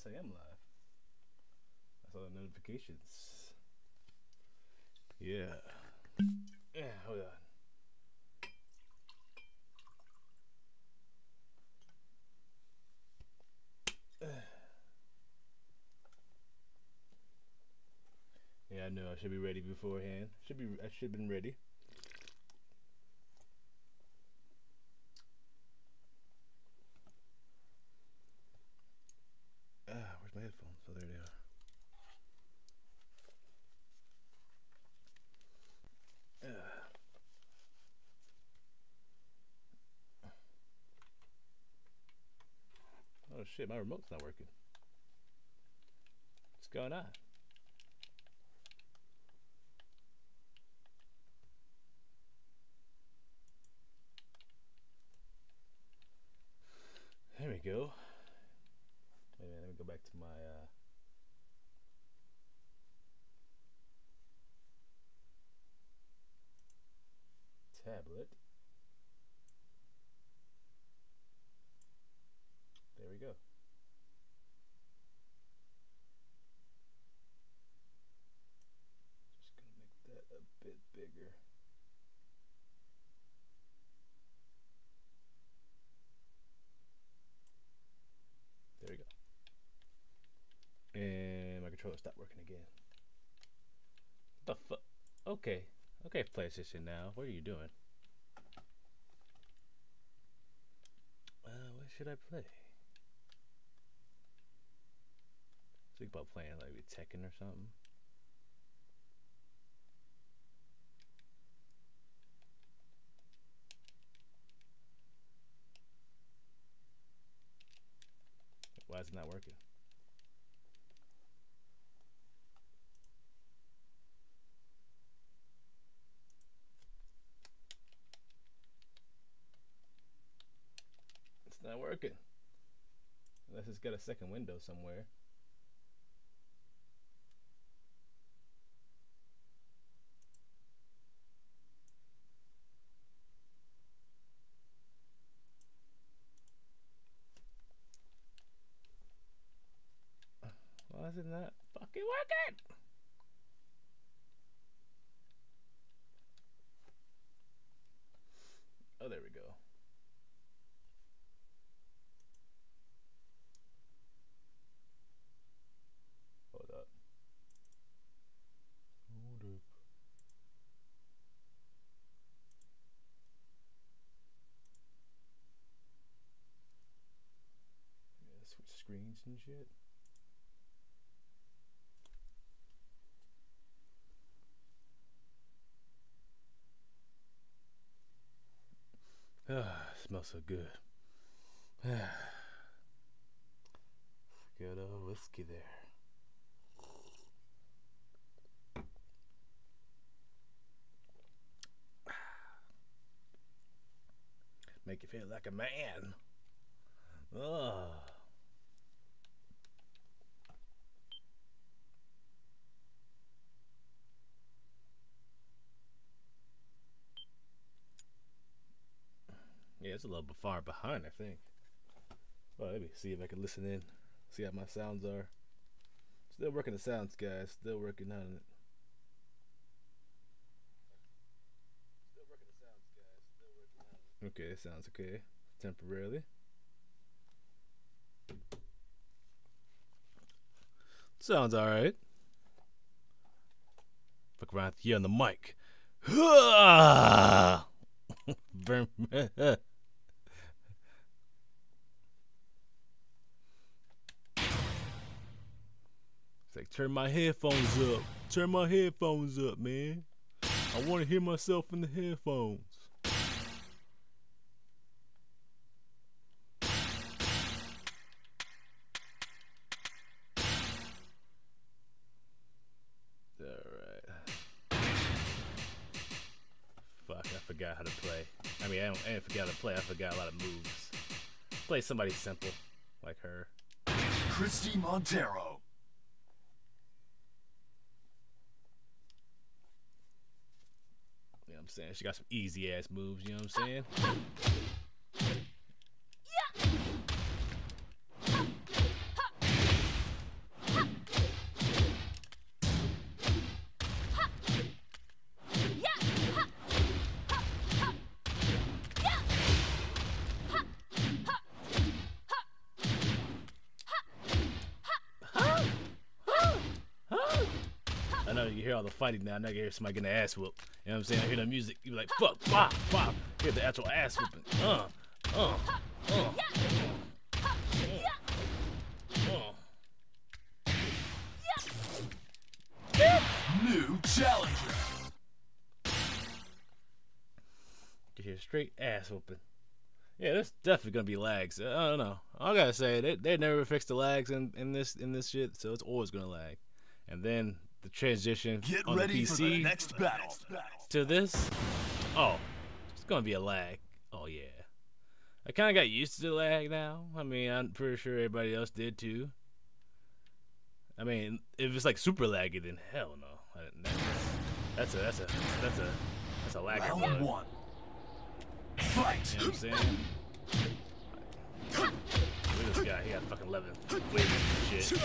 yes, I am live. I saw the notifications. Yeah. Yeah, hold on. Yeah, I know. I should be ready beforehand. Should be. I should have been ready. Where's my headphones? Oh, there they are. Ah. Oh shit, my remote's not working. What's going on? There we go. My uh tablet. There we go. Just gonna make that a bit bigger. There we go. And my controller stopped working again. The fuck? Okay. Okay, PlayStation now. What are you doing? Uh, what should I play? Think about playing like Tekken or something. Why is it not working? It's not working. It's got a second window somewhere. Why is it not fucking working? Oh, there we go. Hold up. Hold up. Yeah, switch screens and shit. Ah, smells so good. good a whiskey there. Make you feel like a man. Oh. Yeah, it's a little bit far behind, I think. Well, let me see if I can listen in, see how my sounds are. Still working the sounds, guys. Still working on it. Still working the sounds, guys. Still working on it. Okay, sounds okay. Temporarily. Sounds alright. Fuck around here on the mic. It's like turn my headphones up. Turn my headphones up, man. I want to hear myself in the headphones. Alright. Fuck, I forgot how to play. I mean, I, don't, I forget how to play, I forgot a lot of moves. Play somebody simple, like her. Christie Monteiro. You know what I'm saying? She got some easy ass moves, you know what I'm ah, saying? Ah. Know you hear all the fighting now. Now you hear somebody getting their ass whooped. You know what I'm saying? I hear the music. You be like, fuck, bop, bop. Hear the actual ass whooping. Uh, uh, uh. uh. New challenger. You hear straight ass whooping. Yeah, there's definitely gonna be lags. I don't know. I gotta say they they never fixed the lags in, in this in this shit, so it's always gonna lag. And then the transition Get on the the PC next battle. to this, oh, it's gonna be a lag. Oh yeah, I kind of got used to the lag now. I mean, I'm pretty sure everybody else did too. I mean, if it's like super laggy, then hell no. I- That's a that's a that's a that's a lagger. Round one. Fight. You know what I'm saying? Look at this guy. He got fucking 11 wings and shit.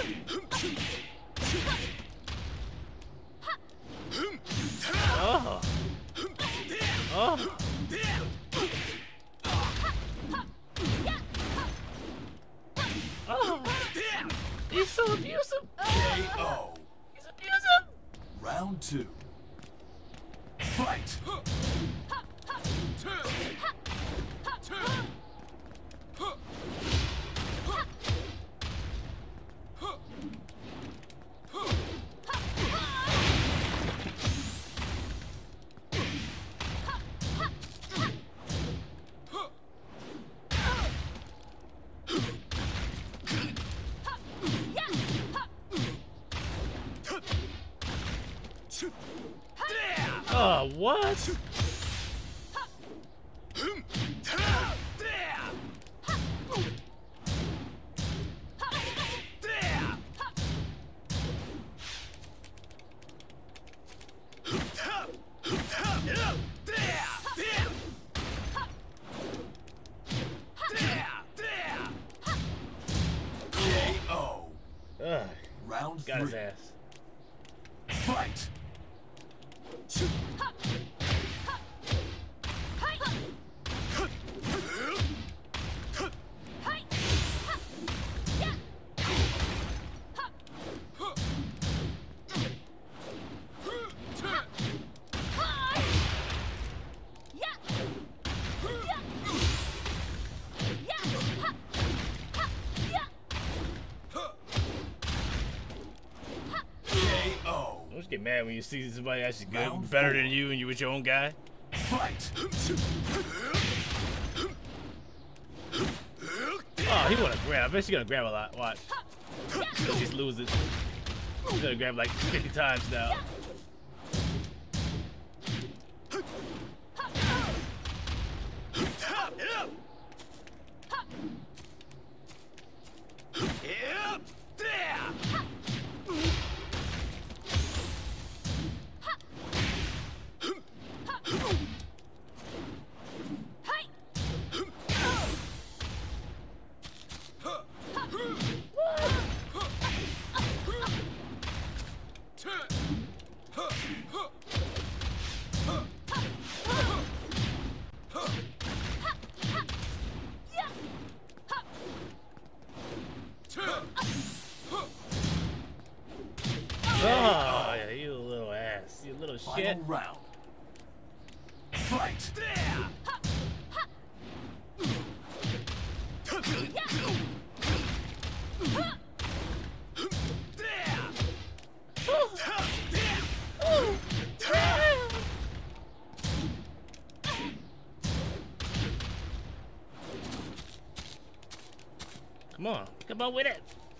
Oh. Oh. oh. oh. Oh. He's so abusive. KO. He's abusive. Round two. Fight. Oh, what? You get mad when you see somebody actually good, Round better four. than you, and you with your own guy? Fight. Oh, he wanna grab. I bet she's gonna grab a lot. Watch. He's losing. He's gonna grab like 50 times now.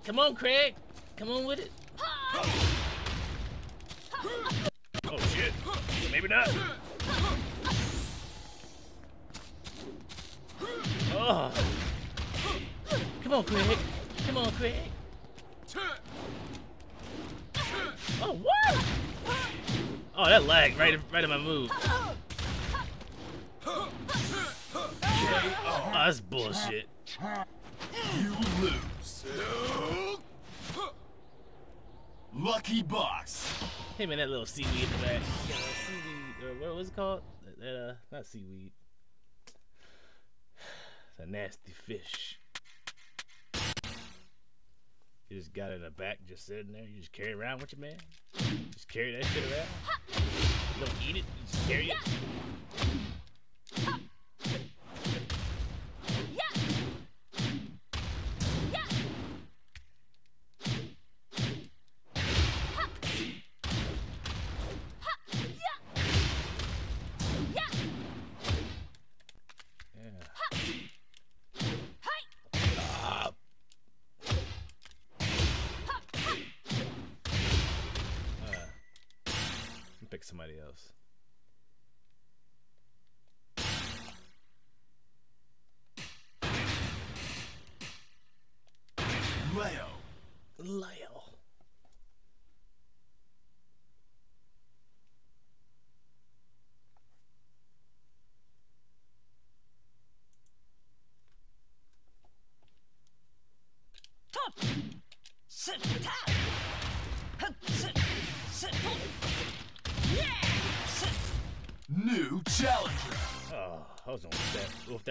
Come on, Craig. Come on with it. Oh, shit. Maybe not. Oh. Come on, Craig. Come on, Craig. Oh, what? Oh, that lagged right, right in my move. Oh, that's bullshit. You lose. Lucky box. Hey man, that little seaweed in the back. Yeah, seaweed, or what was it called? That, uh, not seaweed. It's a nasty fish. You just got it in the back, just sitting there. You just carry it around with you, man. Just carry that shit around. You don't eat it. You just carry it.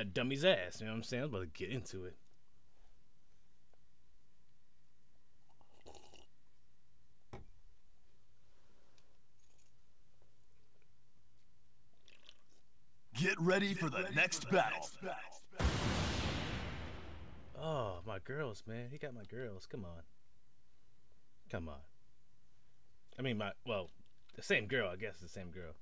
That, dummy's ass. You know what I'm saying? I was about to get into it. Get ready for the next battle. Oh, my girls, man. He got my girls. Come on. Come on. I mean, my, well, the same girl, I guess, the same girl.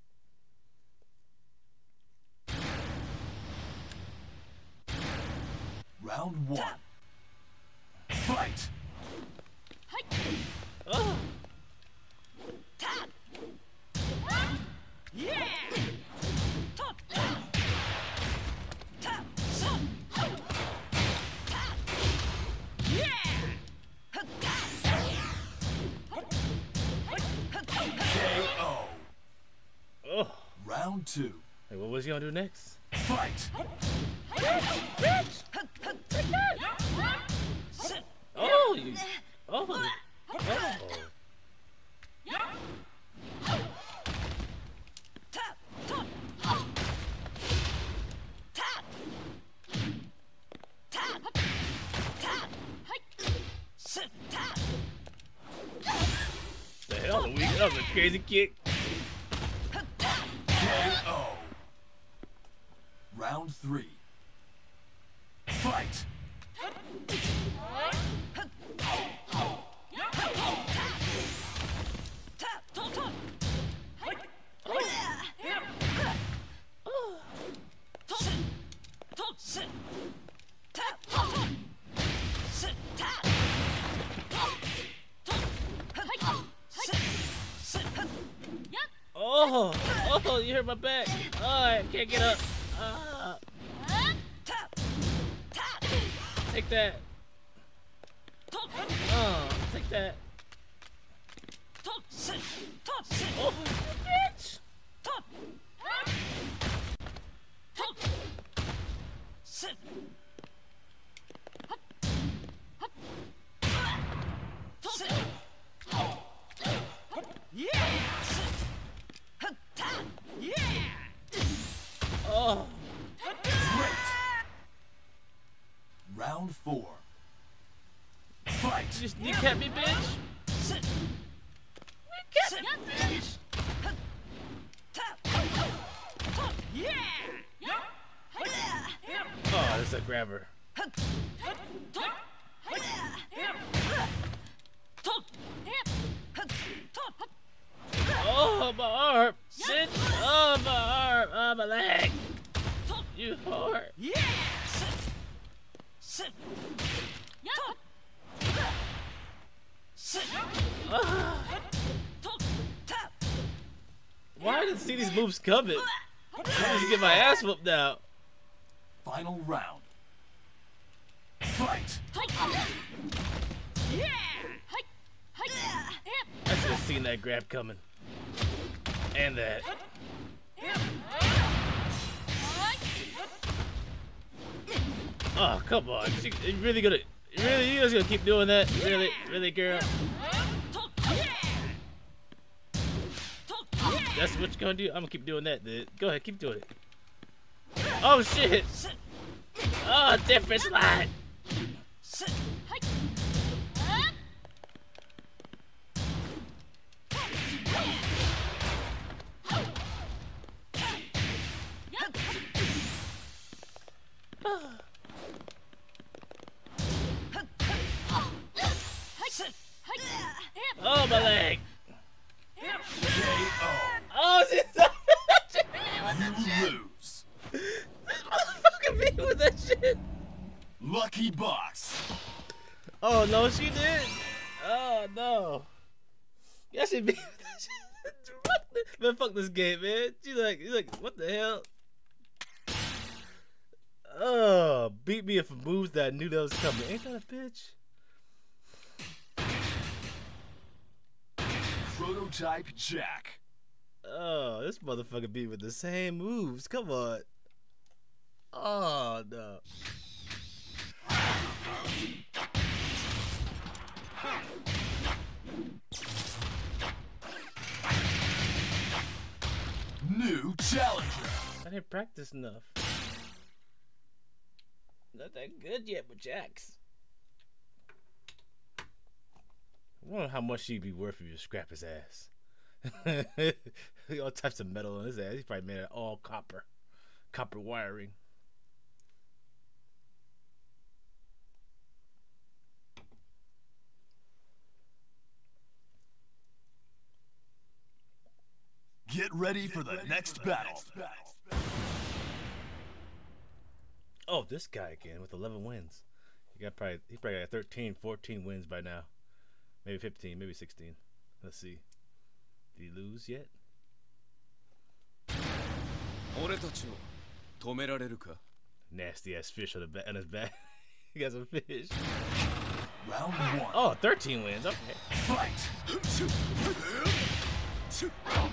Round one. Fight. Oh! KO. Oh! Round two. Hey, what was he gonna do next? Fight. Oh! You, oh! Oh! The hell, Louis? That was a crazy kick. KO. Round three. Fight. Oh! Oh, you hurt my back. Oh, I can't get up. Ah. Take that. Oh, take that. Oh, bitch! Oh, Round four. Fight. you just kneecap me, bitch. Kneecap me, bitch. Yeah! Oh, that's a grabber. Oh, my arm. Bitch. Oh, my arm. Oh, my leg. You whore. Ah. Why didn't see these moves coming? I just get my ass whooped now. Final round. Fight. I should have seen that grab coming. And that. Oh, come on. You really gonna really you guys gonna keep doing that? Really, really girl. That's what you're gonna do? I'm gonna keep doing that, dude. Go ahead, keep doing it. Oh shit! Oh, different slide! Oh, my leg. Oh, this You lose. motherfucker beat me with that shit. Lucky box. Oh no, she did. Oh no. Yeah, she beat me with that shit. Fuck this- Man, fuck this game, man. She's like, he's like, what the hell? Oh, beat me for moves that I knew that was coming. Ain't that a bitch? Prototype Jack. Oh, this motherfucker beat with the same moves. Come on. Oh no. New challenger. I didn't practice enough. Not that good yet with Jax. I wonder how much she'd be worth if you scrap his ass. all types of metal on his ass. He's probably made it all copper. Copper wiring. Get ready for the next battle. Oh, this guy again with 11 wins. He got probably he probably got 13, 14 wins by now. Maybe 15, maybe 16. Let's see. Did he lose yet? 俺たちを止められるか Nasty ass fish on the back on his back. he got some fish. Round one. Oh, 13 wins. Okay. Fight. Oh.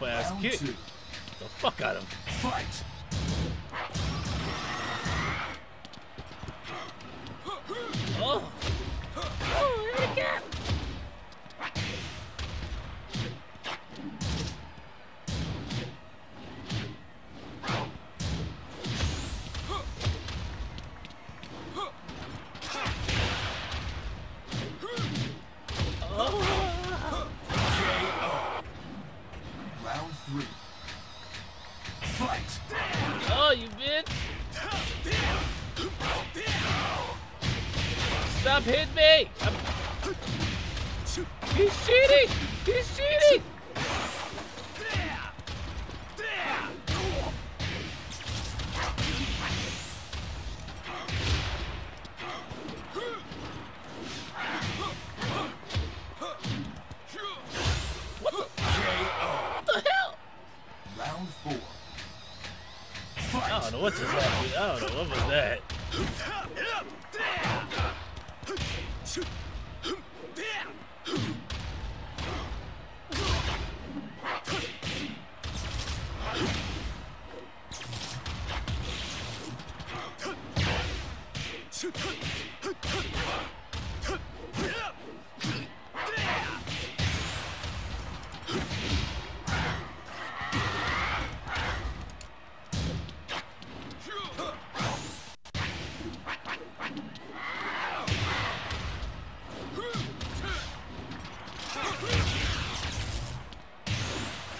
That was a powerful ass Round kick. two. The fuck out of him. Fight.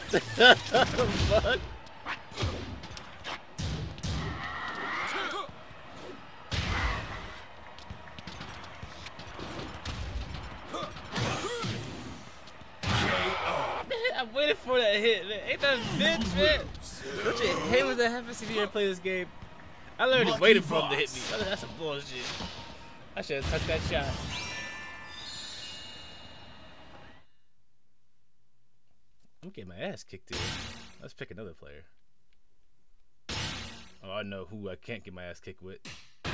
Fuck. I waited for that hit, man. Ain't that bitch, man? Don't you hate when that happens if you ever play this game? I literally Lucky waited for him to hit me. That's some bullshit. I should have touched that shot. I'm getting my ass kicked here. Let's pick another player. Oh, I know who I can't get my ass kicked with. Yeah,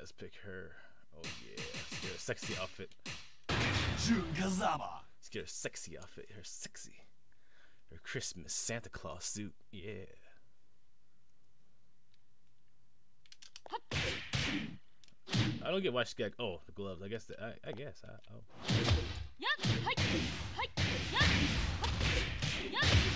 let's pick her. Oh yeah, let's get her sexy outfit. Jun Kazama. Let's get her sexy outfit. Her sexy. Her Christmas Santa Claus suit. Yeah. I don't get why she got. Oh, the gloves. I guess. The, I, I guess. I, oh. あっよし!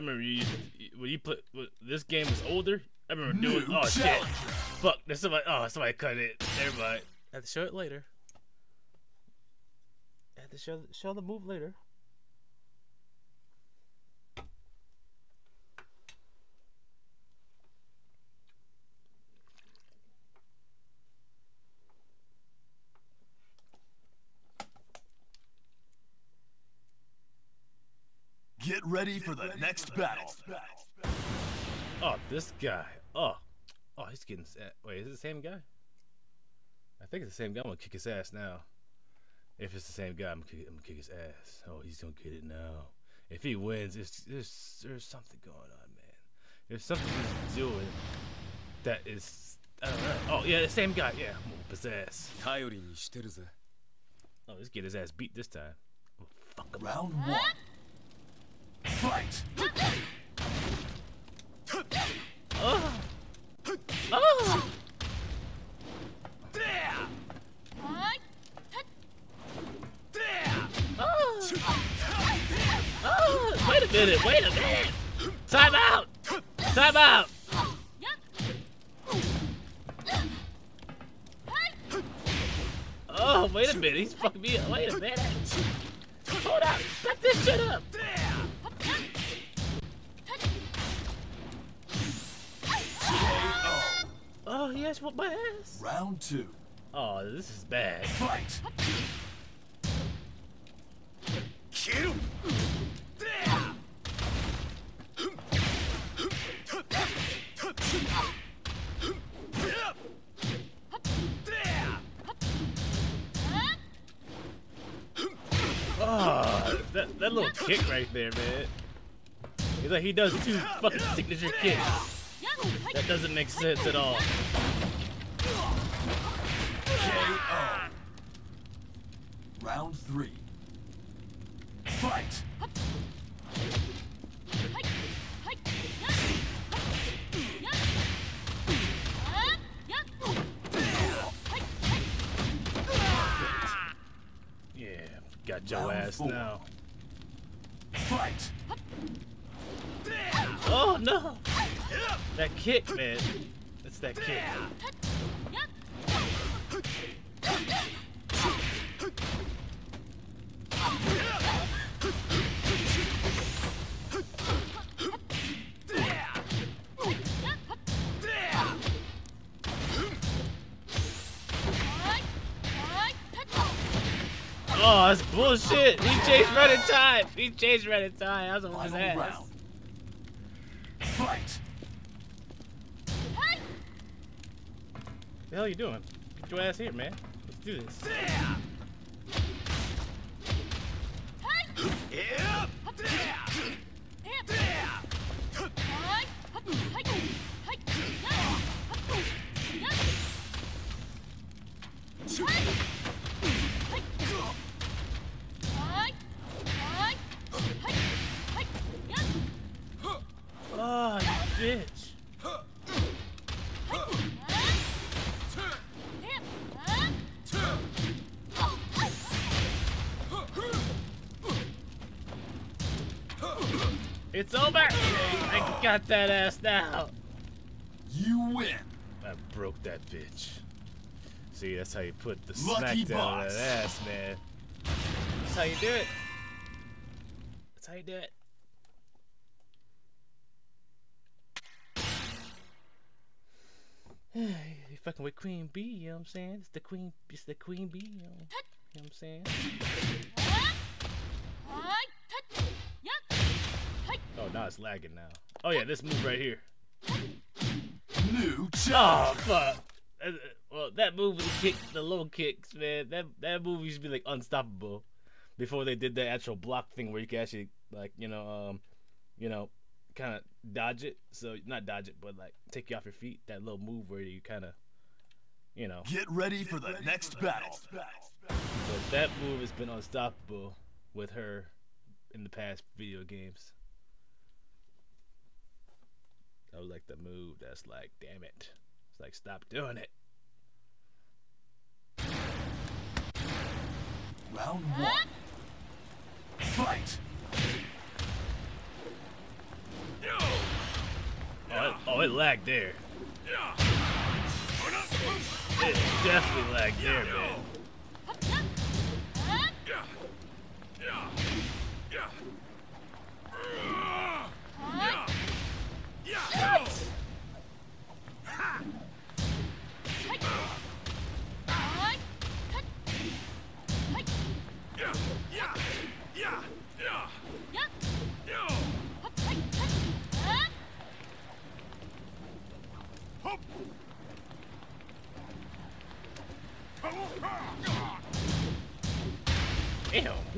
Remember you used, when you put when this game was older. I remember doing. New Oh shit! challenger. Fuck! There's somebody. Oh, somebody cut it. Everybody. I have to show it later. I have to show show the move later. Get ready for the, ready next, for the battle. next battle. Oh, this guy. Oh, oh, he's getting. Eh, wait, is it the same guy? I think it's the same guy. I'm gonna kick his ass now. If it's the same guy, I'm gonna kick, I'm gonna kick his ass. Oh, he's gonna get it now. If he wins, it's, there's there's something going on, man. There's something he's doing that is. Oh yeah, the same guy. Yeah, I'm gonna whoop. Oh, let's get his ass beat this time. Fuck him. Round one. Fight. Wait a minute, wait a minute! Time out! Time out! Oh, wait a minute, he's fucking me up. Wait a minute. Hold up, back this shit up. Oh, he has whooped my ass. Round two. Oh, this is bad. Fight. 切る Oh, ah, that, that little kick right there, man. He's like he does two fucking signature kicks. That doesn't make sense at all. KO. Round three. Fight. Yeah, got your Round ass four. now. Fight. Oh no! That kick, man. It's that kick. Oh, that's bullshit. He changed right in time. He changed right in time. I was on his ass. round. Fight. The hell you doing? Get your ass here, man. Let's do this. Oh, bitch. It's over. I got that ass now. You win. I broke that bitch. See, that's how you put the Lucky smack down on boss. that ass, man. That's how you do it. That's how you do it. you fucking with Queen Bee, you know what I'm saying? It's the Queen, it's the Queen Bee, you know, you know what I'm saying? Oh, now it's lagging now. Oh yeah, this move right here. New Oh fuck. Well, that move with the kick, the low kicks, man. That that move used to be like unstoppable before they did the actual block thing where you can actually like you know um you know kind of dodge it. So not dodge it, but like take you off your feet. That little move where you kind of you know. Get ready for the next battle. But that move has been unstoppable with her in the past video games. I like the move that's like, damn it. It's like, stop doing it. Round one. Fight! Oh, oh, it lagged there. It definitely lagged there, man.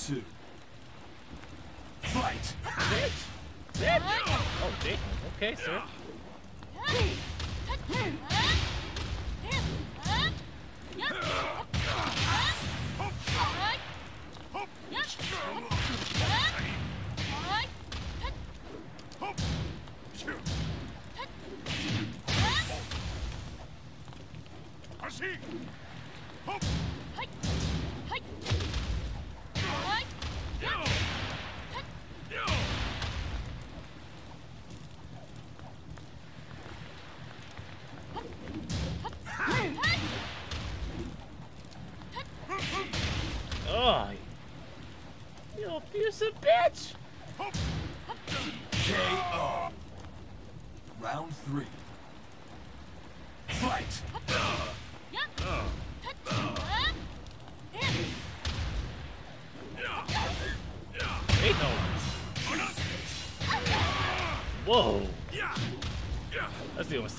Two.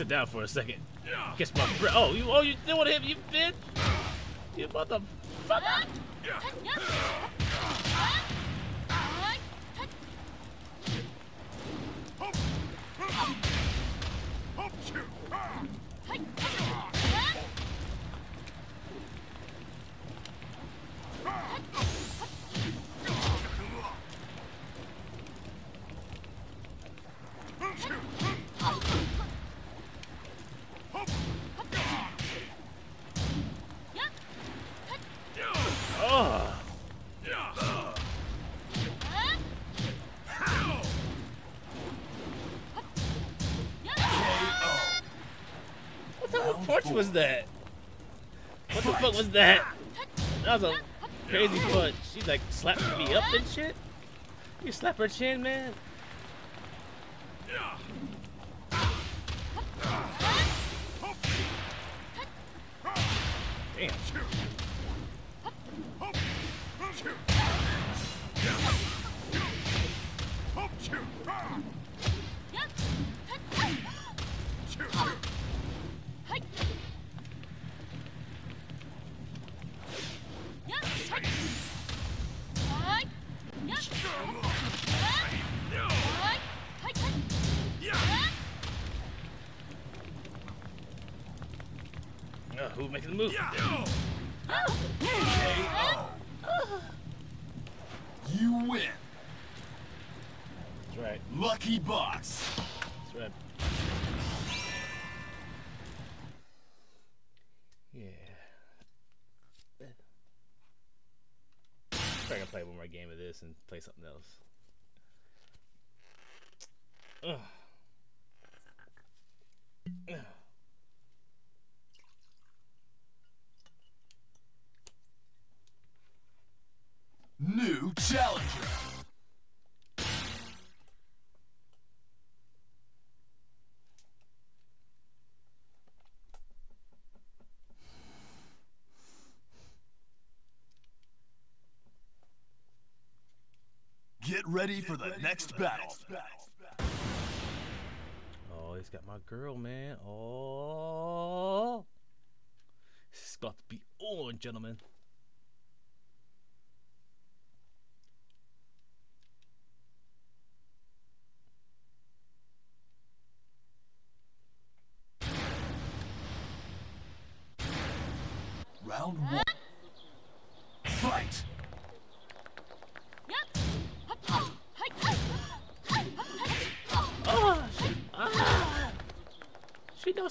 Sit down for a second. Catch my breath. Oh, you. Oh, you doing him, you bitch? You motherfucker. Was that? What the fuck was that? That was a crazy punch. She like slapped me up and shit. You slap her chin, man. Damn. This and play something else. Ugh. ready for the, ready next, for the battle. next battle. Oh, he's got my girl, man. Oh. It's got to be on, gentlemen. Round one.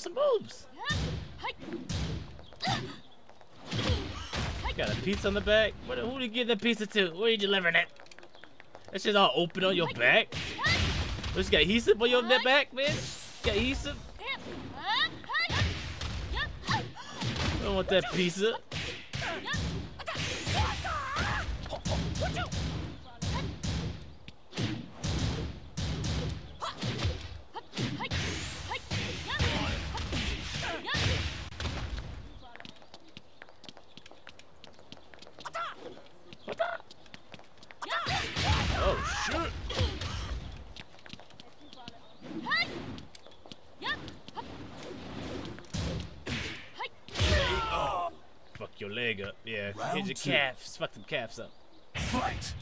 Some moves. Got a pizza on the back. What, who did you give the pizza to? Where you delivering it? That shit's all open on your back. What, you got adhesive on your back, man? You got adhesive? I don't want that pizza. Calves. Fuck them calves up. Fight!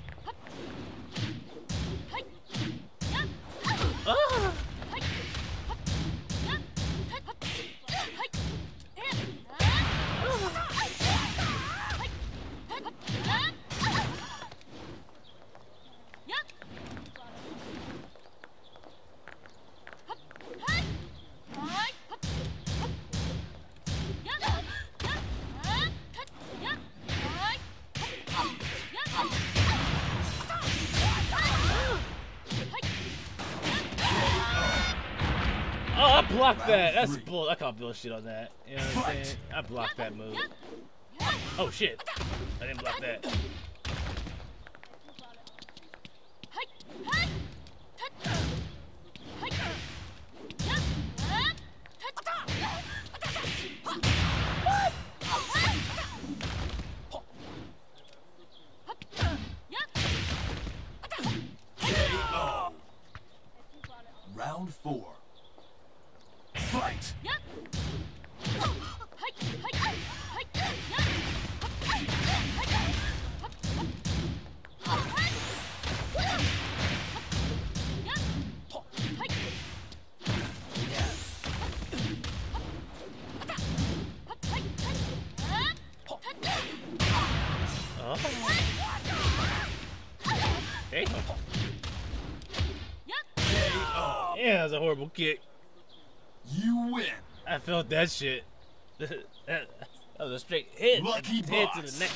That. That's bull. I call bullshit on that. You know what I'm saying? I blocked that move. Oh shit! I didn't block that. That shit. that was a straight hit. Lucky hit to the neck.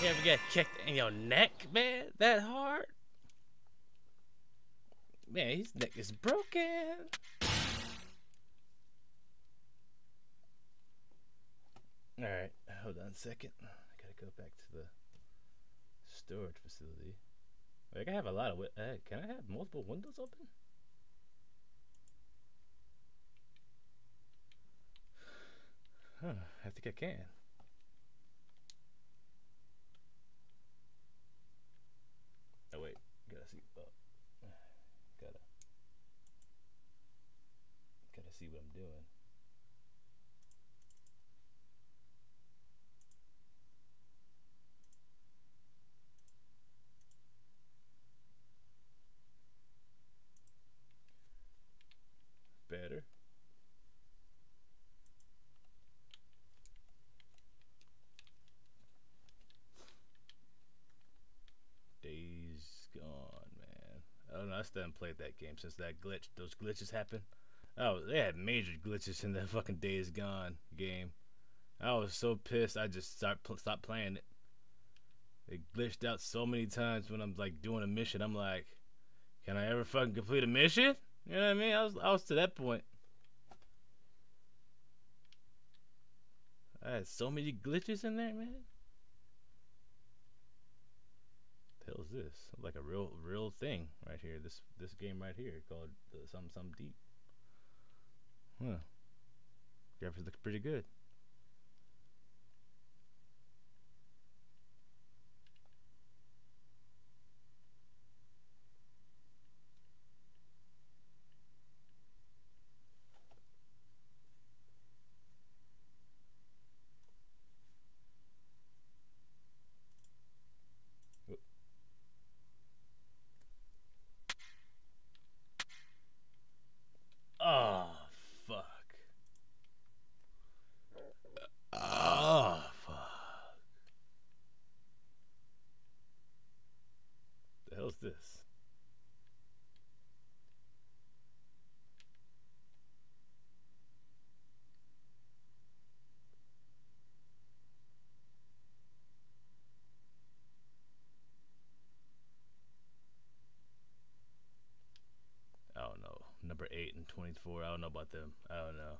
You ever get kicked in your neck, man? That hard? Man, his neck is broken. Alright, hold on a second. I gotta go back to the storage facility. Like I have a lot of. Uh, can I have multiple windows open? Huh, I think I can. Oh wait, gotta see. Oh, gotta, gotta see what I'm doing. Better. Days gone, man. Haven't played that game since that glitch. Those glitches happened. Oh, they had major glitches in that fucking Days Gone game. I was so pissed. I just pl- stopped playing it. It glitched out so many times when I'm like doing a mission. I'm like, can I ever fucking complete a mission? You know what I mean? I was I was to that point. I had so many glitches in there, man. The hell is this? Like a real, real thing right here. This this game right here called uh, some some deep. Huh. Graphics look pretty good. Oh fuck. this? I don't know. Number 8 and 24. I don't know about them. I don't know.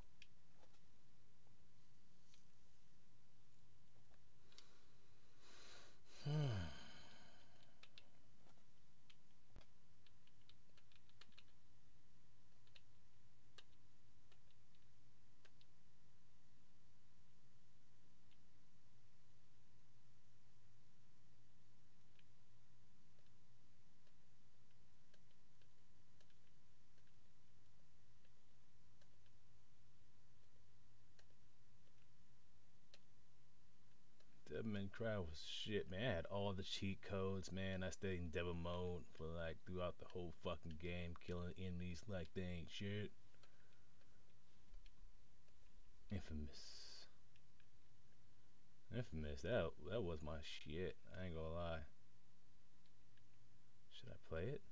Devil May Cry was shit, man. I had all the cheat codes, man. I stayed in devil mode for like throughout the whole fucking game, killing enemies like they ain't shit. Infamous. Infamous. That that was my shit. I ain't gonna lie. Should I play it?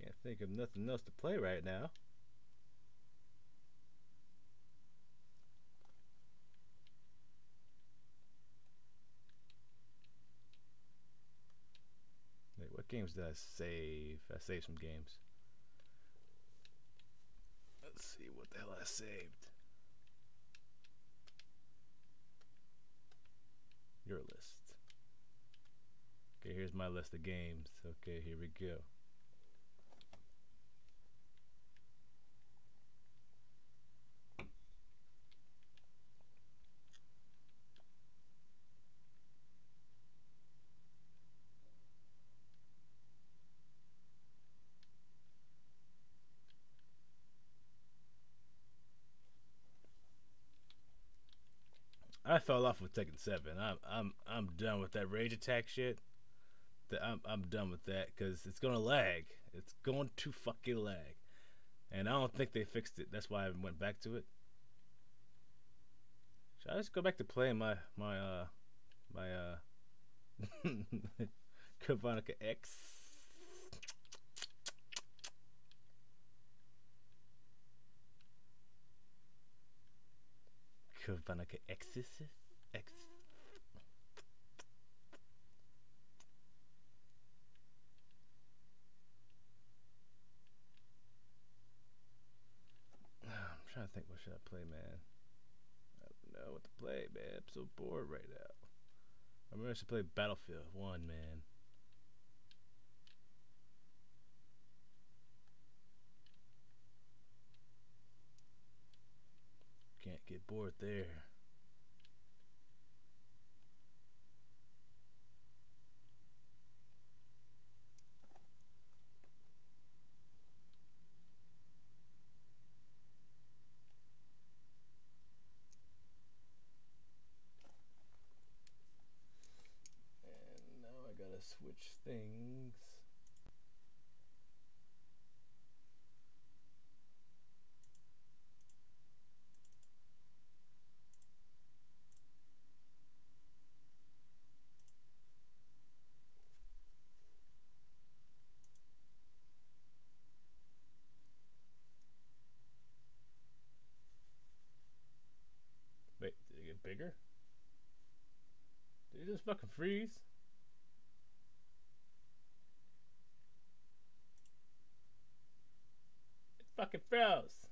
Can't think of nothing else to play right now. Games did I save? I saved some games. Let's see what the hell I saved. Your list. Okay, here's my list of games. Okay, here we go. I fell off with Tekken Seven. I'm I'm I'm done with that rage attack shit. I'm I'm done with that because it's gonna lag. It's going to fucking lag, and I don't think they fixed it. That's why I went back to it. Should I just go back to playing my my uh my uh Kavonica X? Kavanica Exorcist? Ex I'm trying to think what should I play, man. I don't know what to play, man. I'm so bored right now. I remember I should play Battlefield 1, man. Can't get bored there. And now I gotta switch things. Wait, did it get bigger? Did it just fucking freeze? It fucking froze.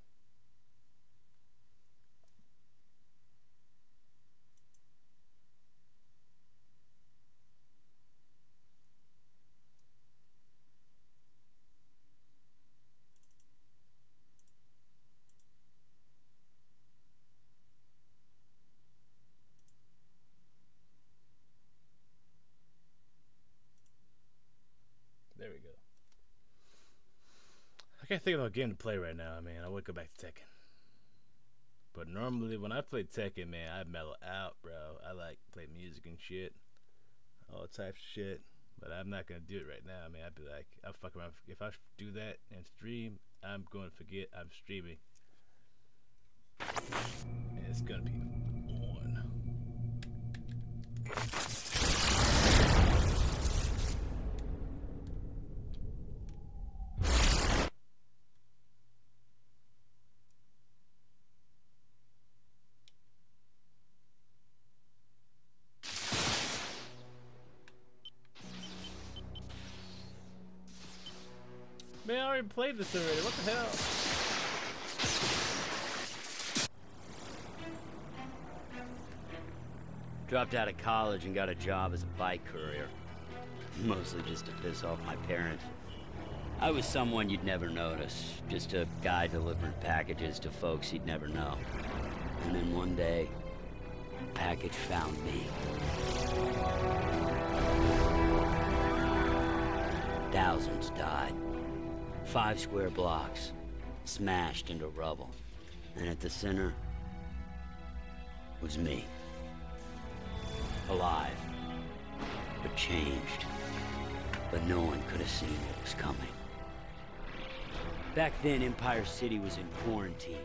can't think of a game to play right now, man. I would go back to Tekken. But normally when I play Tekken, man, I mellow out, bro. I like play music and shit, all types of shit. But I'm not gonna do it right now, man. I'd be like, I'm fucking around. If I do that and stream, I'm going to forget I'm streaming. And it's gonna be on. Man, I already played this already. What the hell? Dropped out of college and got a job as a bike courier. Mostly just to piss off my parents. I was someone you'd never notice. Just a guy delivering packages to folks you'd never know. And then one day, a package found me. Thousands died. Five square blocks, smashed into rubble. And at the center was me. Alive, but changed. But no one could have seen what was coming. Back then, Empire City was in quarantine.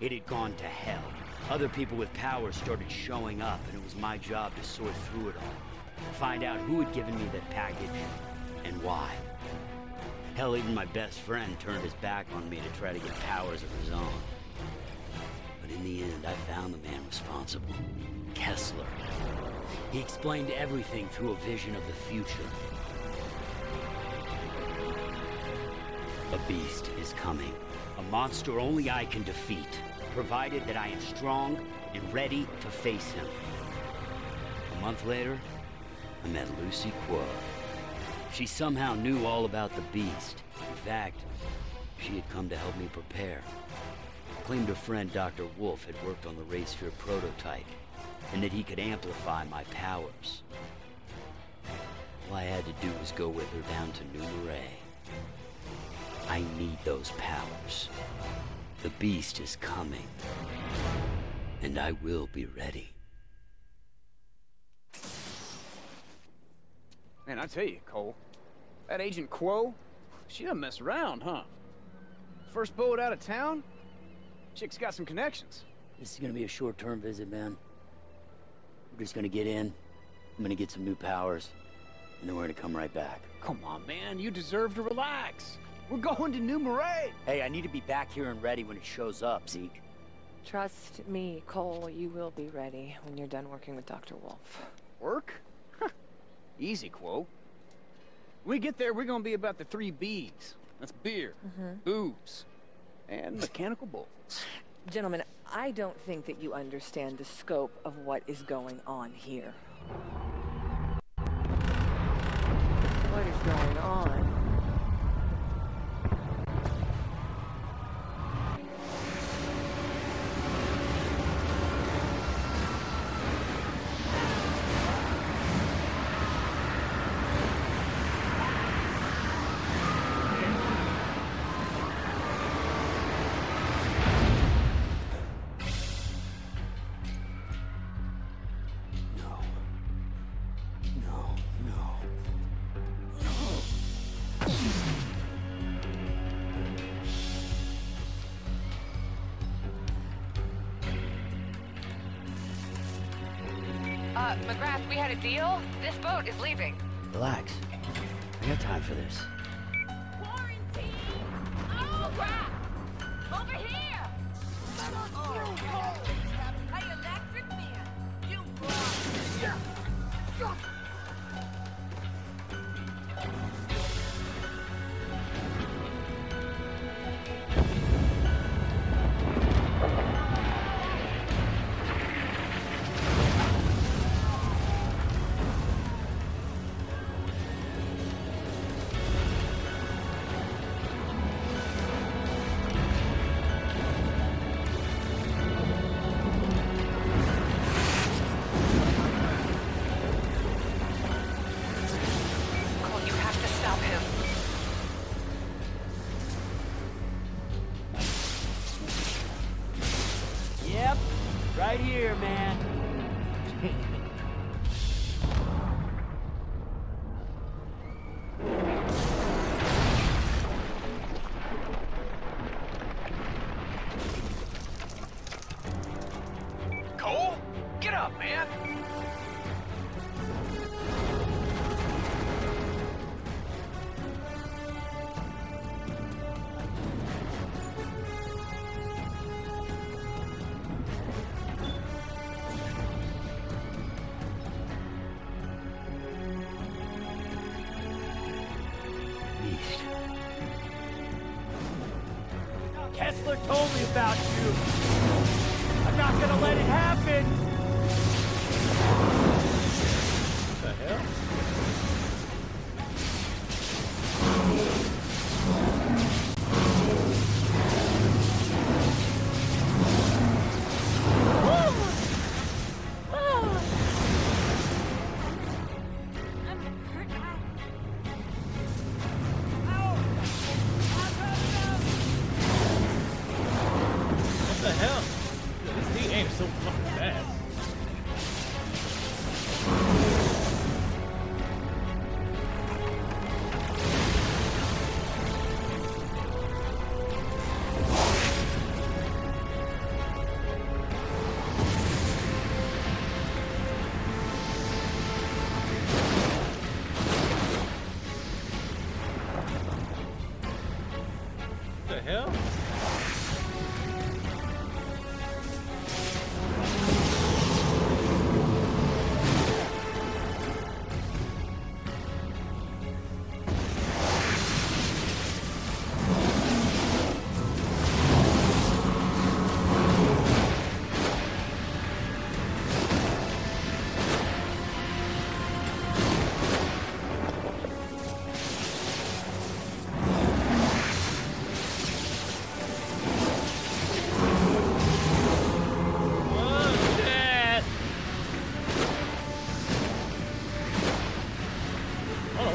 It had gone to hell. Other people with power started showing up, and it was my job to sort through it all. Find out who had given me that package, and why. Hell, even my best friend turned his back on me to try to get powers of his own. But in the end, I found the man responsible. Kessler. He explained everything through a vision of the future. A beast is coming. A monster only I can defeat, provided that I am strong and ready to face him. A month later, I met Lucy Kuo. She somehow knew all about the beast. In fact, she had come to help me prepare. Claimed her friend Dr. Wolfe had worked on the Ray Sphere prototype, and that he could amplify my powers. All I had to do was go with her down to Marais. I need those powers. The beast is coming. And I will be ready. Man, I tell you, Cole, that Agent Kuo, she doesn't mess around, huh? First boat out of town? Chick's got some connections. This is gonna be a short-term visit, man. We're just gonna get in. I'm gonna get some new powers. And then we're gonna come right back. Come on, man, you deserve to relax. We're going to New Marais. Hey, I need to be back here and ready when it shows up, Zeke. Trust me, Cole, you will be ready when you're done working with Dr. Wolfe. Work? Easy, Kuo. When we get there, we're gonna be about the three B's. That's beer, mm-hmm. boobs, and mechanical bolts. Gentlemen, I don't think that you understand the scope of what is going on here. What is going on? We had a deal. This boat is leaving. Relax. We got time for this.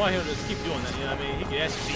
Him to just keep doing that. You know what I mean? He could actually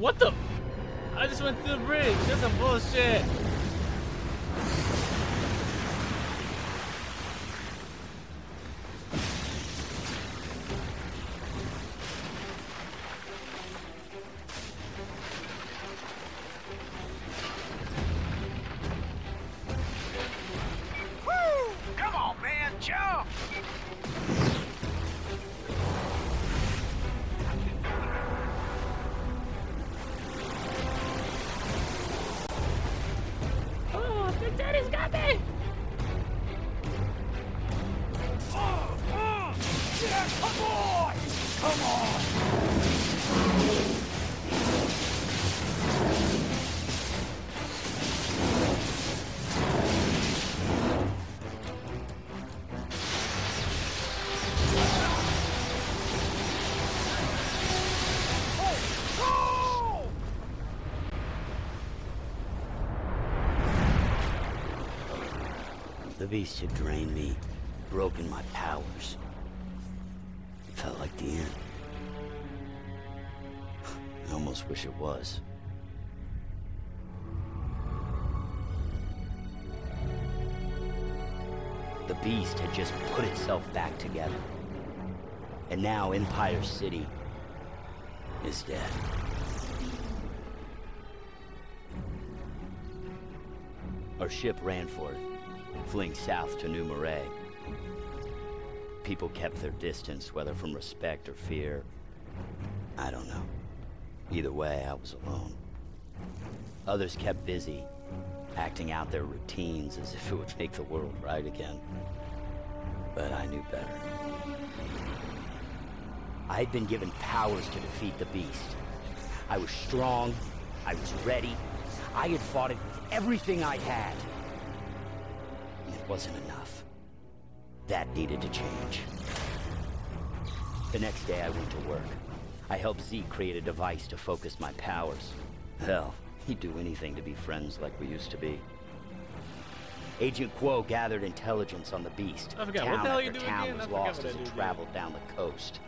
What the? I just went through the bridge. That's some bullshit. Beast had drained me, broken my powers. It felt like the end. I almost wish it was. The beast had just put itself back together. And now Empire City is dead. Our ship ran for it, fleeing south to New Marais. People kept their distance, whether from respect or fear. I don't know. Either way, I was alone. Others kept busy, acting out their routines as if it would make the world right again. But I knew better. I had been given powers to defeat the beast. I was strong, I was ready, I had fought it with everything I had. Wasn't enough. That needed to change. The next day I went to work. I helped Zeke create a device to focus my powers. Hell, he'd do anything to be friends like we used to be. Agent Kuo gathered intelligence on the beast. I forgot, Town what the hell after you town again? Was lost as it traveled down the coast.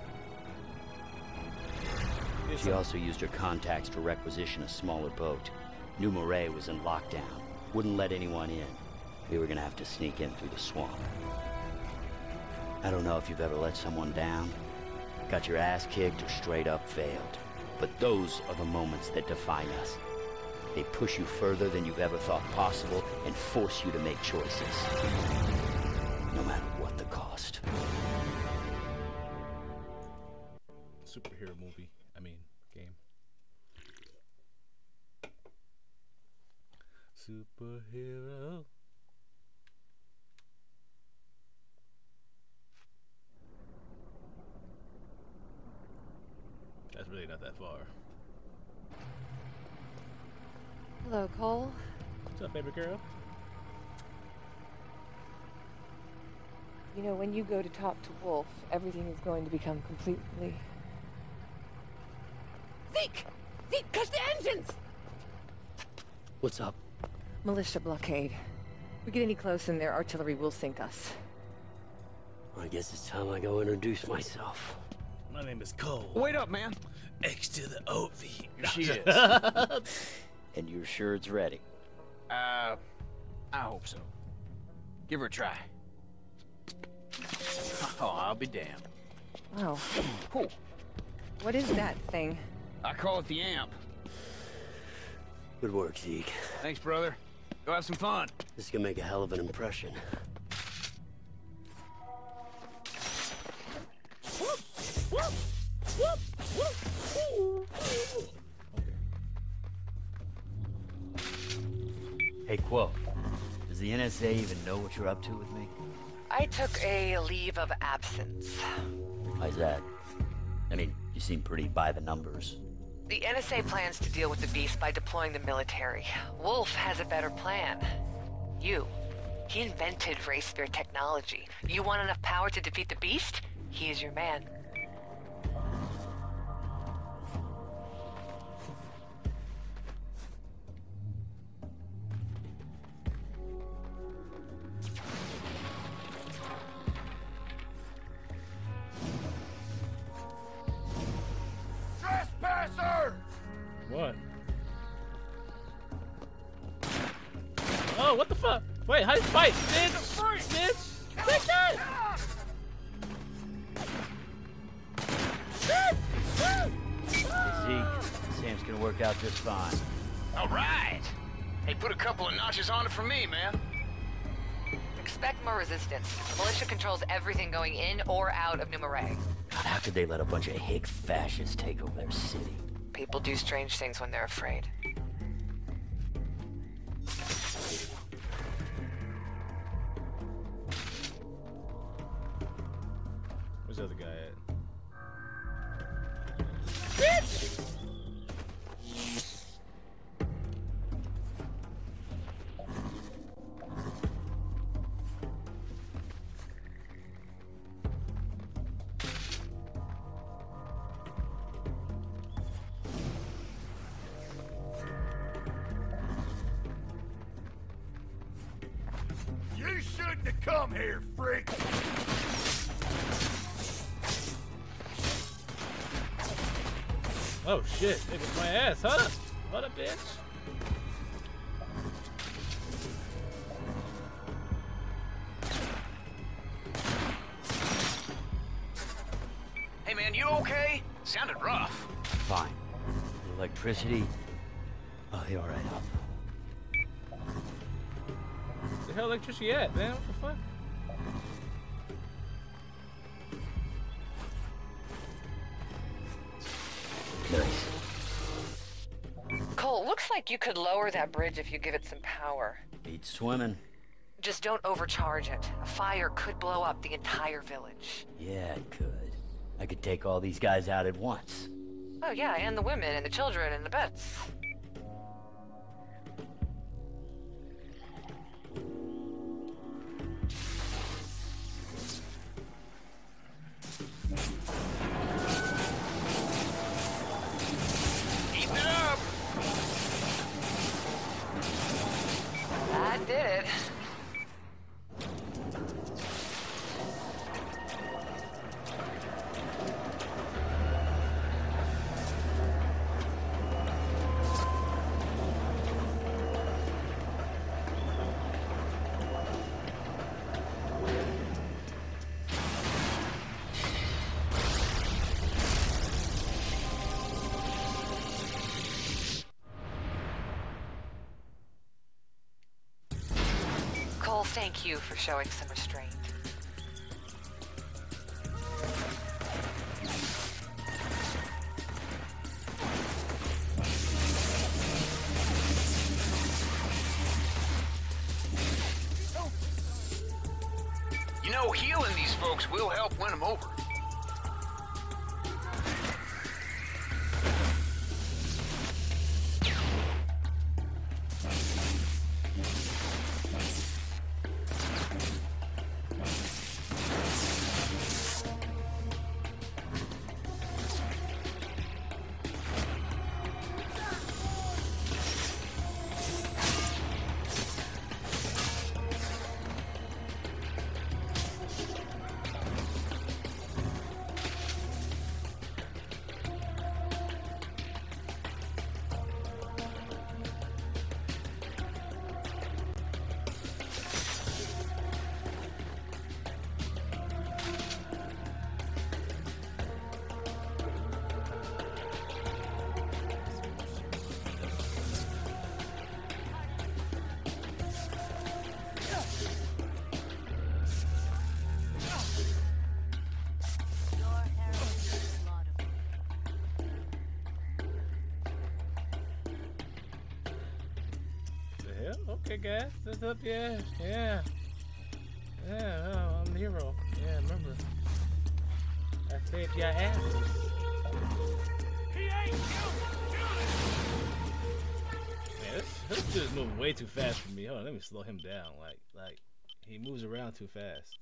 She also used her contacts to requisition a smaller boat. New Marais was in lockdown. Wouldn't let anyone in. We were gonna have to sneak in through the swamp. I don't know if you've ever let someone down, got your ass kicked, or straight up failed. But those are the moments that define us. They push you further than you've ever thought possible and force you to make choices. No matter what the cost. superhero movie. I mean, game. Superhero. That's really not that far. Hello, Cole. What's up, baby girl? You know, when you go to talk to Wolfe, everything is going to become completely. Zeke! Zeke, catch the engines! What's up? Militia blockade. We get any close and their artillery will sink us. I guess it's time I go introduce myself. My name is Cole. Wait up, man. X to the OV. She is. And you're sure it's ready? Uh, I hope so. Give her a try. Oh, I'll be damned. Oh, Cool. what is that thing? I call it the amp. Good work, Zeke. Thanks, brother. Go have some fun. This is gonna make a hell of an impression. Hey, Kuo. Does the NSA even know what you're up to with me? I took a leave of absence. Why's that? I mean, you seem pretty by the numbers. The NSA plans to deal with the beast by deploying the military. Wolfe has a better plan. You. He invented Ray Sphere technology. You want enough power to defeat the beast? He is your man. What the fuck? Wait, how do you fight? Bitch! Bitch! Take that! Zeke, Sam's gonna work out just fine. All right. Hey, put a couple of notches on it for me, man. Expect more resistance. The militia controls everything going in or out of New Marais. God, how could they let a bunch of hick fascists take over their city? People do strange things when they're afraid. Where's the other guy at? You ass, huh? What a bitch. Hey, man, you okay? Sounded rough. Fine. The electricity. Oh, I'll heal right up. The hell electricity at, man? What the fuck? Could lower that bridge if you give it some power. Beats swimming. Just don't overcharge it. A fire could blow up the entire village. Yeah, it could. I could take all these guys out at once. Oh yeah, and the women and the children and the pets. Did. For showing some restraint. Guess. That's up, yeah, yeah. Yeah, oh, I'm the hero. Yeah, remember. I saved your ass. Man, this, this dude's moving way too fast for me. Hold on, let me slow him down. Like, like, he moves around too fast.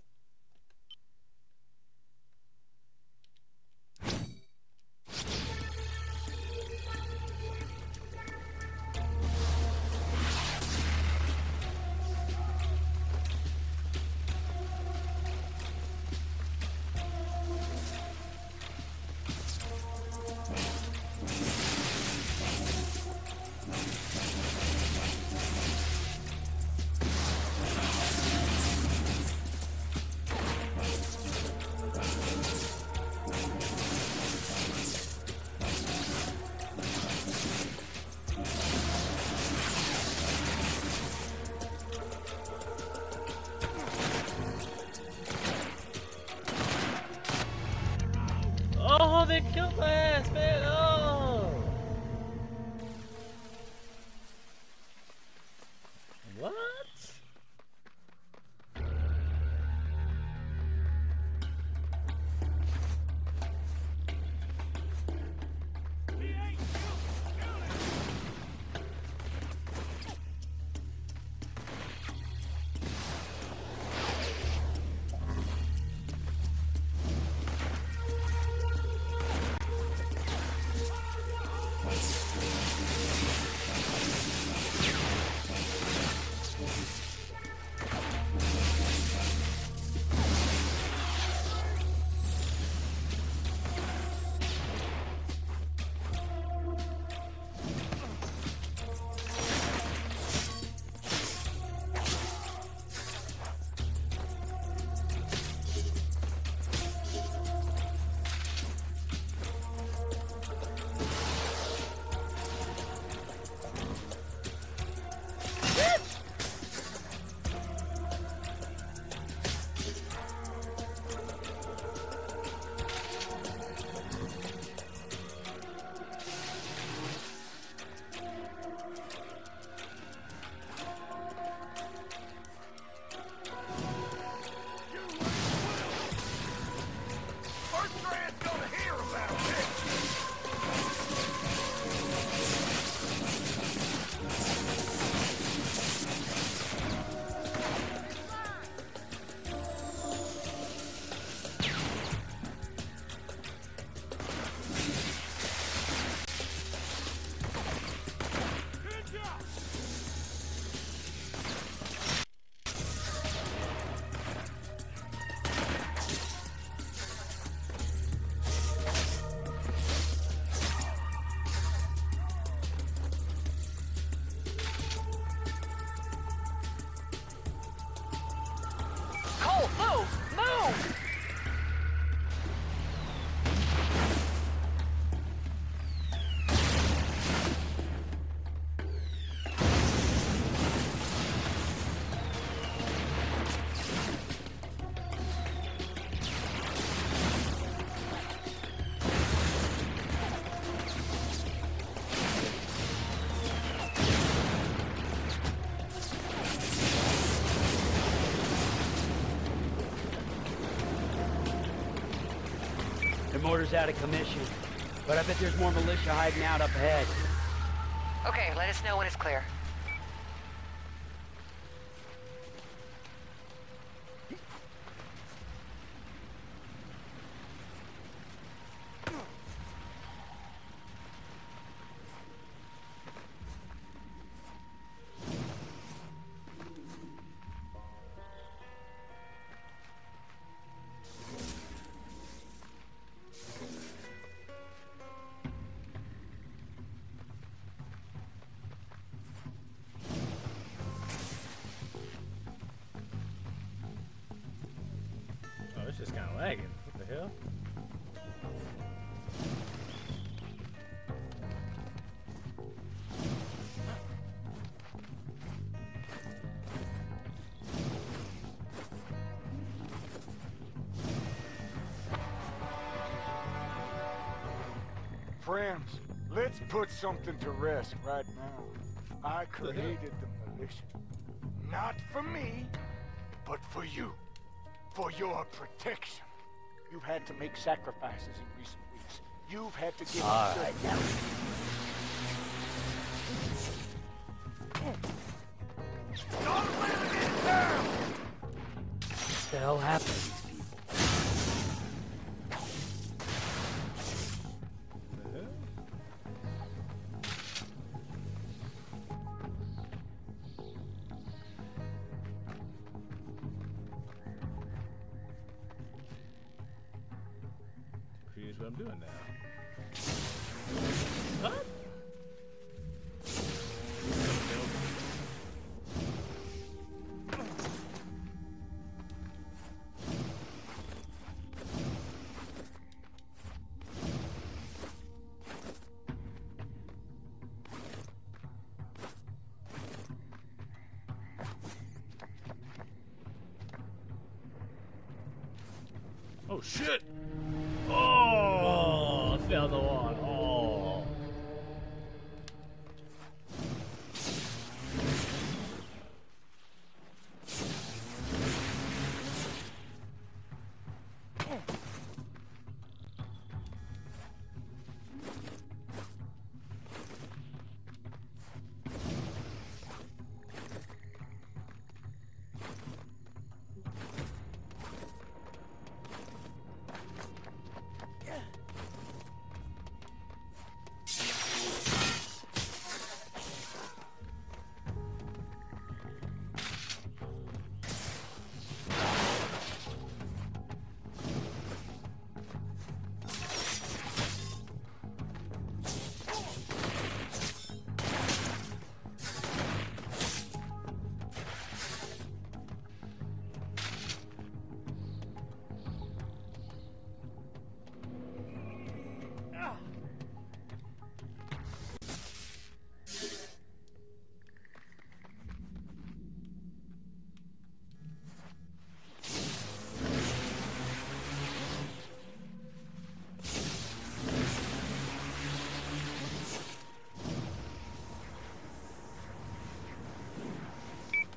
Motor's out of commission, but I bet there's more militia hiding out up ahead. Okay, let us know when it's clear. Friends, let's put something to rest right now. I created the militia. Not for me, but for you. For your protection. You've had to make sacrifices in recent weeks. You've had to give All up right, certain- now. Don't let it get down! What the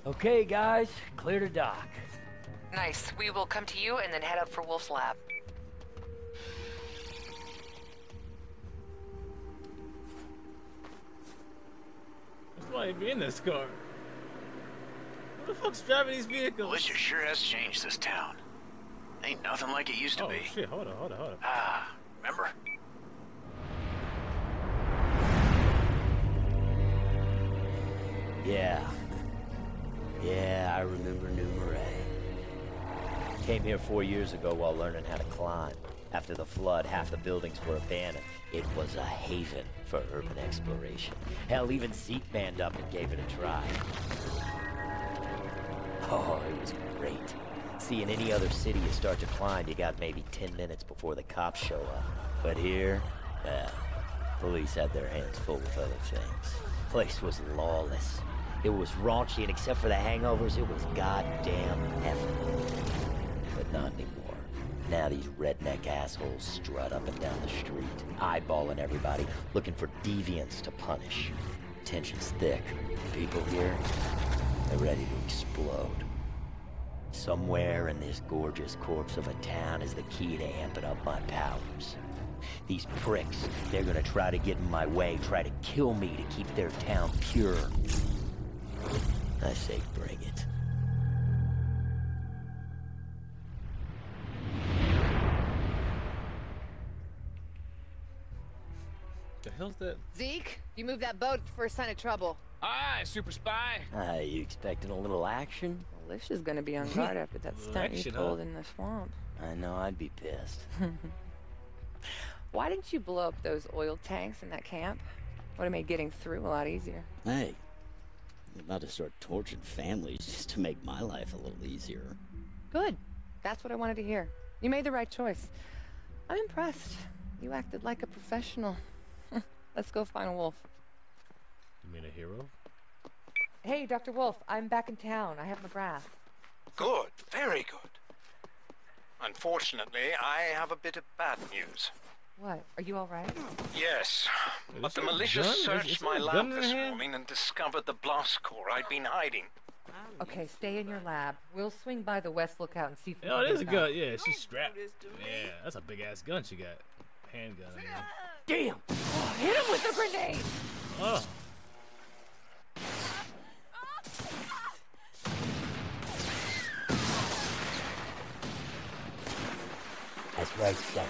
Okay, guys, clear to dock. Nice. We will come to you and then head up for Wolfe's lab. That's why you be in this car. Who the fuck's driving these vehicles? Militia sure has changed this town. Ain't nothing like it used to oh be. shit! Hold on, hold on, hold on. Four years ago while learning how to climb. After the flood, half the buildings were abandoned. It was a haven for urban exploration. Hell, even Zeke band up and gave it a try. Oh, it was great. See, in any other city you start to climb, you got maybe 10 minutes before the cops show up. But here, well, police had their hands full with other things. Place was lawless. It was raunchy, and except for the hangovers, it was goddamn heaven. Not anymore. Now these redneck assholes strut up and down the street, eyeballing everybody, looking for deviants to punish. Tension's thick. People here, they're ready to explode. Somewhere in this gorgeous corpse of a town is the key to amping up my powers. These pricks, they're gonna try to get in my way, try to kill me to keep their town pure. I say it. The hell's that? Zeke, you move that boat for a sign of trouble. Aye, super spy. Ah, you expecting a little action? Alicia's gonna be on guard after that stunt you Action, huh? pulled in the swamp. I know I'd be pissed. Why didn't you blow up those oil tanks in that camp? Would have made getting through a lot easier. Hey, I'm about to start torturing families just to make my life a little easier. Good. That's what I wanted to hear. You made the right choice. I'm impressed. You acted like a professional. Let's go find a Wolfe. You mean a hero? Hey, Dr. Wolfe, I'm back in town. I have MacGrath. Good, very good. Unfortunately, I have a bit of bad news. What? Are you all right? Yes, Is but the militia gun? Is- searched is my lab this morning and discovered the blast core I'd been hiding. Okay, stay in your lab. We'll swing by the West Lookout and see if we Oh, can it get is a it gun. Yeah, she's strapped. Yeah, that's a big ass gun she got. Handgun. I mean. Damn! Oh, hit him with a grenade! Oh. That's right, sucker.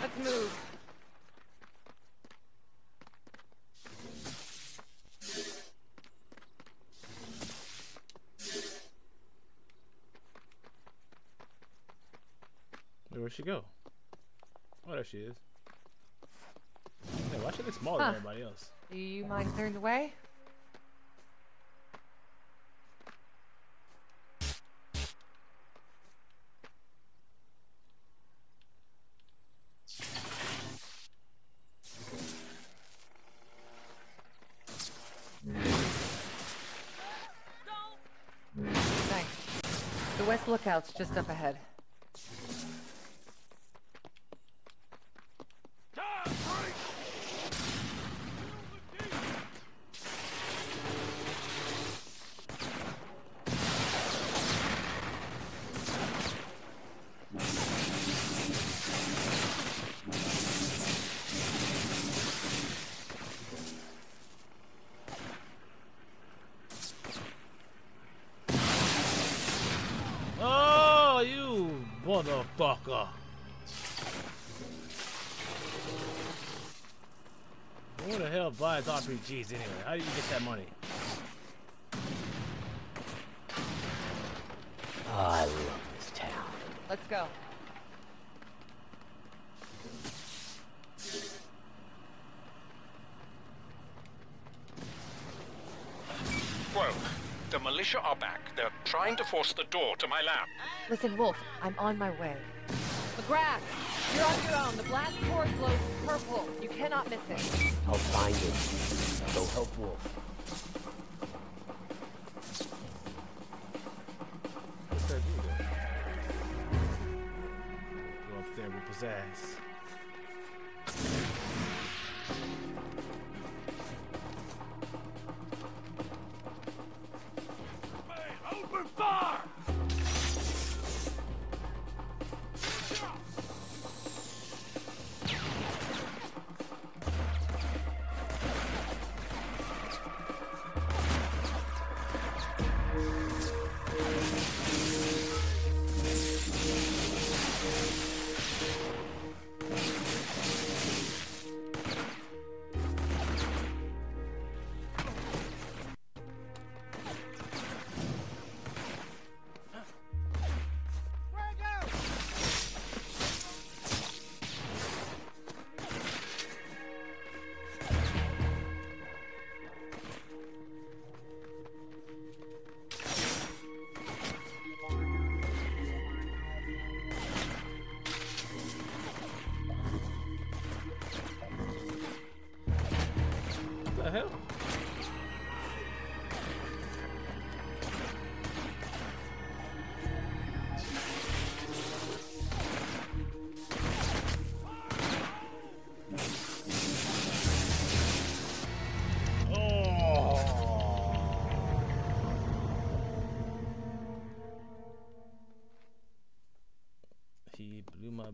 Let's move. Where'd she go? Oh, there she is. Yeah, why she look smaller Huh. than everybody else? Do you mind clearing the way? Thanks. The West Lookout's just up ahead. Buys RPGs anyway? How do you get that money? Oh, I love this town. Let's go. Whoa. The militia are back. They're trying to force the door to my lab. Listen, Wolfe, I'm on my way. MacGrath, you're on your own. The blast core glows purple. You cannot miss it. I'll find it. Go help Wolfe.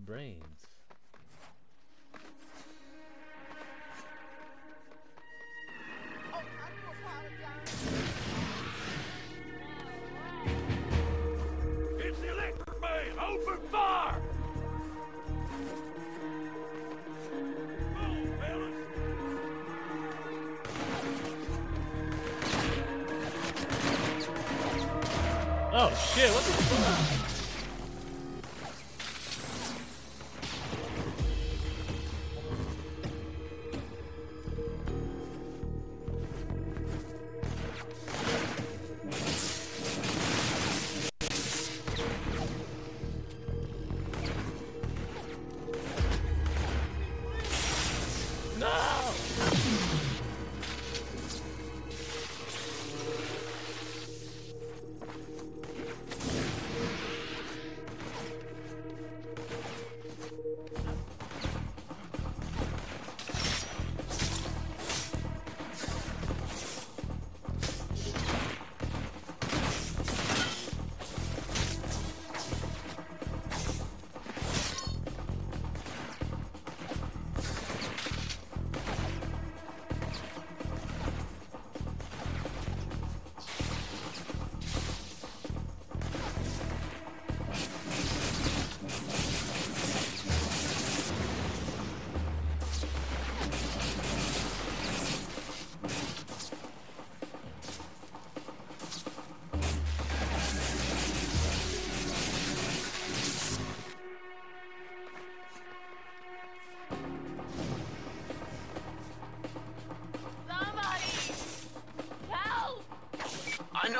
Blew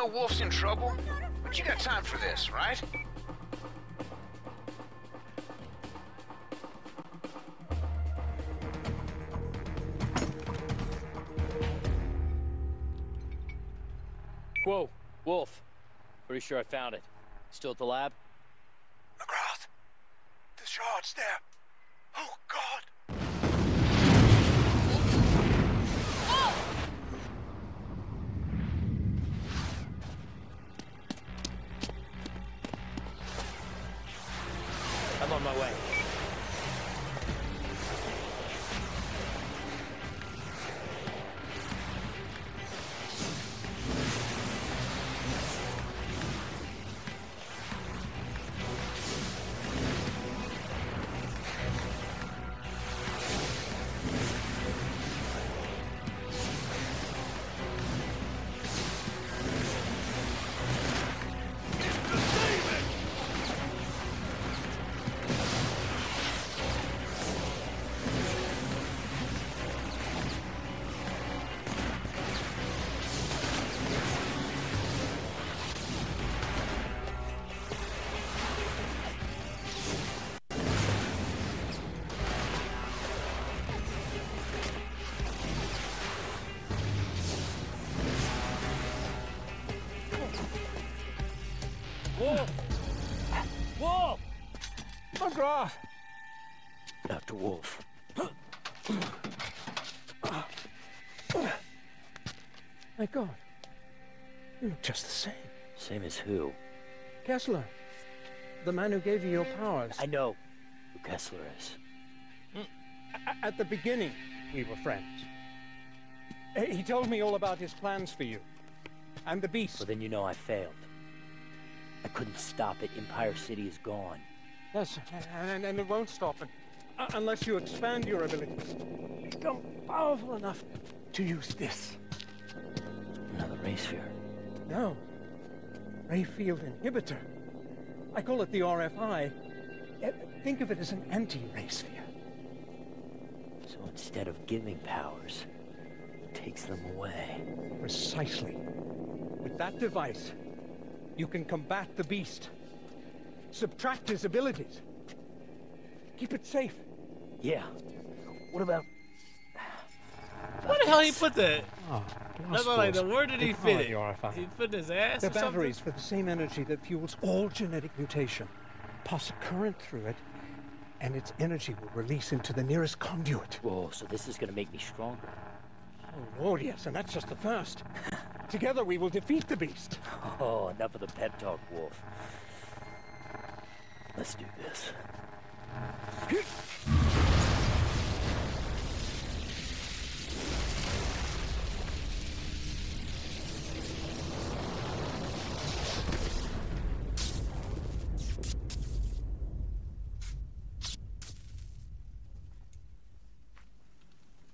know Wolfe's in trouble, but you got time for this, right? Whoa, Wolfe. Pretty sure I found it. Still at the lab? Just the same. Same as who? Kessler. The man who gave you your powers. I know who Kessler is. At the beginning, we were friends. He told me all about his plans for you. And the beast. Well, then you know I failed. I couldn't stop it. Empire City is gone. Yes, and, and it won't stop un- uh, unless you expand your abilities. Become powerful enough to use this. Another Ray Sphere. No. Ray field inhibitor. I call it the RFI. Uh, Think of it as an anti-ray sphere. So instead of giving powers, it takes them away. Precisely. With that device, you can combat the beast. Subtract his abilities. Keep it safe. Yeah. What about Where the hell he put that? Oh, That's all like, the where did he fit power it? the RFI. He put in his ass The or something? batteries for the same energy that fuels all genetic mutation. Pass a current through it, and its energy will release into the nearest conduit. Whoa, so this is gonna make me stronger. Oh, Lord, yes, and that's just the first. Together we will defeat the beast. Oh, enough of the pep talk, Wolfe. Let's do this.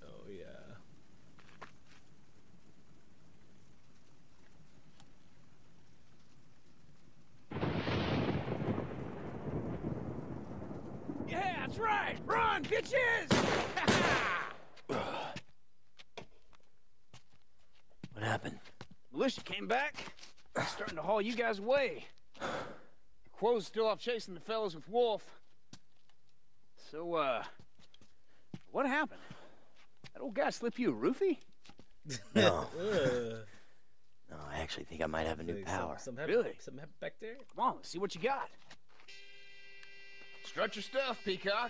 Oh yeah. Yeah, that's right. Bitches! What happened? Militia came back. Starting to haul you guys away. Kuo's still off chasing the fellas with Wolfe. So, uh, what happened? That old guy slip you a roofie? No. No, I actually think I might have a new power. Some, some Really? Something happened back there? Come on, let's see what you got. Strut your stuff, Peacock.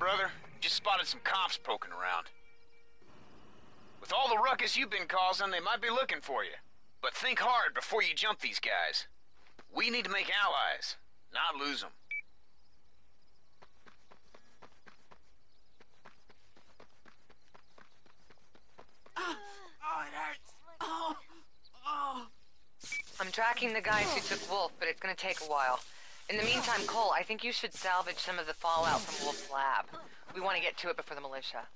brother. Just spotted some cops poking around. With all the ruckus you've been causing, they might be looking for you. But think hard before you jump these guys. We need to make allies, not lose them. Oh, it hurts. Oh, oh. I'm tracking the guys who took Wolfe, but it's gonna take a while. In the meantime, Cole, I think you should salvage some of the fallout from Wolfe's lab. We want to get to it before the militia.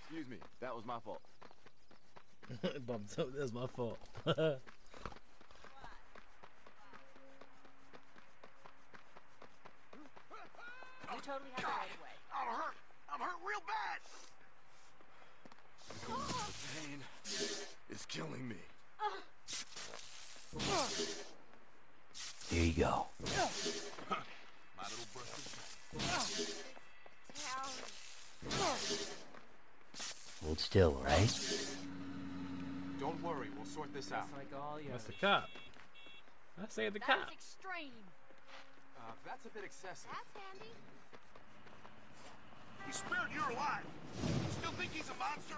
Excuse me, that was my fault. Bumped up. That's my fault. You totally have the right way. I'm hurt. I'm hurt real bad. The pain is killing me. Here you go. My little brother. Hold still, right? Don't worry, we'll sort this out. like all That's the cop. I say the That cop. is extreme. Uh, that's a bit excessive. That's handy. He spared your life. You still think he's a monster?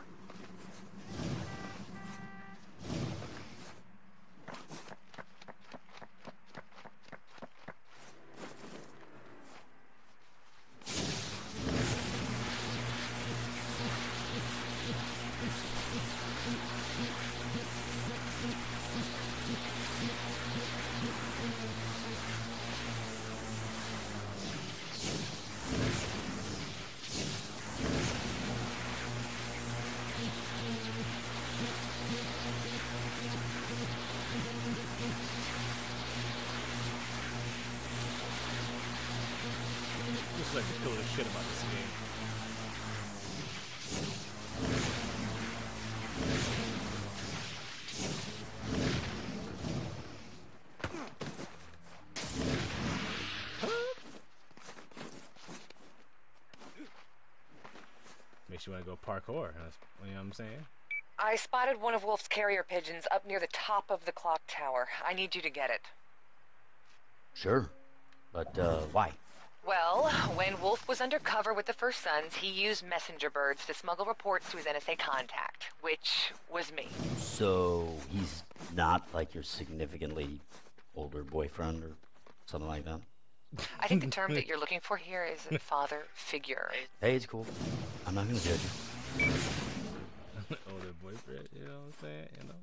Makes you want to go parkour. You know what I'm saying? I spotted one of Wolfe's carrier pigeons up near the top of the clock tower. I need you to get it. Sure. But, uh, why? Well, when Wolfe was undercover with the First Sons, he used messenger birds to smuggle reports to his NSA contact, which was me. So he's not like your significantly older boyfriend or something like that? I think the term that you're looking for here is a father figure. Hey, it's cool. I'm not gonna judge you. Older boyfriend, you know what I'm saying? You know?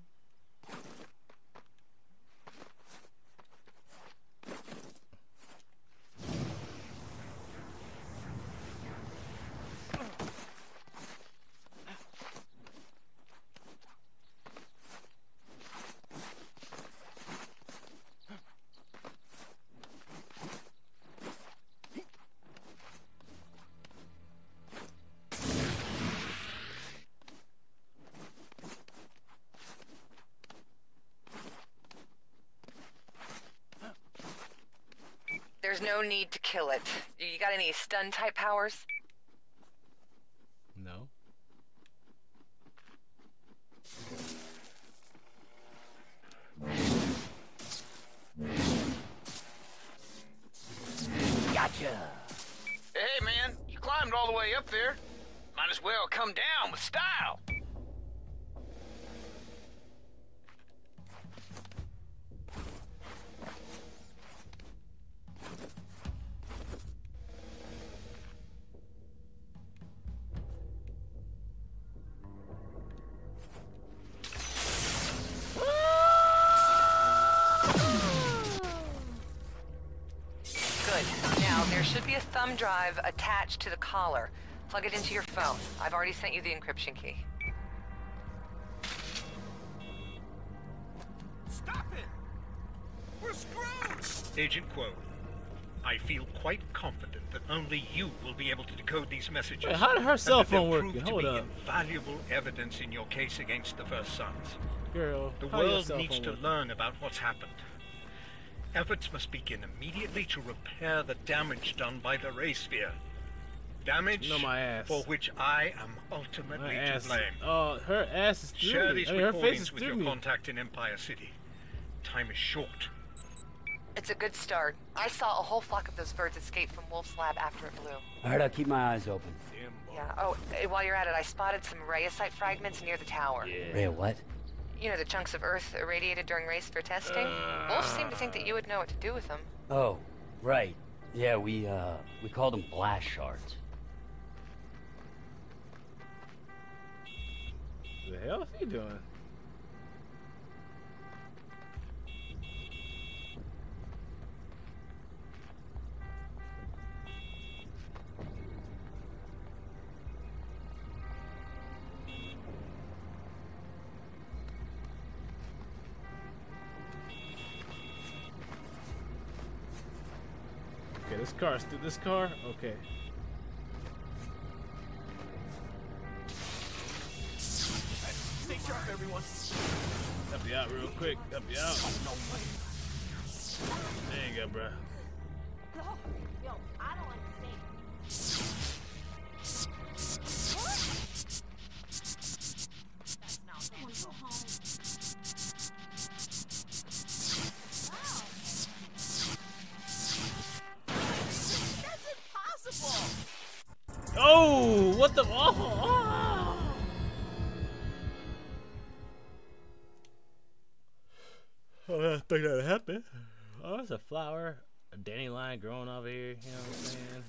There's no need to kill it. You got any stun type powers? Plug it into your phone. I've already sent you the encryption key. Stop it! We're screwed! Agent Kuo, I feel quite confident that only you will be able to decode these messages. Wait, how did her and cell that they'll phone work? prove to Hold be up. Invaluable evidence in your case against the First Sons. Girl, The how your world cell needs phone to work? learn about what's happened. Efforts must begin immediately to repair the damage done by the ray sphere. Damage No, my ass. for which I am ultimately My to blame. Oh, her ass is through Share me. these I mean, her face recordings is with your me. contact in Empire City. Time is short. It's a good start. I saw a whole flock of those birds escape from Wolfe's lab after it blew. All right, I'll keep my eyes open. Yeah. Oh, eh, while you're at it, I spotted some rayosite fragments near the tower. Ray, what? You know, the chunks of Earth irradiated during Ray Sphere testing? Wolfe seemed to think that you would know what to do with them. Oh, right. Yeah, we uh we called them blast shards. The hell is he doing? Okay, this car, this car, okay. Everyone. Help you out real quick. Help you out. There you go, bro. Yo, I don't understand. That's not I want to go home. That's impossible. Oh, what the? Oh. Oh, I think that'd happen. Oh, it's a flower, a dandelion growing over here. You know what I'm saying?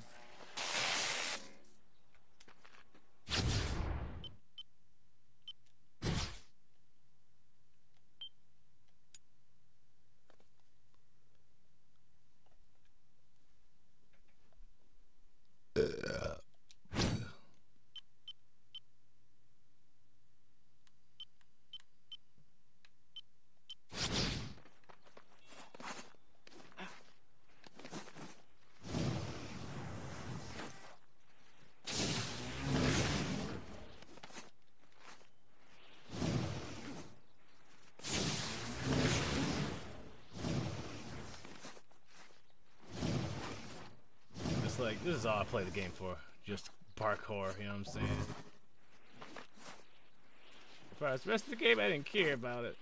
It's like this is all I play the game for. Just parkour, you know what I'm saying? As the rest of the game, I didn't care about it.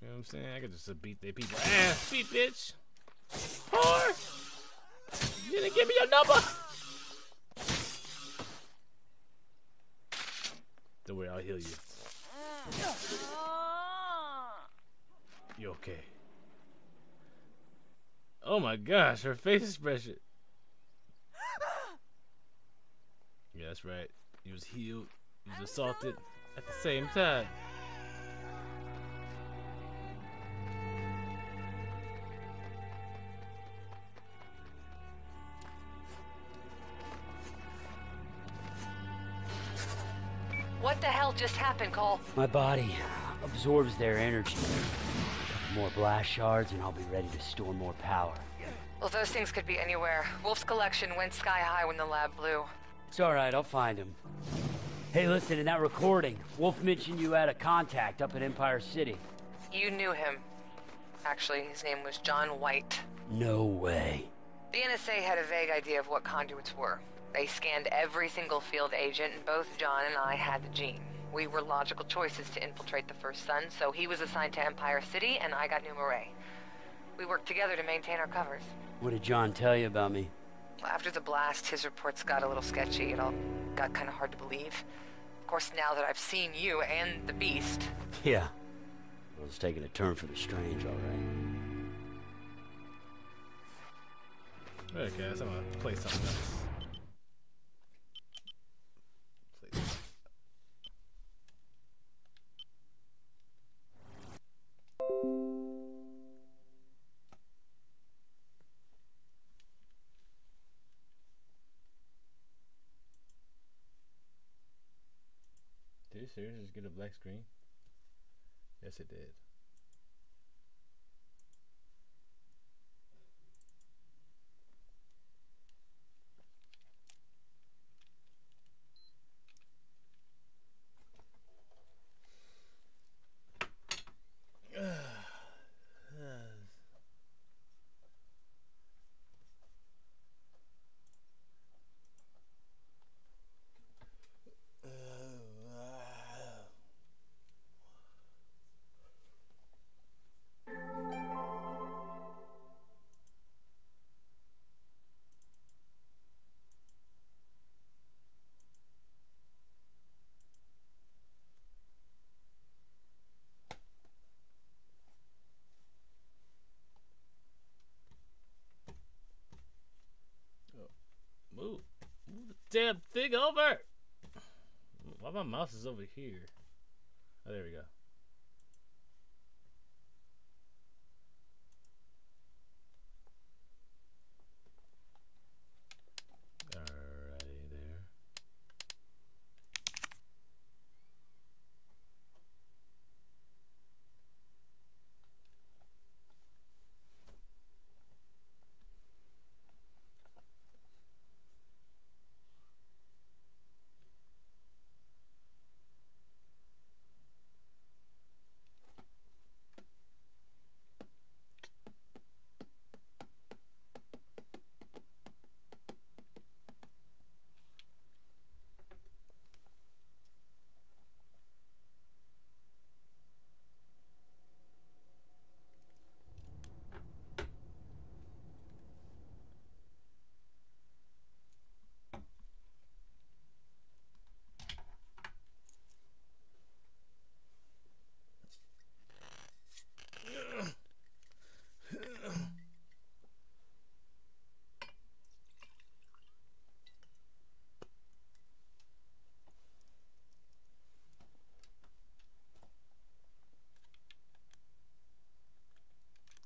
You know what I'm saying? I could just beat the people ah, ass, beat bitch. Whore! You didn't give me your number! Don't worry, I'll heal you. You okay? Oh my gosh, her face expression. Yeah, that's right. He was healed. He was assaulted at the same time. What the hell just happened, Cole? My body absorbs their energy. More blast shards, and I'll be ready to store more power. Well, those things could be anywhere. Wolfe's collection went sky high when the lab blew. It's all right. I'll find him. Hey, listen. In that recording, Wolfe mentioned you had a contact up at Empire City. You knew him. Actually, his name was John White. No way. The NSA had a vague idea of what conduits were. They scanned every single field agent, and both John and I had the gene. We were logical choices to infiltrate the First Sun, so he was assigned to Empire City, and I got New Marais. We worked together to maintain our covers. What did John tell you about me? After the blast, his reports got a little sketchy. It all got kind of hard to believe. Of course, now that I've seen you and the Beast, Yeah. Well, it's taking a turn for the strange, all right. Okay, guys, I'm gonna play something else. Play something. Did it seriously just get a black screen? Yes, it did. Damn thing over. Why my mouse is over here? Oh, there we go. Alrighty there.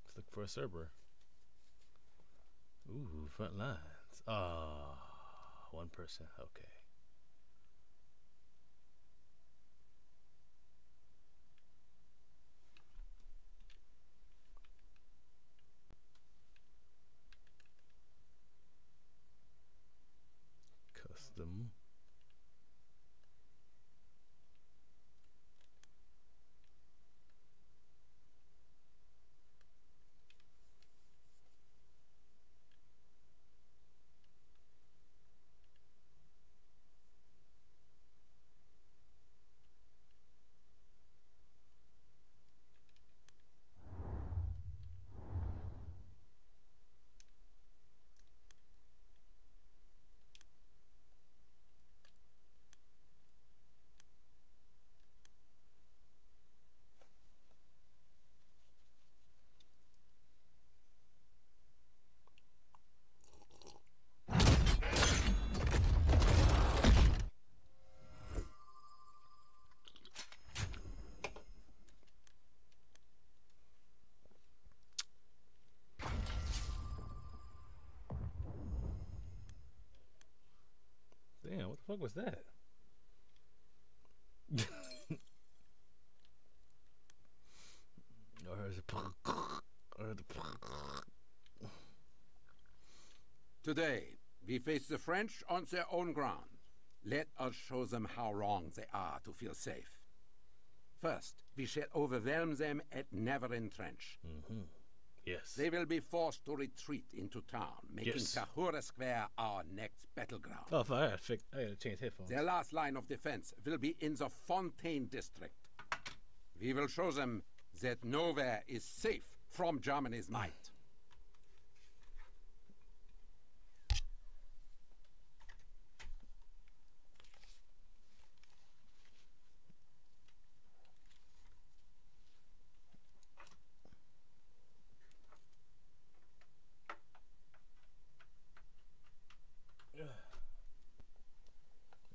Let's look for a server. Ooh, front lines. Ah, one person. Okay. Custom. Damn, what the fuck was that? or is it or the Today, we face the French on their own ground. Let us show them how wrong they are to feel safe. First, we shall overwhelm them at Neverin Trench. Mm-hmm. Yes. They will be forced to retreat into town, making Yes. Kahura Square our next battleground. Oh, I gotta, fix, I gotta change headphones. Their last line of defense will be in the Fontaine district. We will show them that nowhere is safe from Germany's might.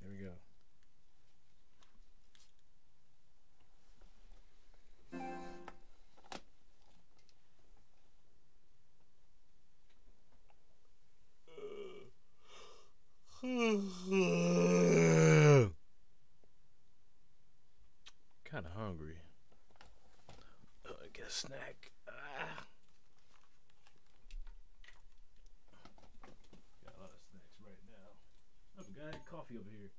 There we go. kind of hungry. Oh, I get a snack. Ah. Got a lot of snacks right now. Oh, got coffee over here.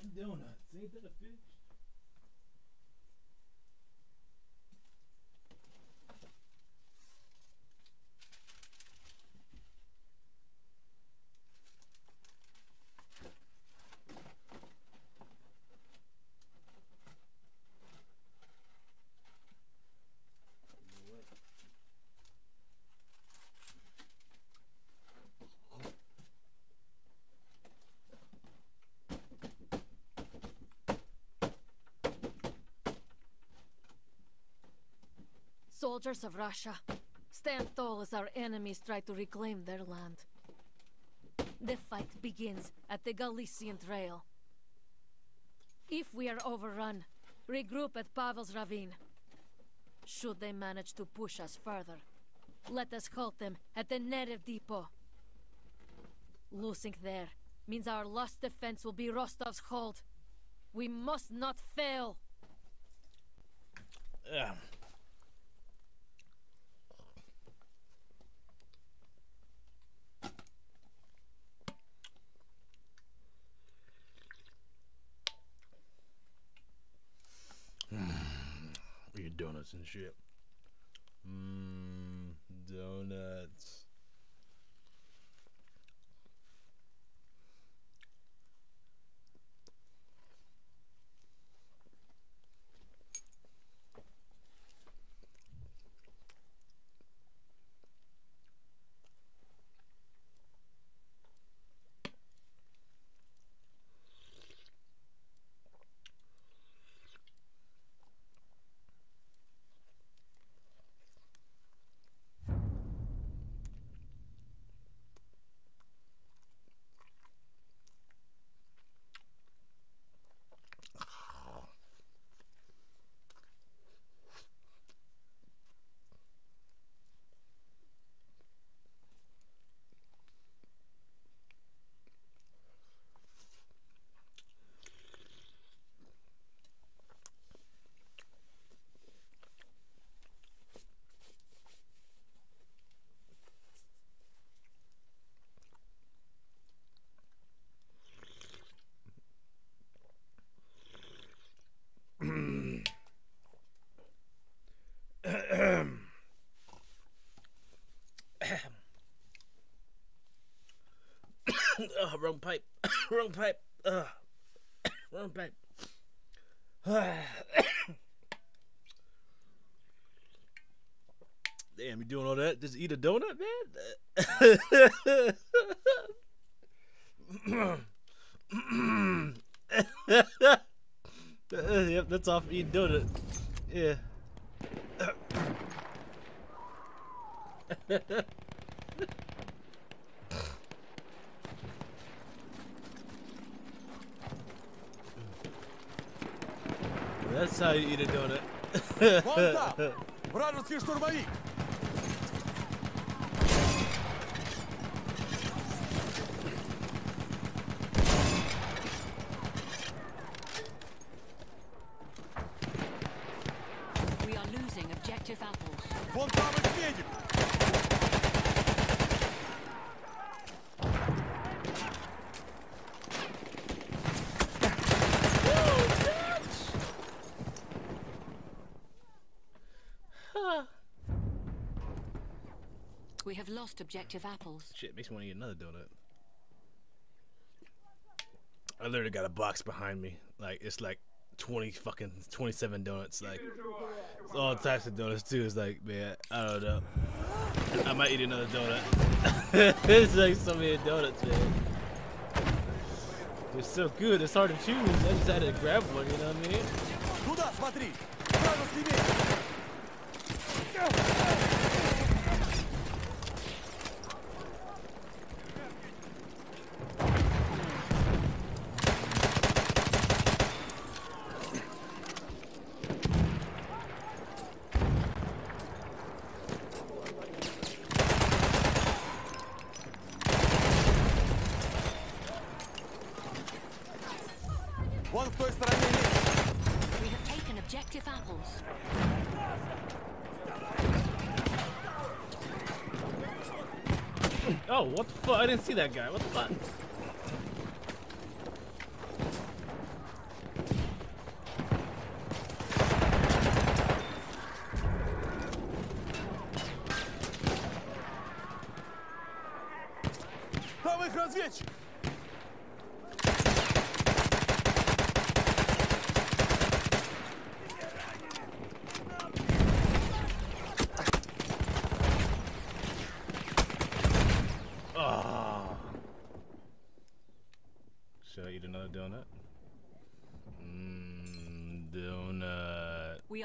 And donuts. Ain't that a bitch? Soldiers of Russia, stand tall as our enemies try to reclaim their land. The fight begins at the Galician Trail. If we are overrun, regroup at Pavel's Ravine. Should they manage to push us further, let us halt them at the Nerev Depot. Losing there means our last defense will be Rostov's hold. We must not fail. Donuts and shit. Mmm, donuts. oh, wrong pipe. wrong pipe. Ugh. wrong pipe. Damn, you doing all that? Just eat a donut, man? Uh, yep, that's off eating donut. Yeah. That's how you eat a donut. Lost objective apples. Shit, makes me want to eat another donut. I literally got a box behind me. Like it's like twenty fucking twenty seven donuts. Like it's all types of donuts too. It's like man, I don't know. I might eat another donut. it's like so many donuts, man. They're so good. It's hard to choose. I just had to grab one. You know what I mean? Didn't see that guy. What the fuck?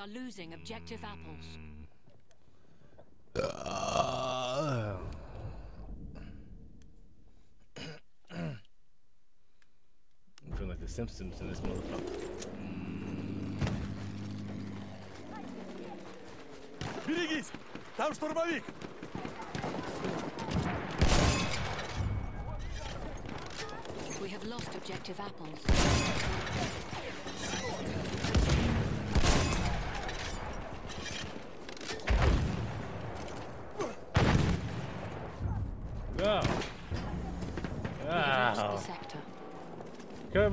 are losing objective apples. I'm feeling like the Simpsons in this motherfucker. Берегись! Там штурмовик! We have lost objective apples.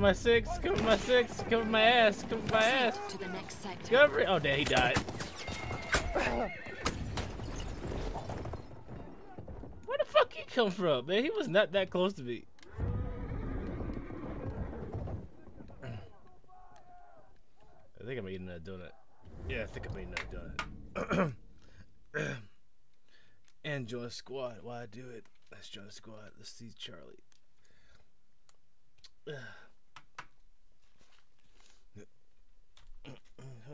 My six. Cover my six. Cover my ass. Cover my ass. To the next sector. Cover it. Oh, damn, he died. Where the fuck he come from, man? He was not that close to me. I think I'm eating that donut. Yeah, I think I'm eating that donut. and join a squad. Why I do it? Let's join a squad. Let's see Charlie.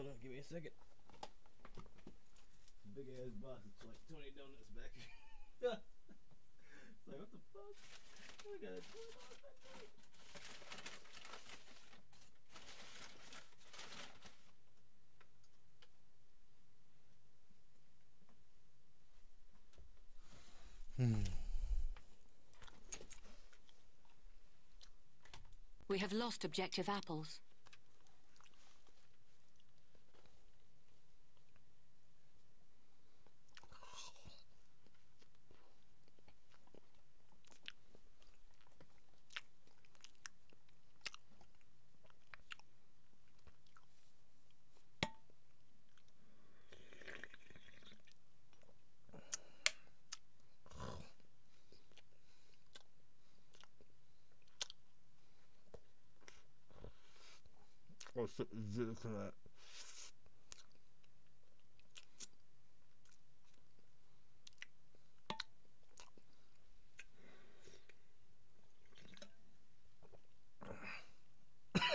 Hold on, give me a second. Big ass box of like 20 donuts back here. it's like, what the fuck? I got a 20 donuts back there. Hmm. We have lost objective apples.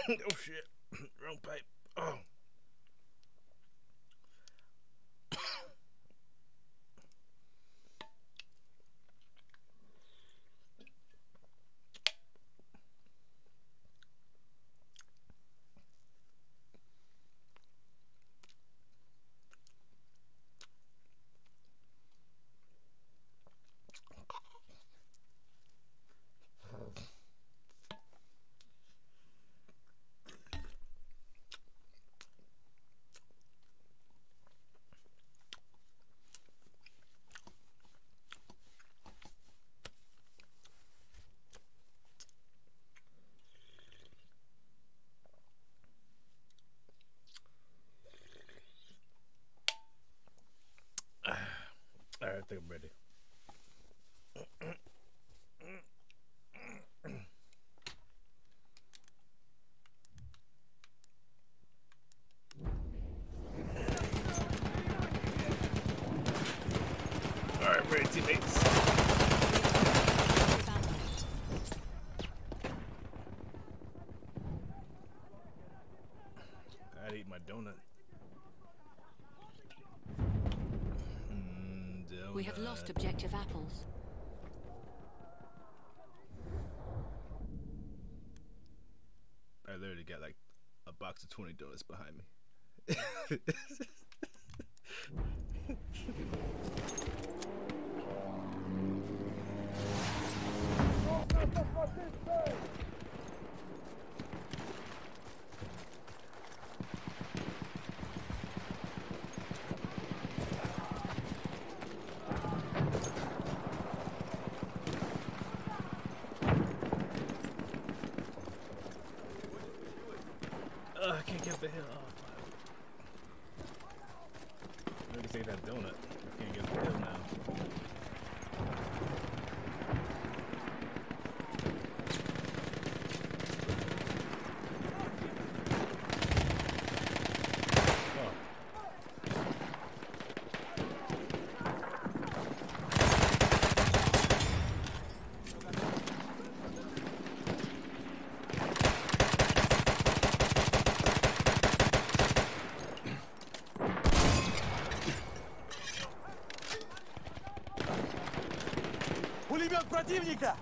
Oh, shit, wrong pipe. Oh. Alright, I think I'm ready. Alright, ready, teammates. I'd eat my donut. Mm, We have lost donut. objective apples. Got like a box of 20 donuts behind me. противника!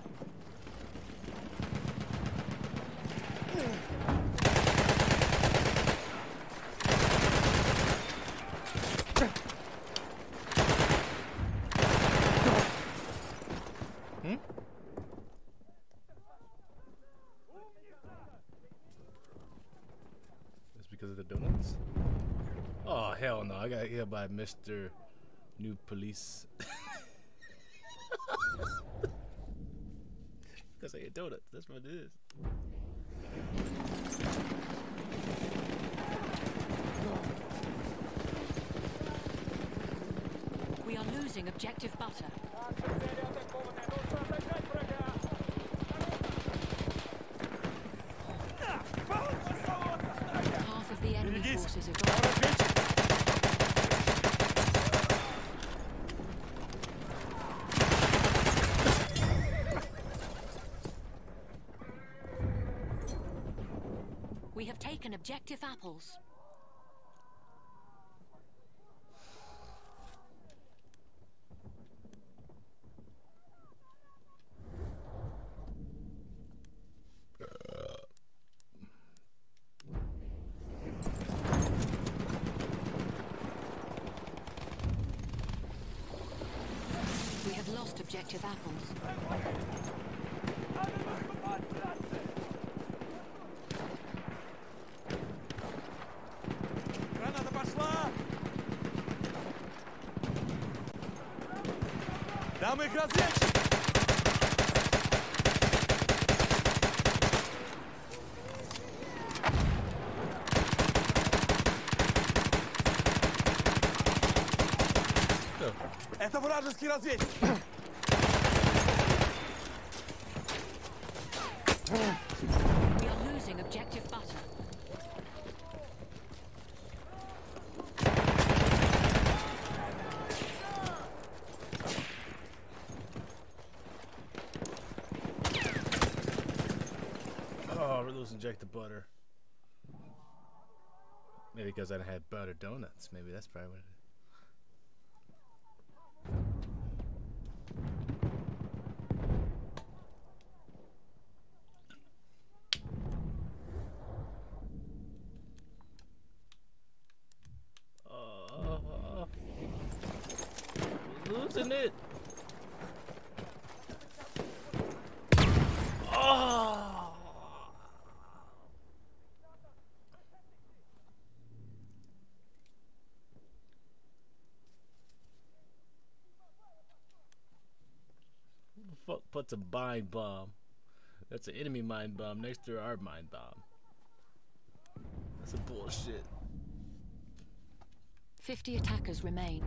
Oh, hell no. I got hit by Mr. New Police donuts. That's what it is. We are losing objective butter. Objective apples. Там их разведчик! Это вражеский разведчик! Jack the butter. Maybe because I had butter donuts. Maybe that's probably what it is. Oh, losing it. Oh. Who puts a mind bomb? That's an enemy mind bomb next to our mind bomb. That's a bullshit. 50 attackers remain.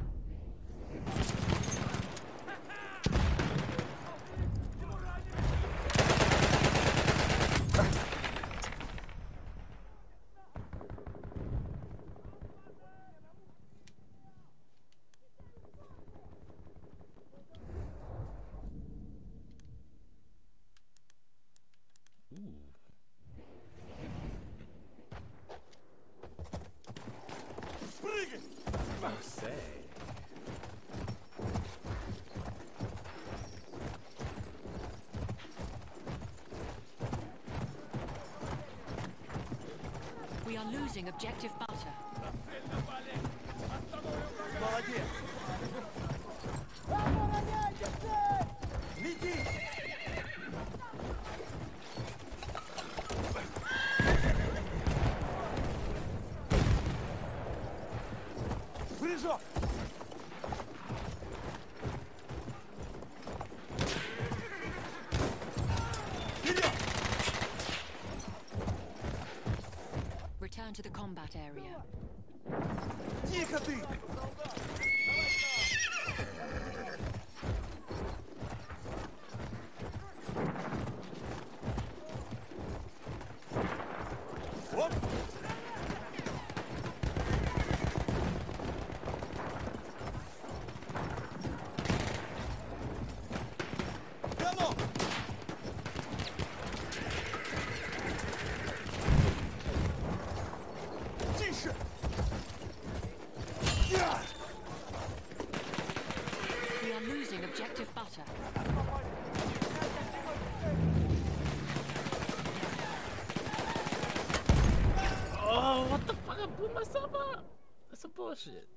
bullshit.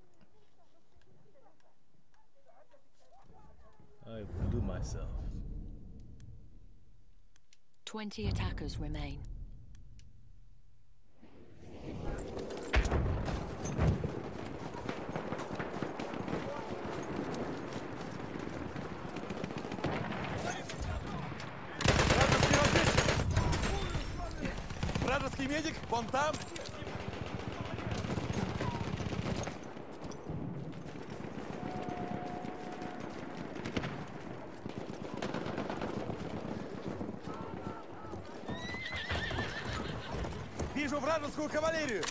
I blew myself. 20 attackers remain. Вон там! имперскую кавалерию.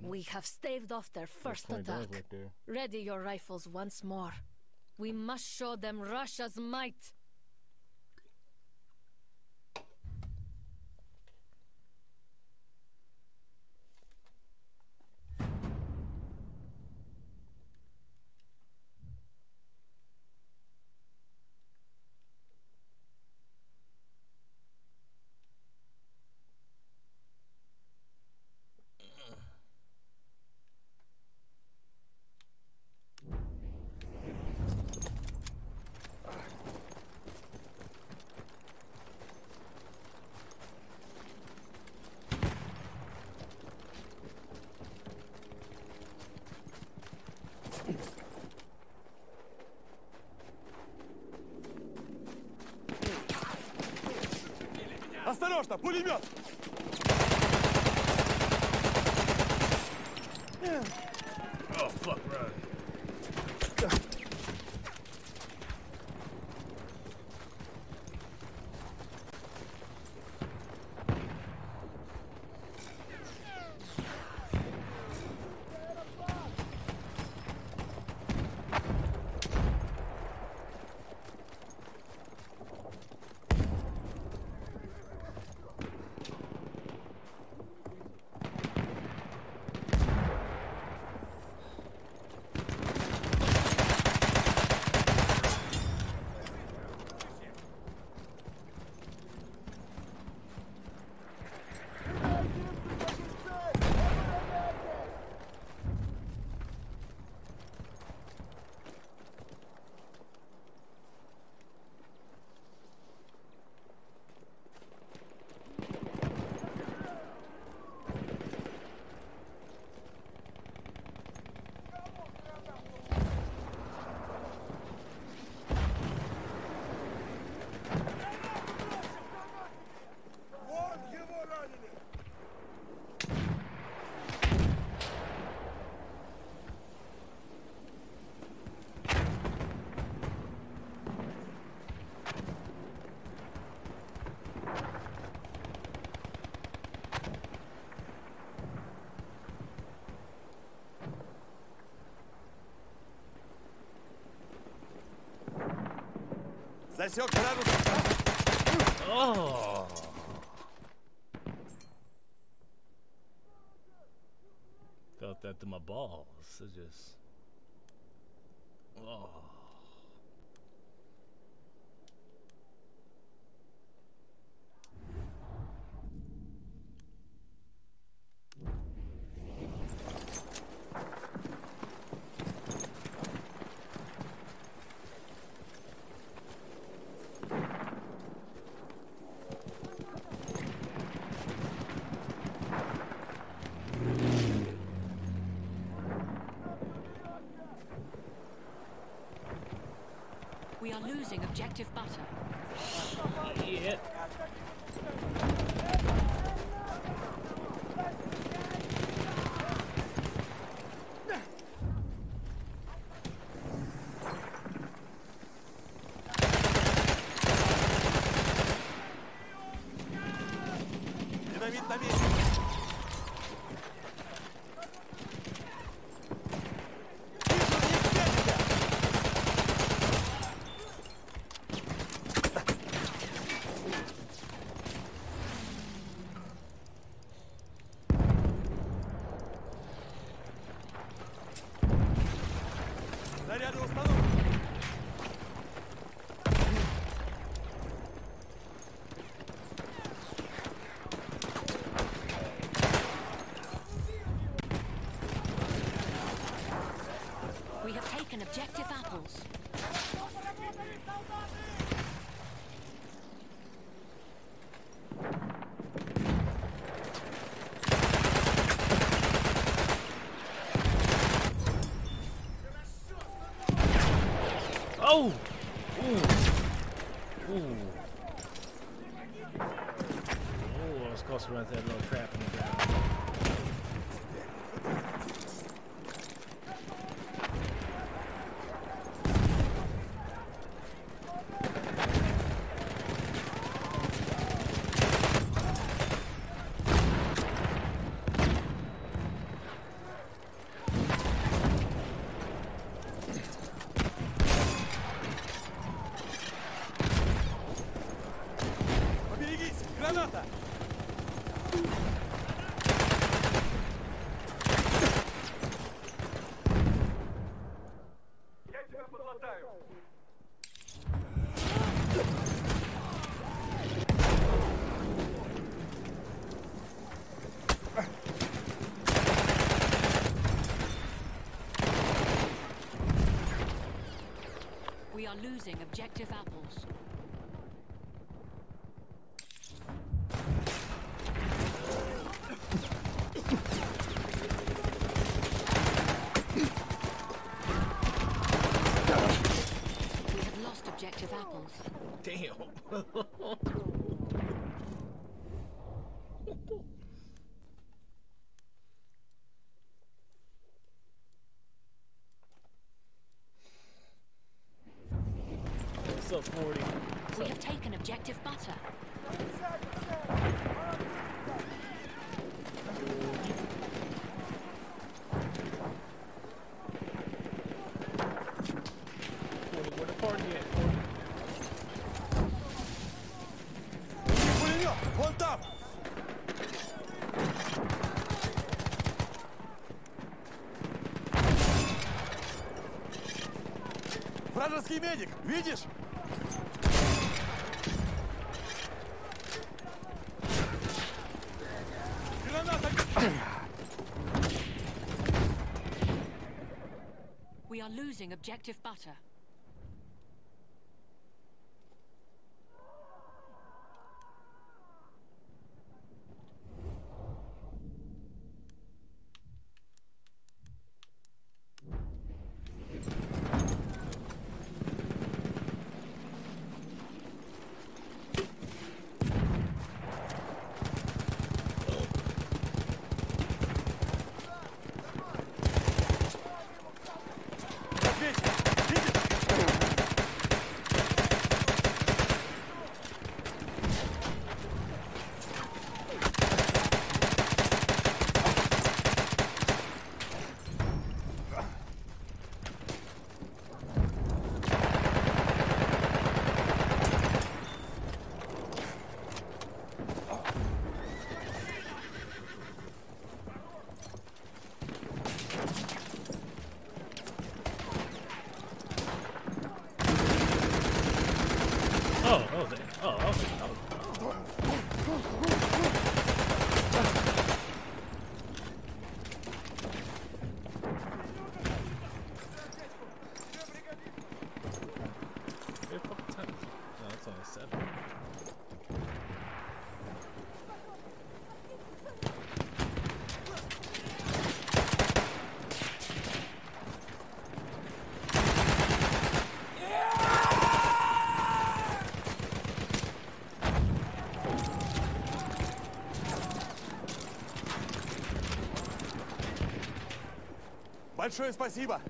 Should I eat another donut? We have staved off their first attack. right. Ready your rifles once more. We must show them Russia's might. можно! Пулемет! demasiado Felt that to my balls. I just. influencer Losing objective apples. 40. We have taken objective butter. Вражеский медик, видишь? Objective butter. Большое спасибо.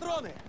патроны!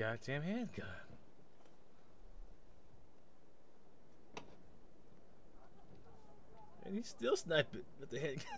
goddamn handgun. And he's still sniping with the handgun.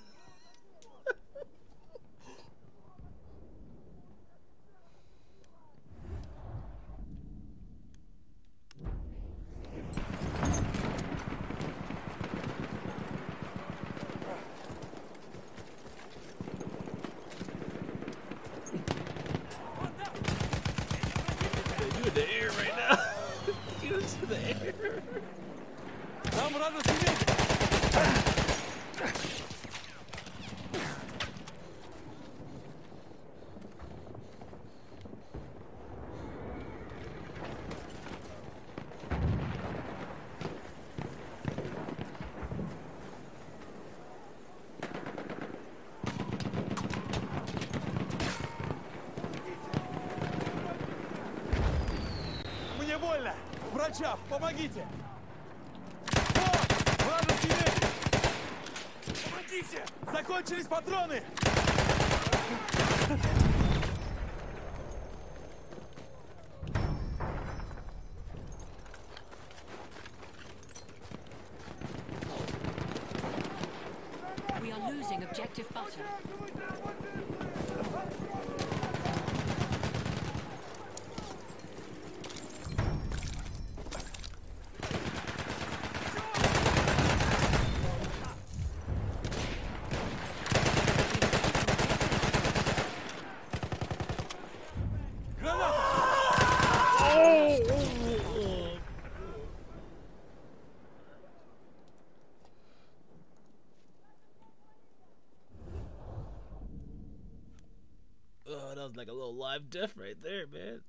Качав, помогите! Вот! Вражеский! Помогите! Закончились патроны! live death right there, man.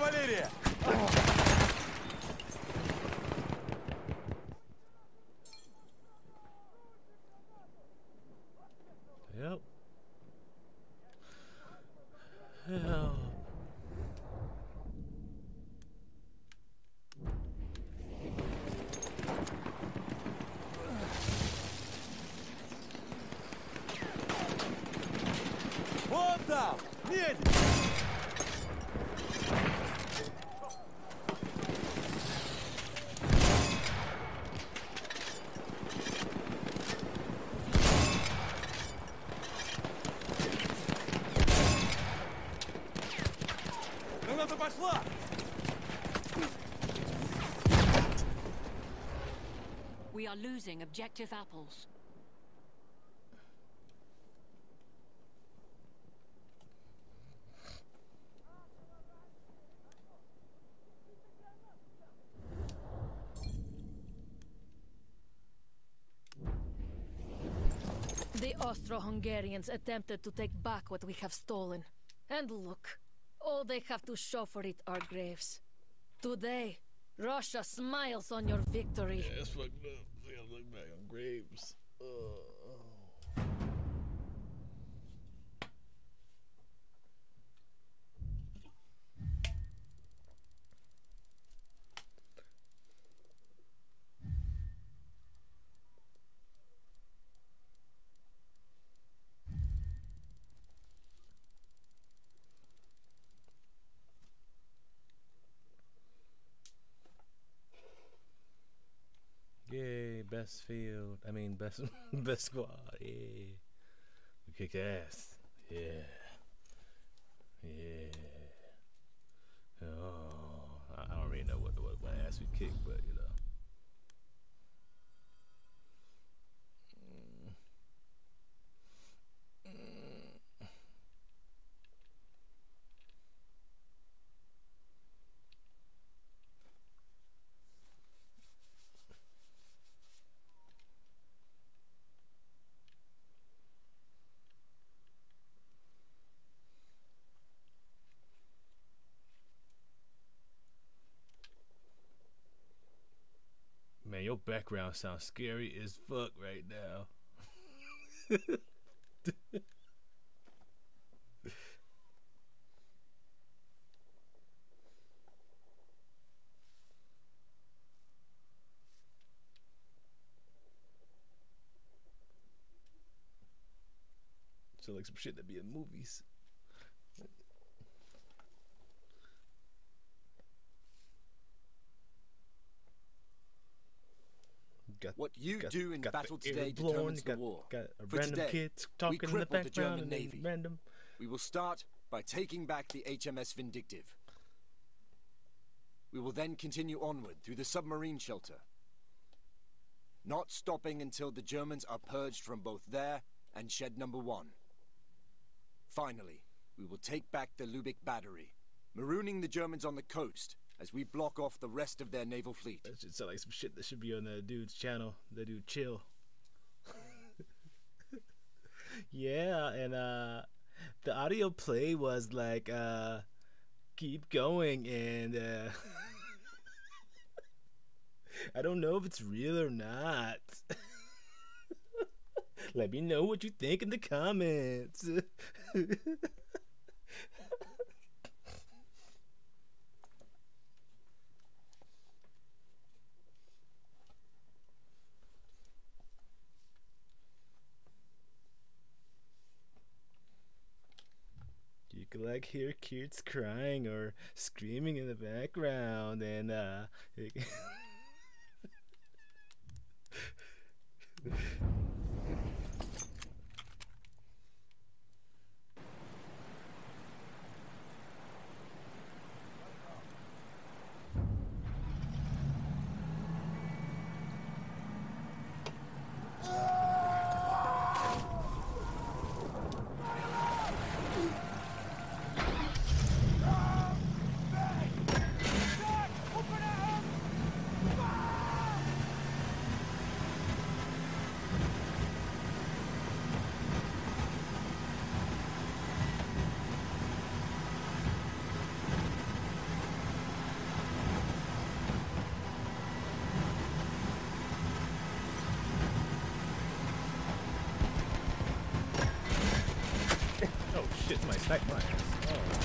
кавалерия! Losing objective apples. The Austro-Hungarians attempted to take back what we have stolen. And look, all they have to show for it are graves. Today, Russia smiles on your victory. Yeah, it's fucked up. They gotta look back on graves. Ugh. Yay, best field. I mean, best best squad. Yay. We kick ass. Yeah. Yeah. Oh, I I don't really know what, what, what ass we kick, but you know. Mm. Mm. Man, your background sounds scary as fuck right now. So like some shit that be in movies. Got, What you got- do in got battle today blown, determines got, the war. Got a For random today, kids we talking in the crippled the German Navy. random. We will start by taking back the HMS Vindictive. We will then continue onward through the submarine shelter. Not stopping until the Germans are purged from both there and shed number one. Finally, we will take back the Lubeck battery, marooning the Germans on the coast as we block off the rest of their naval fleet. That should sound like some shit that should be on that dude's channel. That dude chill. yeah, and uh the audio play was like uh keep going and uh I don't know if it's real or not. Let me know what you think in the comments. Like hear kids crying or screaming in the background, and uh, it- oh shit, my snipe my ass. Oh.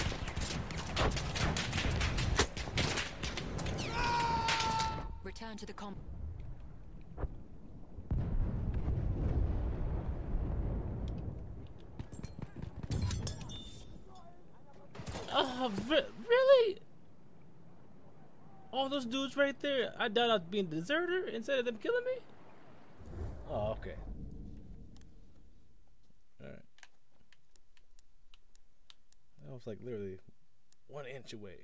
Return to the com. Oh, re- really? All those dudes right there. I died out being a deserter instead of them killing me. Oh, okay. All right. That was like literally one inch away.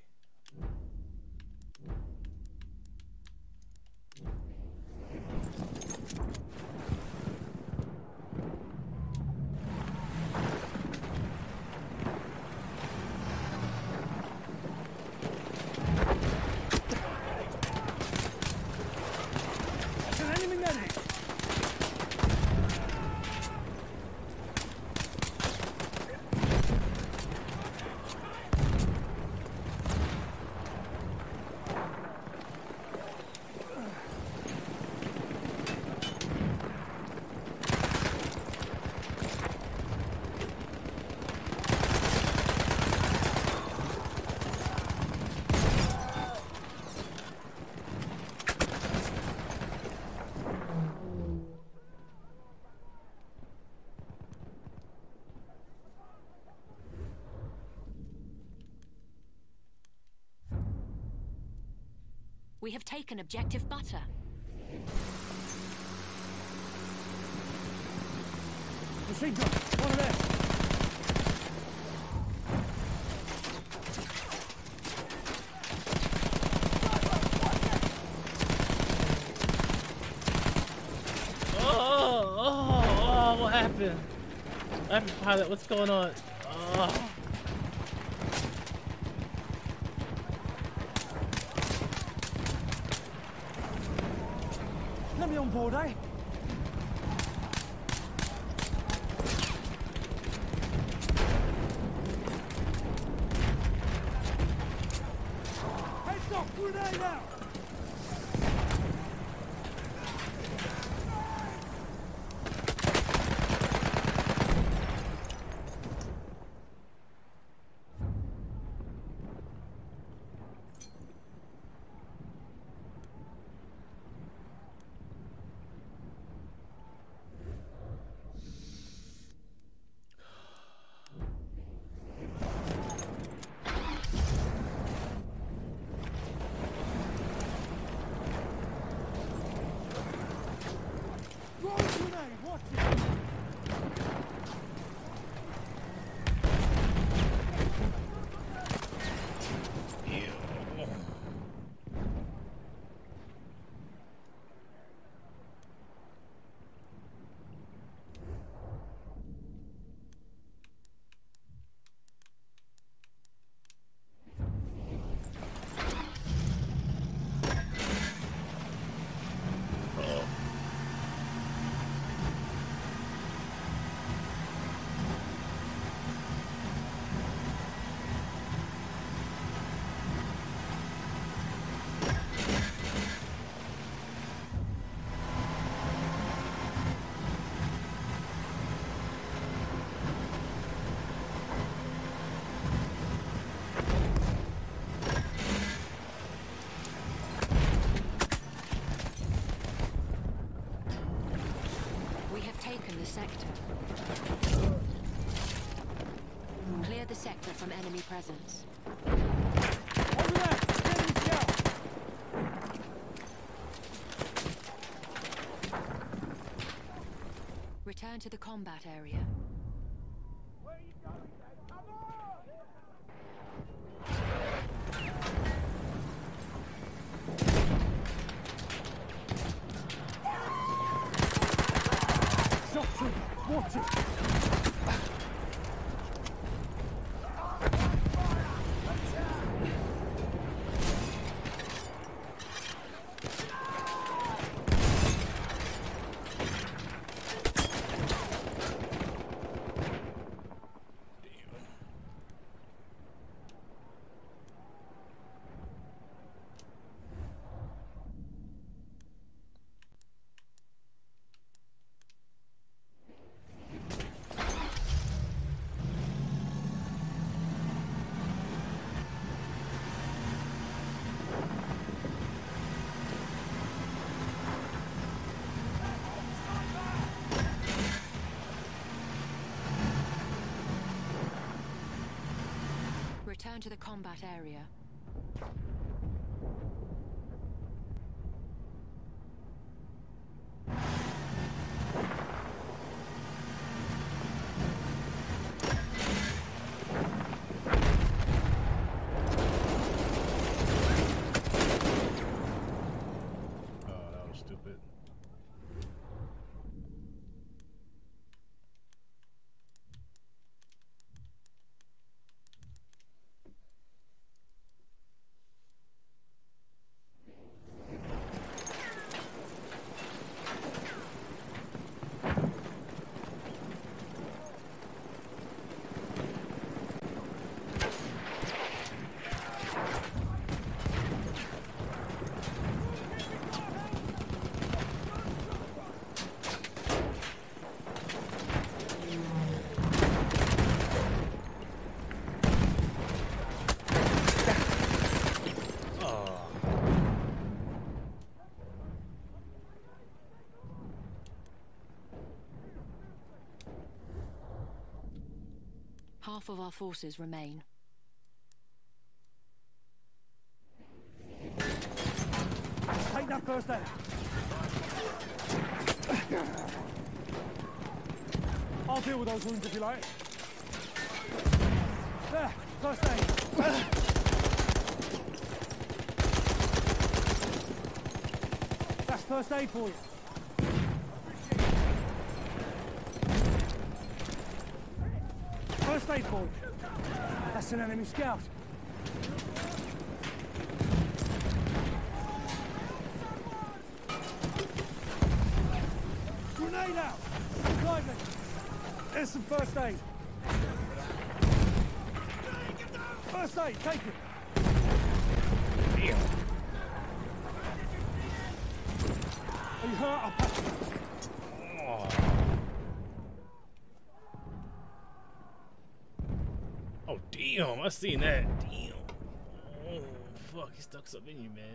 We have taken objective butter. Machine gun, one of them. Oh, oh, oh, oh, what happened? What happened, pilot? What's going on? Oh. Sector. Clear the sector from enemy presence. Return to the combat area. Return to the combat area. Oh, that was stupid. Oh. Half of our forces remain. Take that first aid. I'll deal with those wounds if you like. There, first aid. That's first aid for you. First aid for you. That's an enemy scout. Grenade out! Lively! There's some first aid. First aid, take it. Are you hurt? I'll patch you. Oh damn! I seen that. Damn. Oh fuck! He stuck something in you, man.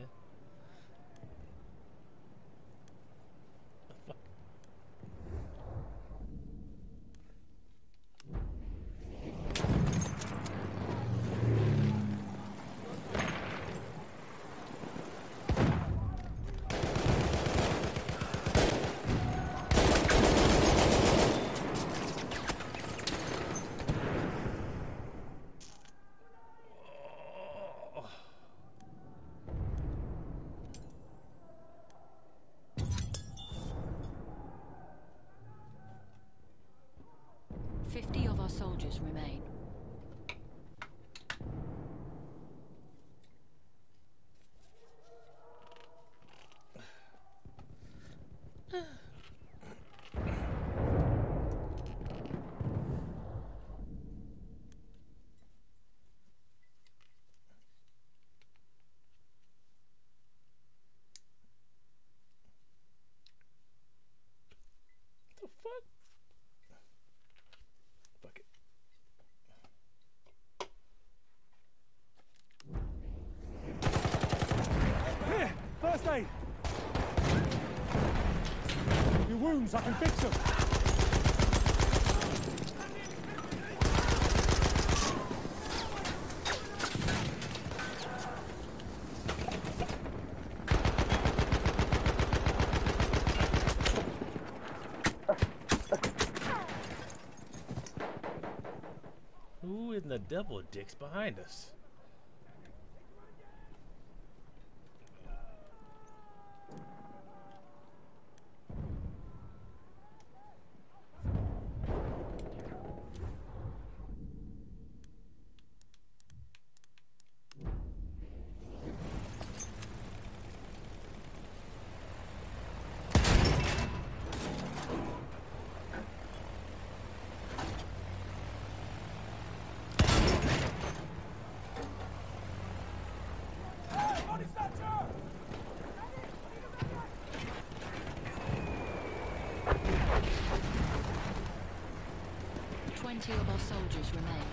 Fifty of our soldiers remain. The fuck? Fuck it. Here, first aid. Your wounds, I can fix them. Who in the devil dicks behind us? Twenty of our soldiers remain.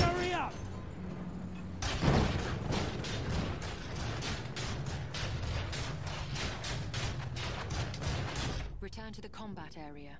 Hurry up! Return to the combat area.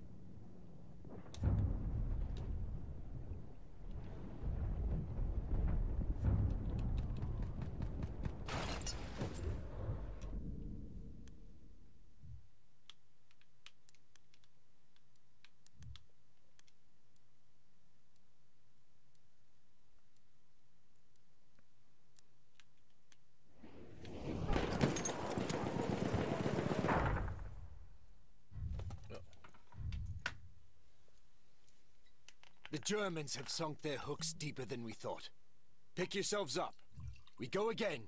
Germans have sunk their hooks deeper than we thought. Pick yourselves up. We go again.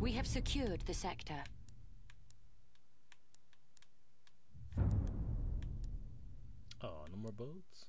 We have secured the sector. Oh, no more boats?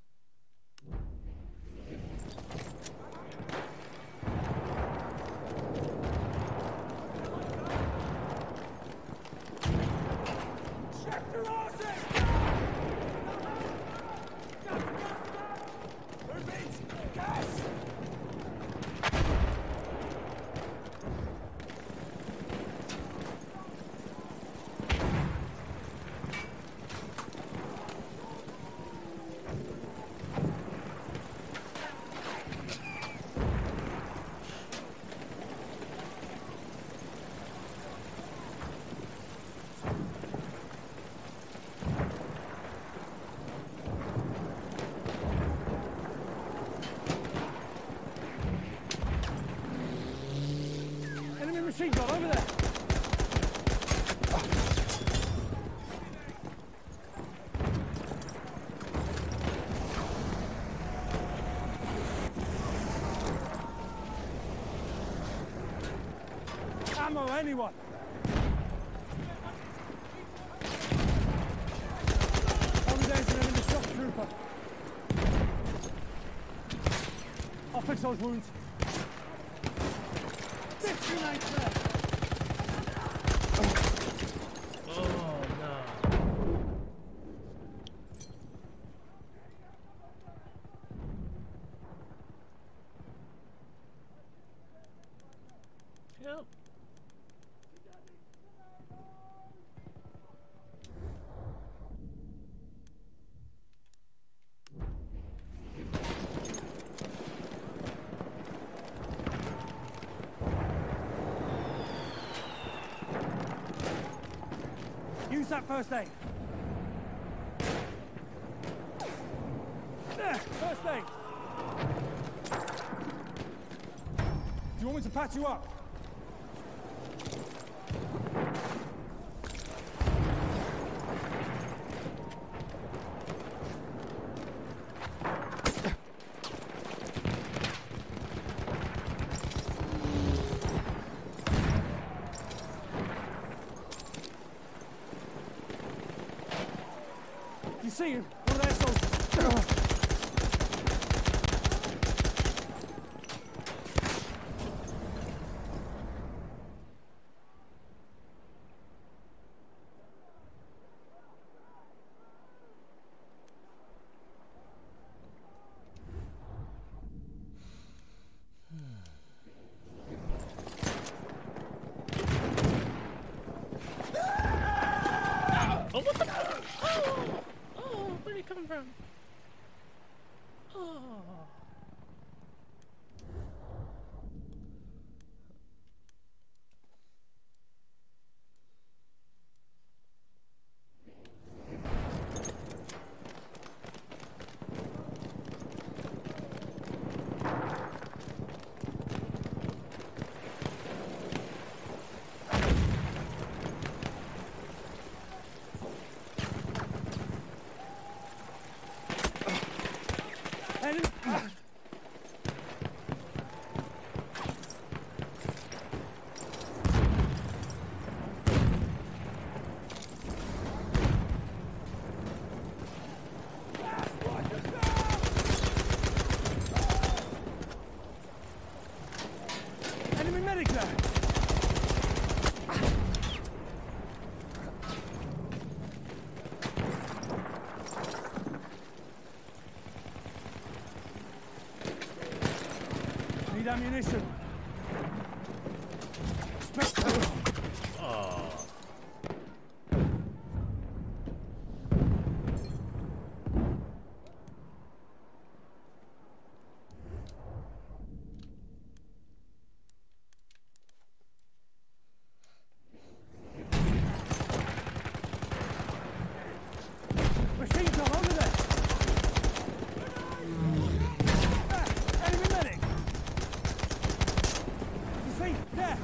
Enemy machine gun over there! Ammo, anyone! Over there's an enemy shock trooper. I'll fix those wounds. Fifty nights left. Oh, no. Yep. Use that first aid. First aid. Do you want me to patch you up? see him. One of their soldiers. Oh, what the? Oh, oh, where'd he come from? Oh. Enemy. Need ammunition. Oh. Machine gun over there. Ah, enemy medic. You see? There.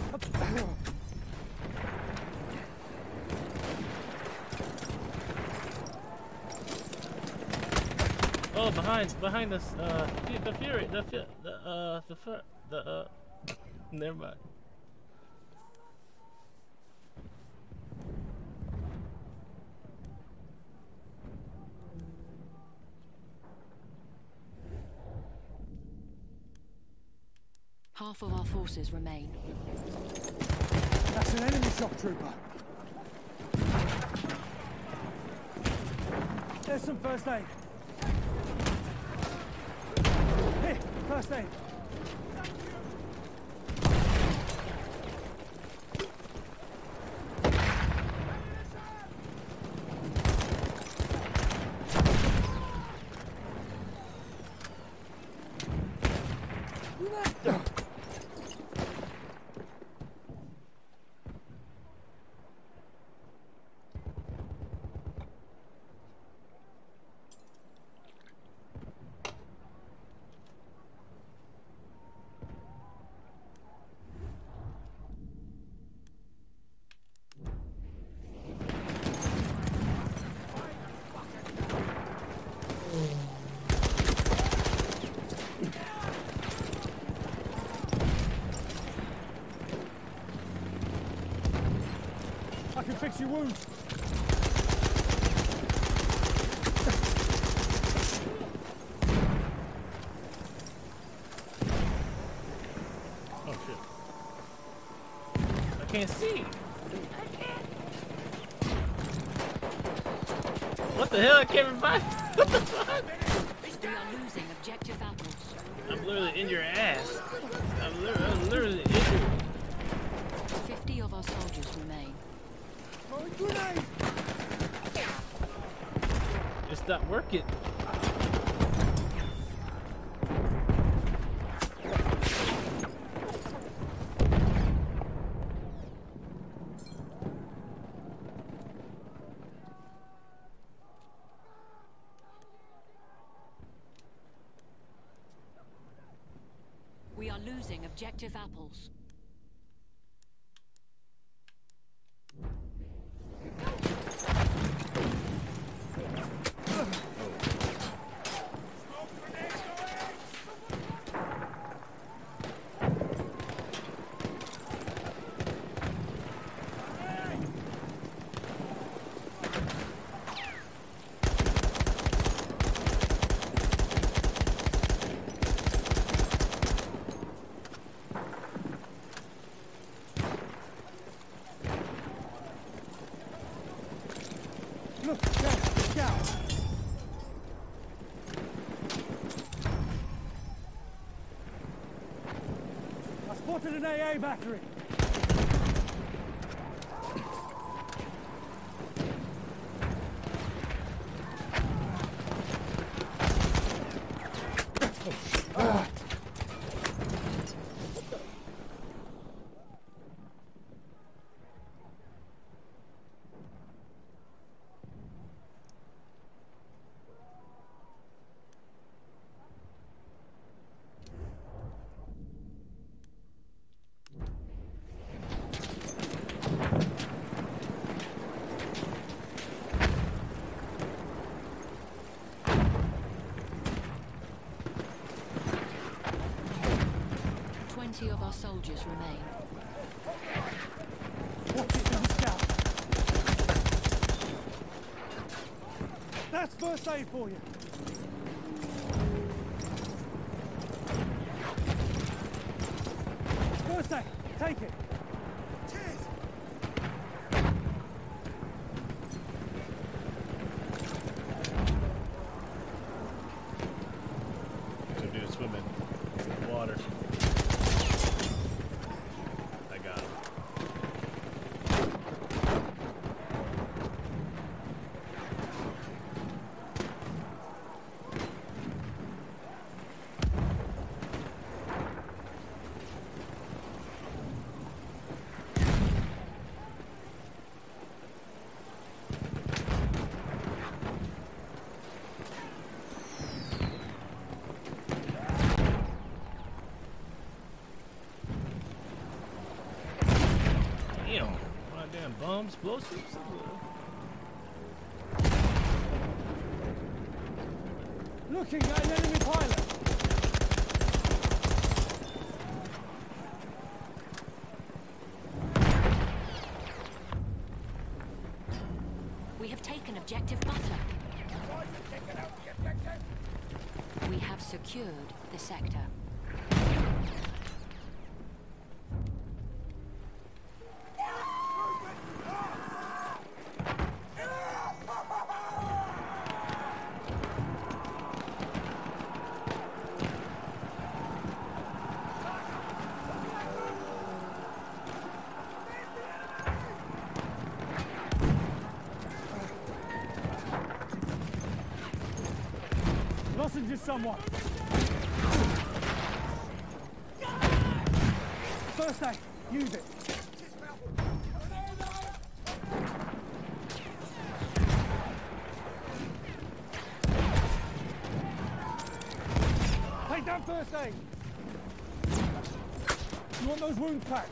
Oh, behind, behind us, uh, the fury, the fu- the uh, the fu- the uh, never mind. Half of our forces remain. That's an enemy shock trooper. There's some first aid. First aid. Fix your wounds. Oh shit. I can't see. What the hell? I can't revive. What the fuck? We are losing objective apples. I'm literally in your ass. I'm literally, I'm literally injured. 50 of our soldiers remain. It stopped working. AA battery. Twenty of our soldiers remain. That's first aid for you. First aid, take it. Two dudes swimming in the water. I got him. Damn. My damn bomb explosives. Looking at an enemy pilot. We have taken objective butter. We have secured the sector. Someone. First aid, use it. Take that first aid. You want those wounds patched?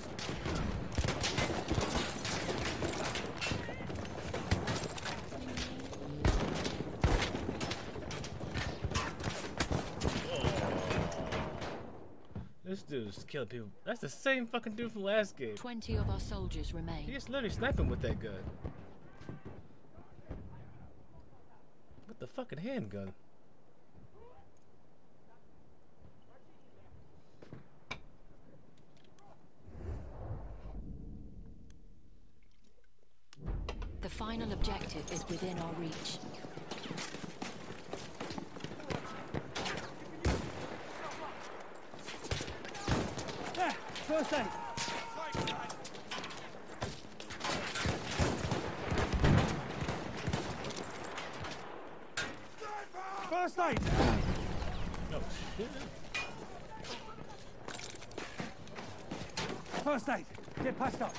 This dude's killing people. That's the same fucking dude from last game. Twenty of our soldiers remain. He's literally sniping with that gun. With the fucking handgun. The final objective is within our reach. There, first aid. First aid. Oh shit. First aid. Get passed up.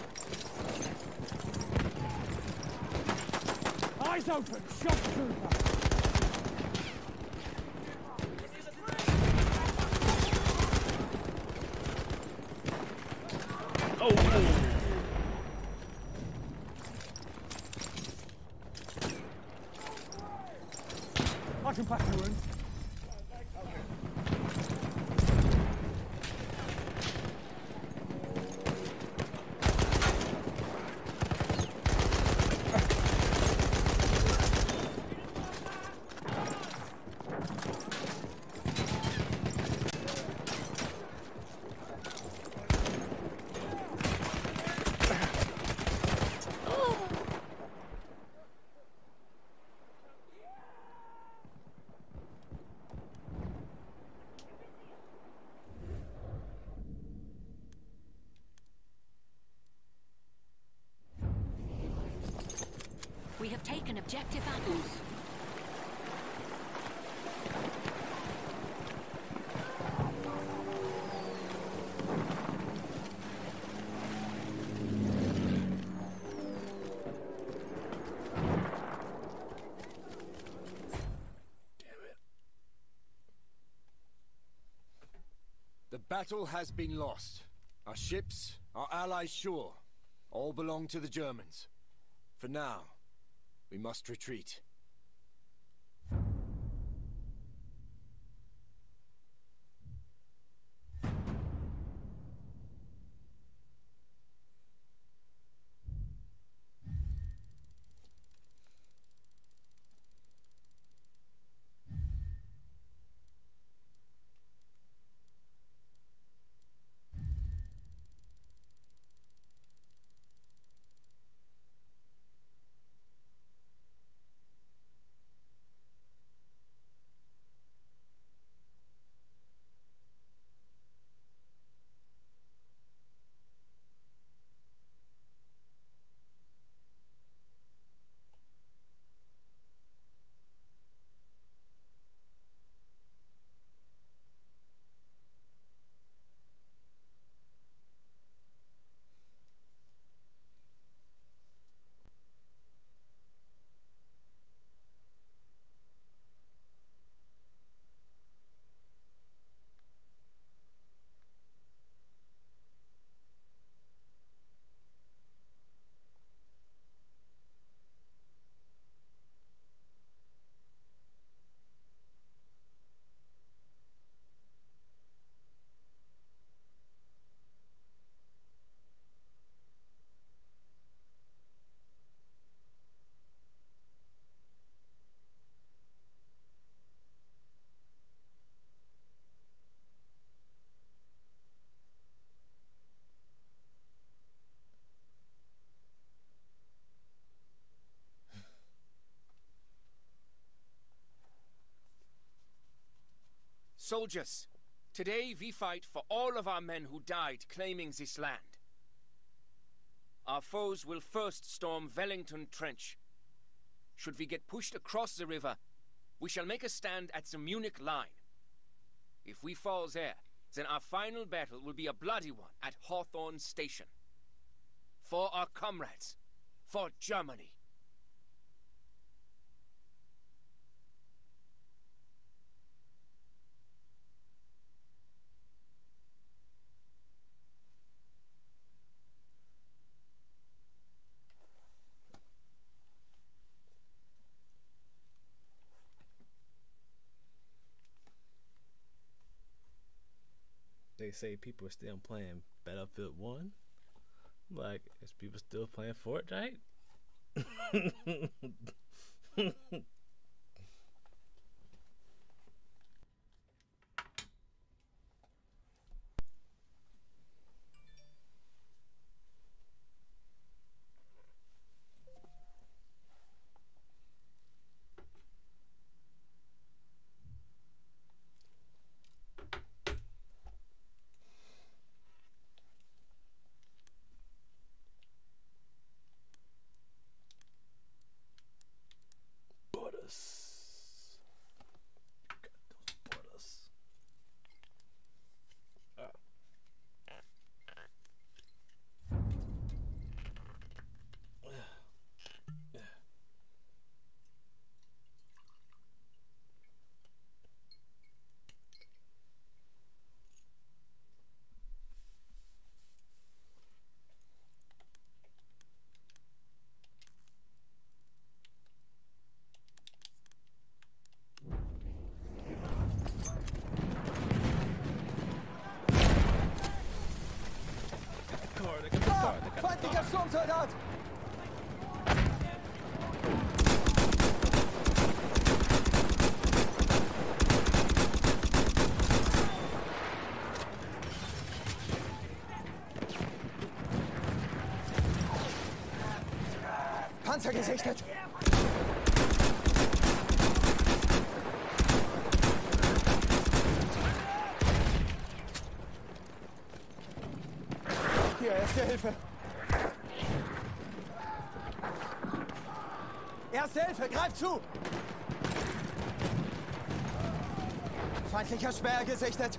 Eyes open. Shock trooper. Oh, oh. I can patch your wounds. objective apples. The battle has been lost. Our ships, our allies' shore, all belong to the Germans. For now, must retreat. Soldiers, today we fight for all of our men who died claiming this land. Our foes will first storm Wellington Trench. Should we get pushed across the river, we shall make a stand at the Munich line. If we fall there, then our final battle will be a bloody one at Hawthorne Station. For our comrades, for Germany. They say people are still playing Battlefield 1. Like, is people still playing Fortnite? gesichtet. Hier, erste Hilfe. Erste Hilfe, greif zu! Feindlicher Sperr gesichtet.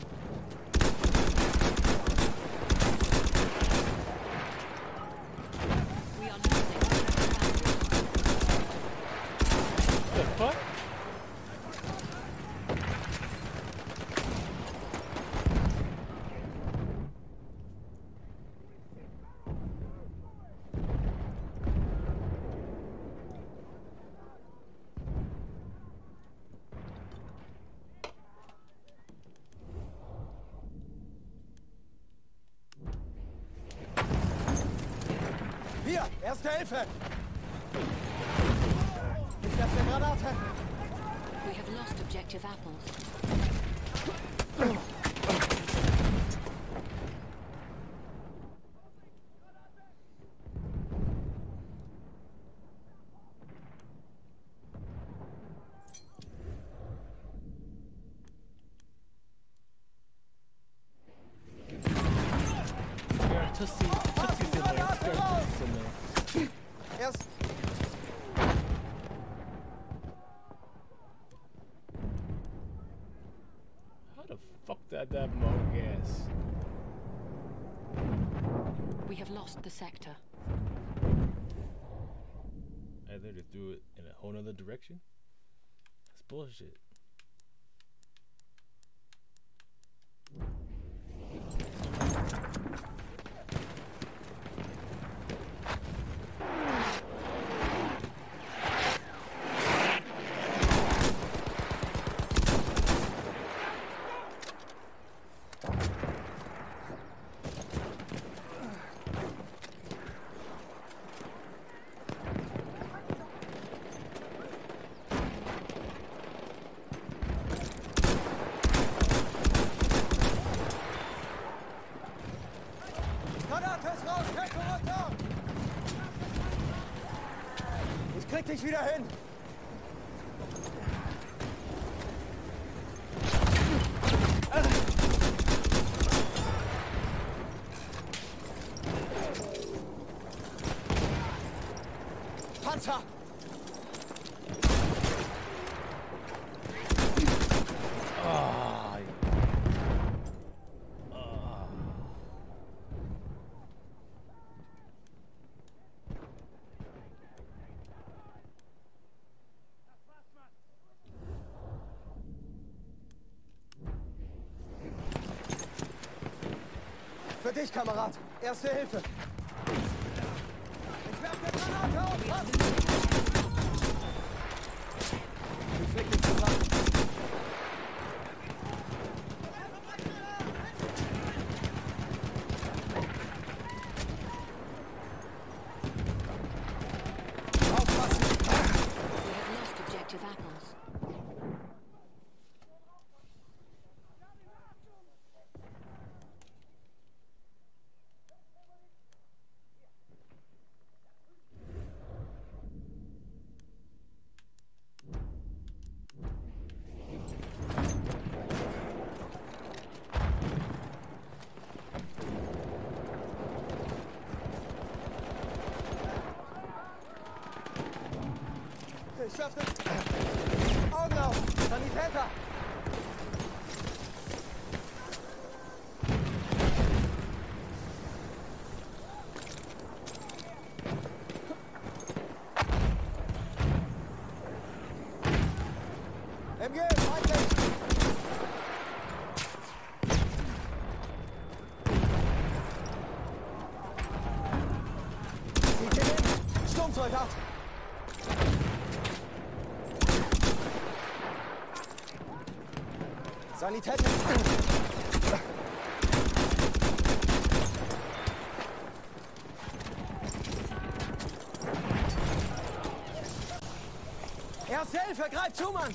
sector. Either they threw it in a whole nother direction. That's bullshit. ich wieder hin. dich, Kamerad. Erste Hilfe. intercepted. Sanitäter. Erst Hilfe, greif zu, Mann!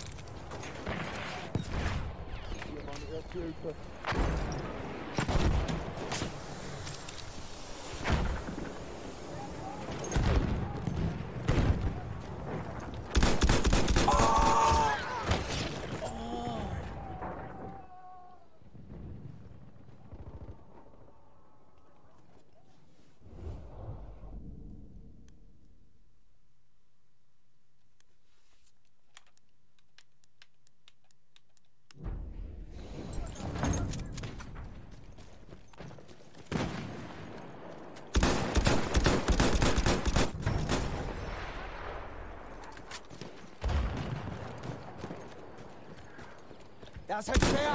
Er ist schwer!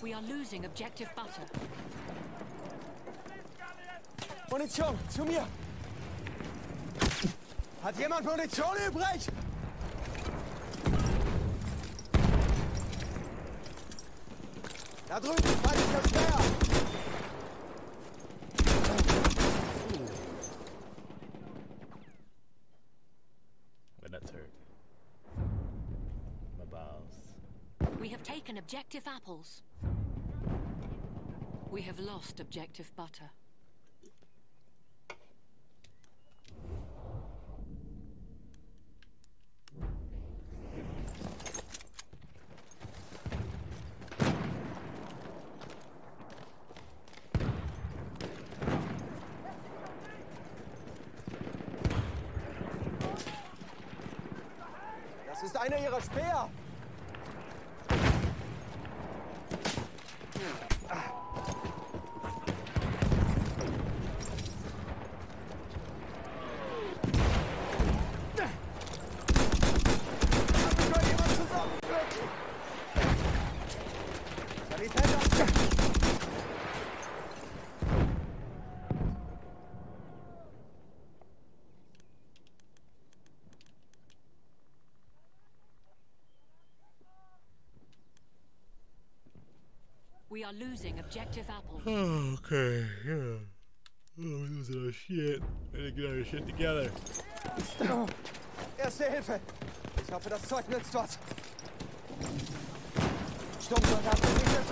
We are losing objective butter. Munition, zu mir! Hat jemand Munition übrig? Da drüben, We have taken objective apples. We have lost objective butter. Das ist einer ihrer Speer! We are losing objective apples. okay, yeah. Oh, losing our shit. Better get our shit together. Erste Hilfe! Ich hoffe, das Zeug nützt was. Sturmsoldat gesichtet.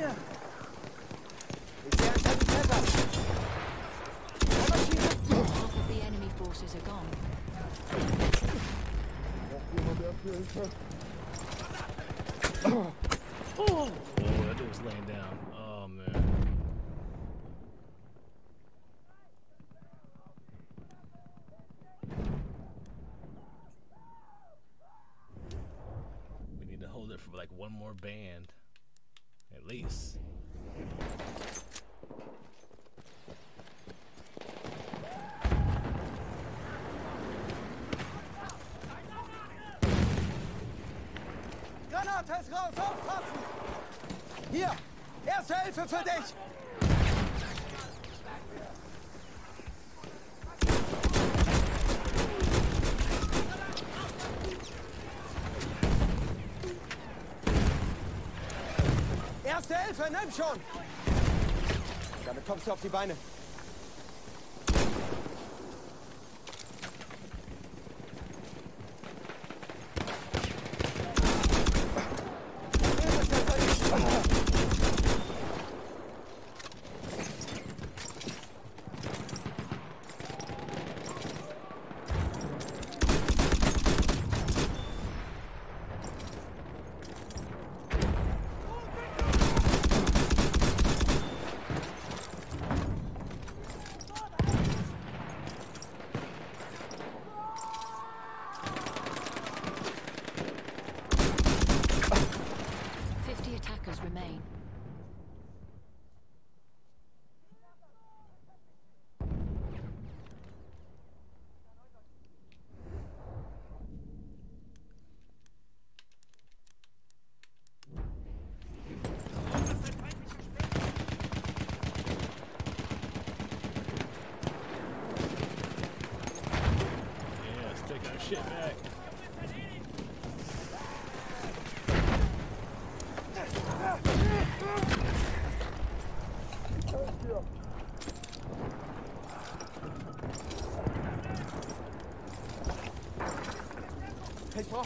Ja. Ich sehe einen fetten Half of the enemy forces are gone. Oh, that dude was laying down. Oh, man. We need to hold it for like one more band. Hilfe für dich! Erste Hilfe, nimm schon! Damit kommst du auf die Beine.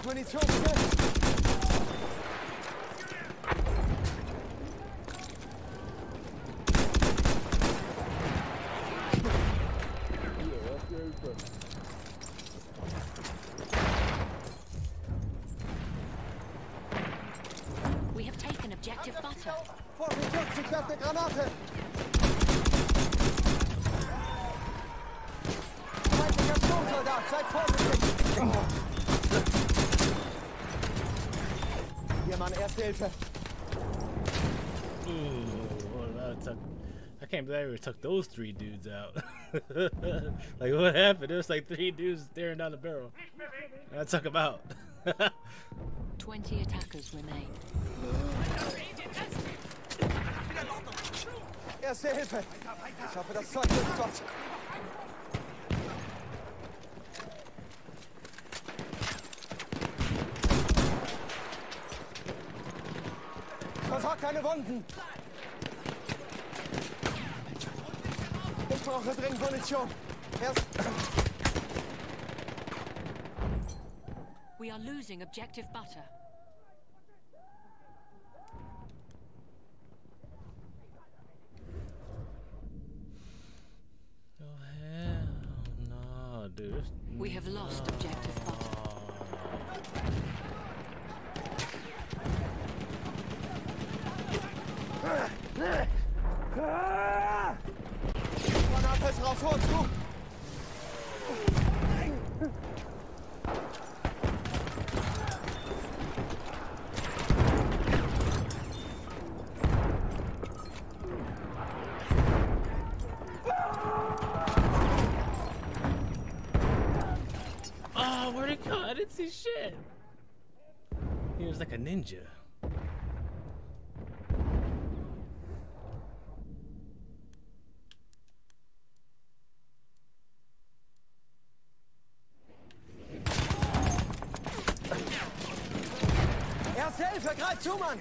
Ich brauche Munition, schnell! We have taken objective butter. Vorsicht, Schutz, ich werfe eine Granate! Feindlicher Sturmsoldat, seid vorsichtig! Hier, Mann, erste Hilfe. took. I can't believe we took those three dudes out. like what happened? There was like three dudes staring down the barrel. I took them out. 20 attackers remain. Erste Hilfe! Ich hoffe, das Zeug ist Gott. Versorgt deine Wunden! Munition. We are losing objective butter. Oh hell no, dude. We have lost objective butter. Granate ist raus, vor zu! Oh, where'd it go? I didn't see shit. He was like a ninja. Erste Hilfe, greif zu, Mann!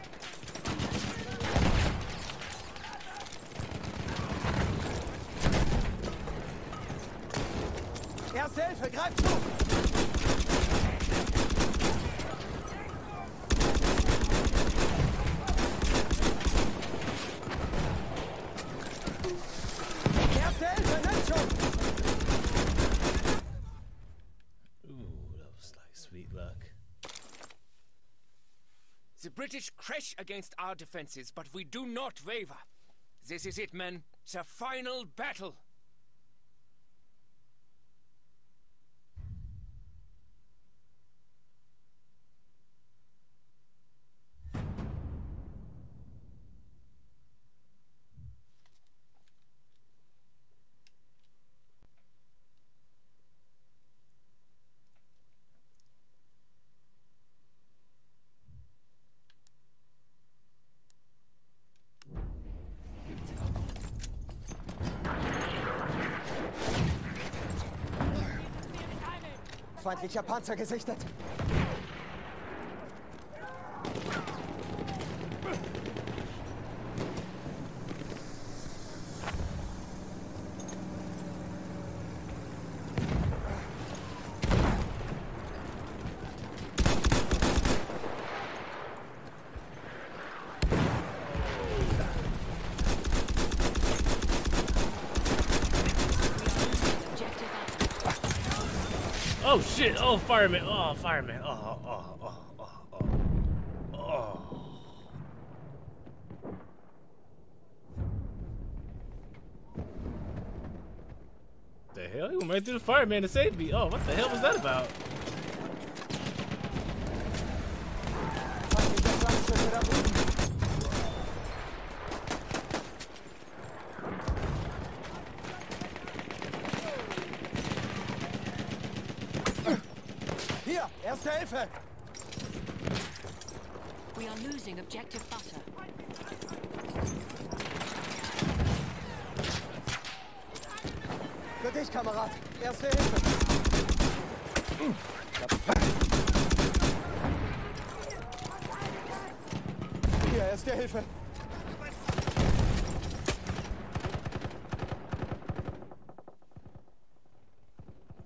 Erste Hilfe, greif zu! Erste Hilfe, nimm schon! Ooh, that was like sweet luck. The British crash against our defenses, but we do not waver. This is it, men. The final battle. Feindlicher Panzer gesichtet. Oh! Fireman! Oh fireman! Oh oh oh oh oh oh. The hell? He went right through the fireman to save me. Oh, what the hell was that about? Hier, erste Hilfe! We are losing objective butter. Für dich, Kamerad. Erste Hilfe. Hier, erste Hilfe.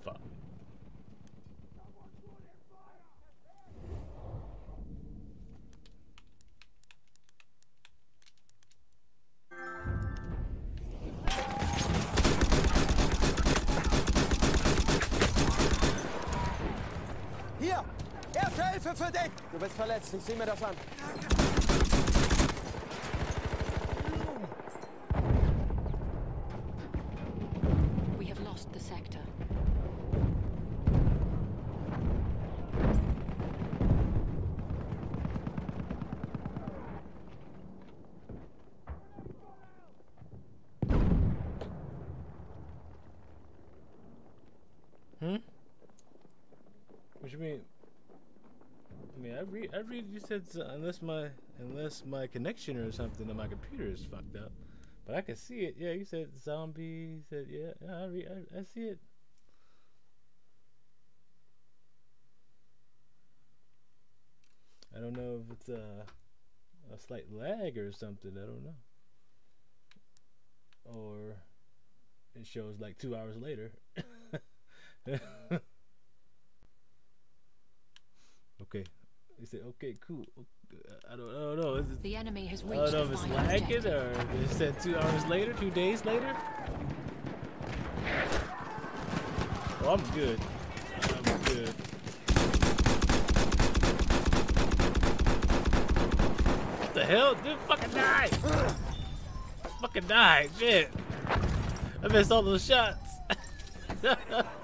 Fuck. Hier, erste Hilfe für dich. Du bist verletzt, ich sehe I read. You said so- unless my unless my connection or something on my computer is fucked up, but I can see it. Yeah, you said zombie. Said yeah. I read. I, I see it. I don't know if it's a a slight lag or something. I don't know. Or it shows like two hours later. okay. He said, okay, cool. I don't, I don't know. Is it, The enemy has I don't know if it's lagging or it said two hours later, two days later. Oh, I'm good. I'm good. What the hell? Dude, fucking die! fucking die! Shit! I missed all those shots.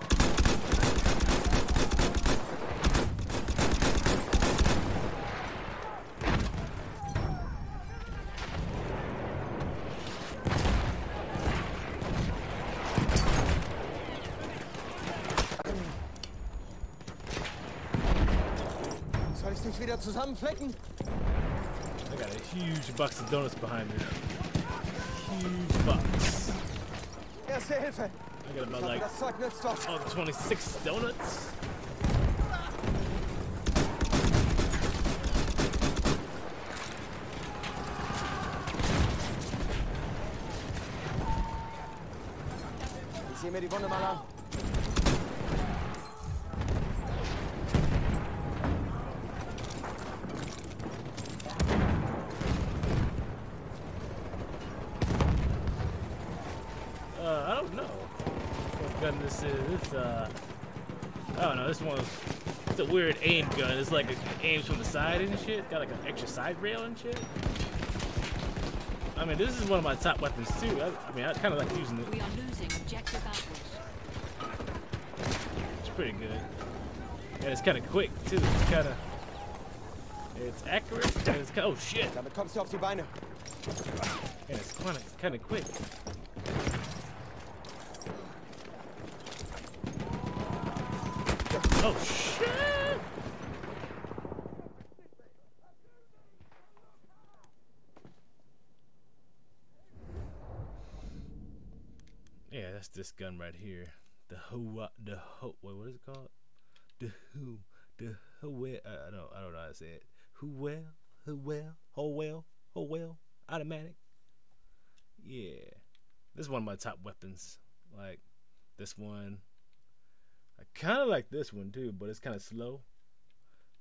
Soll ich zusammenflecken? I got a huge box of donuts behind me. Huge box. Erste Hilfe! I got about like das Zeug nützt was. oh, 26 donuts. Ich sehe mir die Wunde mal an. Uh, I don't know what gun this is. It's uh, I don't know. This one's it's a weird aim gun. It's like it aims from the side and shit. Got like an extra side rail and shit. I mean, this is one of my top weapons too. I, I mean, I kind of like using it. We are losing objective apples. It's pretty good. And it's kind of quick too. It's kind of it's accurate and it's kind oh shit. Damit kommst du auf die Beine. And it's kind of kind of quick. Oh shit! Yeah, that's this gun right here. The who the ho wait, what is it called? The who the who well uh, I don't I don't know how to say it. Who well who well ho well ho well automatic. Yeah, this is one of my top weapons. Like this one, I kind of like this one too, but it's kind of slow.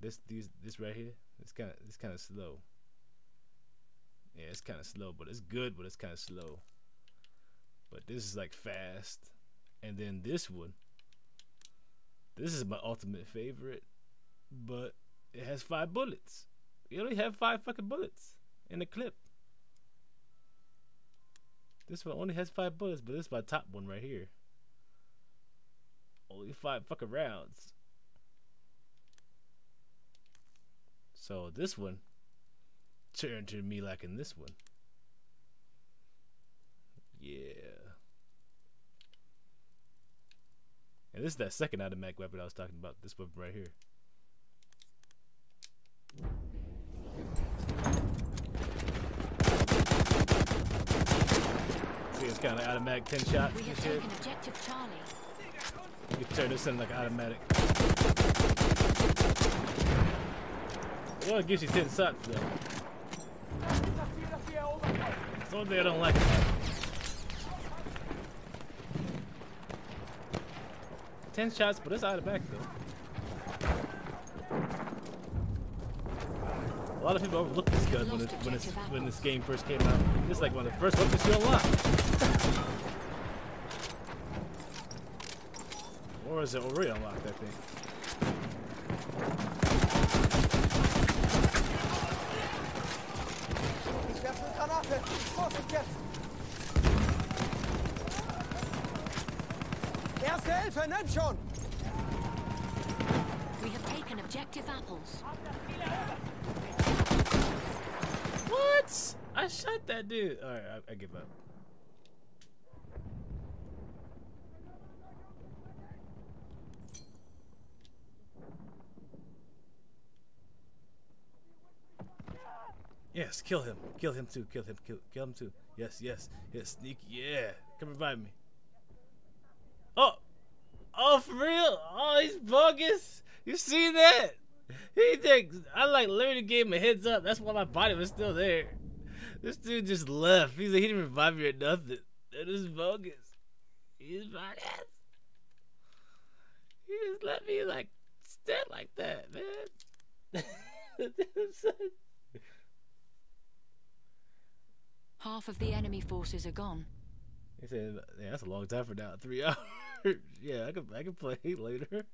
This these this right here, it's kind of it's kind of slow. Yeah, it's kind of slow, but it's good, but it's kind of slow. But this is like fast, and then this one. This is my ultimate favorite, but it has five bullets. You only have five fucking bullets in the clip. This one only has five bullets, but this is my top one right here. Only five fucking rounds. So this one turned to me like in this one. Yeah. And this is that second automatic weapon I was talking about. This weapon right here. See, it's kind of automatic 10 shots We have taken objective Charlie. You can turn this in like automatic. Well, it gives you 10 shots though. That's the only thing I don't like about it. 10 shots, but it's automatic though. A lot of people overlook this gun when, it, when, it's, when this game first came out. It's like one of the first weapons you unlock. Or is it already unlocked, I think? Eine Granate. Vorsicht jetzt. Helfen, nimm schon! We have taken objective apples. What? I shot that dude. Alright, I, I give up. Yes, kill him. Kill him too. Kill him. Kill, kill him too. Yes, yes, yes. Sneak. Yeah. Come revive me. Oh, oh, for real? Oh, he's bogus. You see that? He thinks I like literally gave him a heads up. That's why my body was still there. This dude just left. He's like he didn't revive me or nothing. That is bogus. He's bogus. He just let me like stand like that, man. Half of the enemy forces are gone. He said, yeah, that's a long time for now. Three hours. yeah, I can I can play later.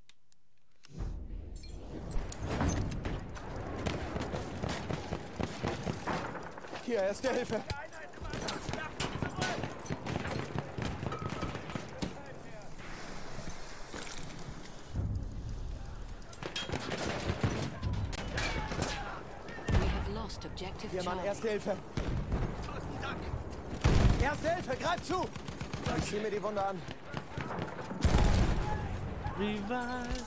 Hier, erste Hilfe. We have lost objective Hier, Mann, Charlie. erste Hilfe. Erste Hilfe, greif zu! Ich zieh mir die Wunde an. Revive.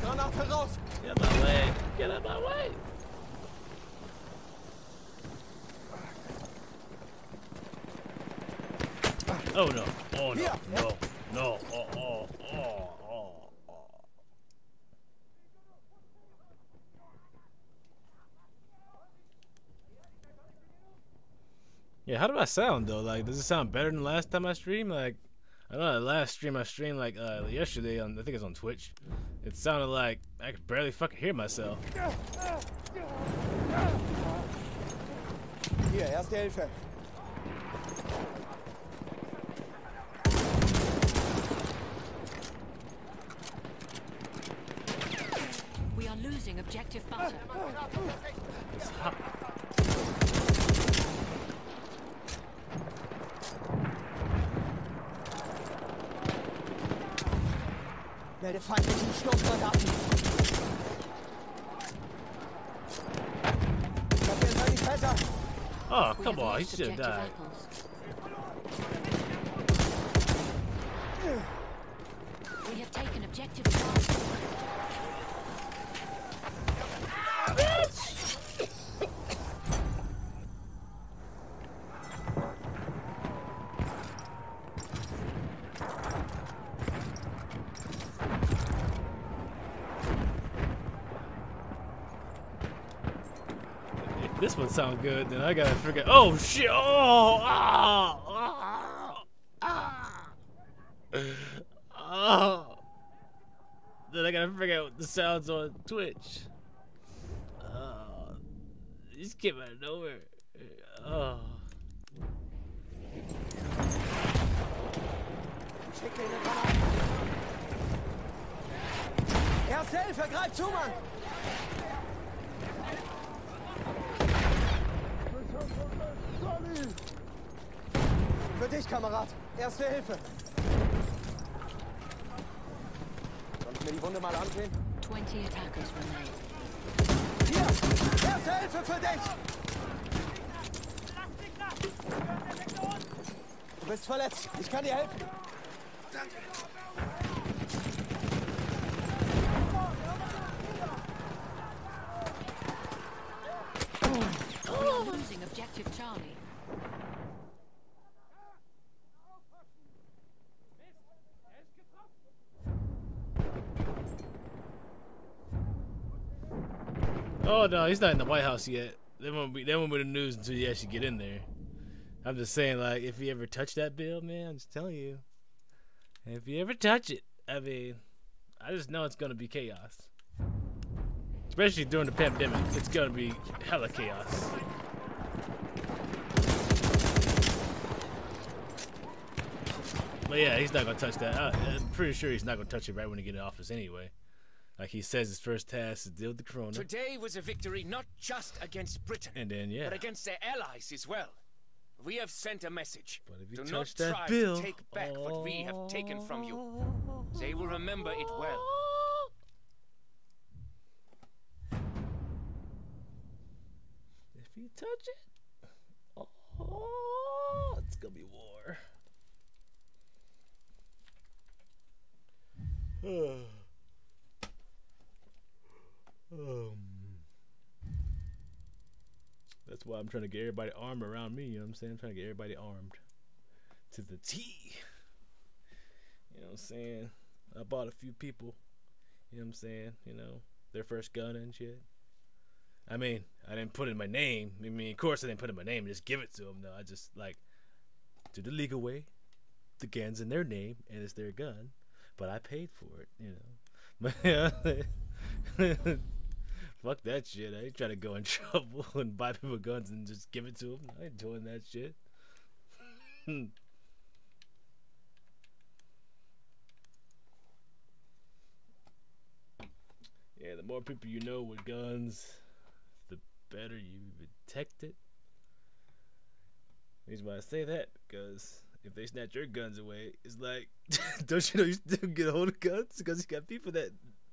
Granate raus! Get out my way. Get out my way. Oh no. Oh no. No. No. Oh, oh, oh, oh, oh. Yeah, how do I sound though? Like, does it sound better than last time I streamed? Like, I know the last stream I streamed like uh, yesterday on I think it's on Twitch. It sounded like I could barely fucking hear myself. Hier, erste Hilfe. We are losing objective butter. It's Melde feindlichen Sturmsoldaten. Ich hab hier einen Sanitäter. Oh, come on, he should have objective died. apples. We have taken objective sound good, then I gotta figure. Oh shit! Oh! Ah! Ah! Ah! Oh! Then I gotta figure out the sounds on Twitch. Oh, these came out of nowhere. Oh. Schick Granate. Greif zu, Mann! Für dich, Kamerad. Erste Hilfe. Soll ich mir die Wunde mal ansehen? 20 attackers remain. Hier! Erste Hilfe für dich! Du bist verletzt. Ich kann dir helfen. Losing objective Charlie. Oh no, he's not in the White House yet. They won't be. They won't be the news until you actually get in there. I'm just saying, like, if you ever touch that bill, man, I'm just telling you. If you ever touch it, I mean, I just know it's gonna be chaos. Especially during the pandemic, it's gonna be hella chaos. But yeah, he's not gonna touch that. I, I'm pretty sure he's not gonna touch it right when he get in office anyway. Like he says, his first task is deal with the corona. Today was a victory not just against Britain, And then yeah, but against their allies as well. We have sent a message. you Do not that try bill- to take back what we have taken from you. They will remember it well. If you touch it, oh, it's gonna be war. um. That's why I'm trying to get everybody armed around me. You know what I'm saying? I'm trying to get everybody armed to the T. You know what I'm saying? I bought a few people. You know what I'm saying? You know their first gun and shit. I mean, I didn't put in my name. I mean, of course, I didn't put in my name just give it to them. No, I just like do the legal way. The gun's in their name and it's their gun, but I paid for it. You know, fuck that shit. I ain't trying to go in trouble and buy people guns and just give it to them. I ain't doing that shit. Hmm. yeah, the more people you know with guns, the better you detect it. The reason why I say that because if they snatch your guns away, it's like, don't you know you still get a hold of guns because you got people that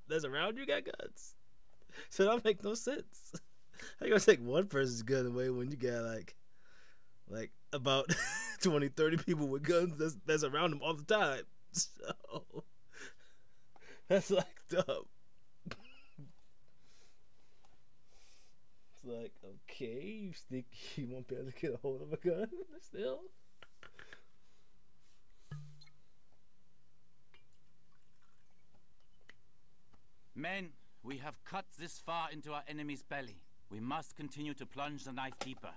that's around you got guns. So that make no sense. How you gonna take one person's gun away when you got like, like about 20, 30 people with guns that's that's around them all the time? So that's like dumb. It's like, okay, you think you won't be able to get a hold of a gun still? Men, we have cut this far into our enemy's belly. We must continue to plunge the knife deeper.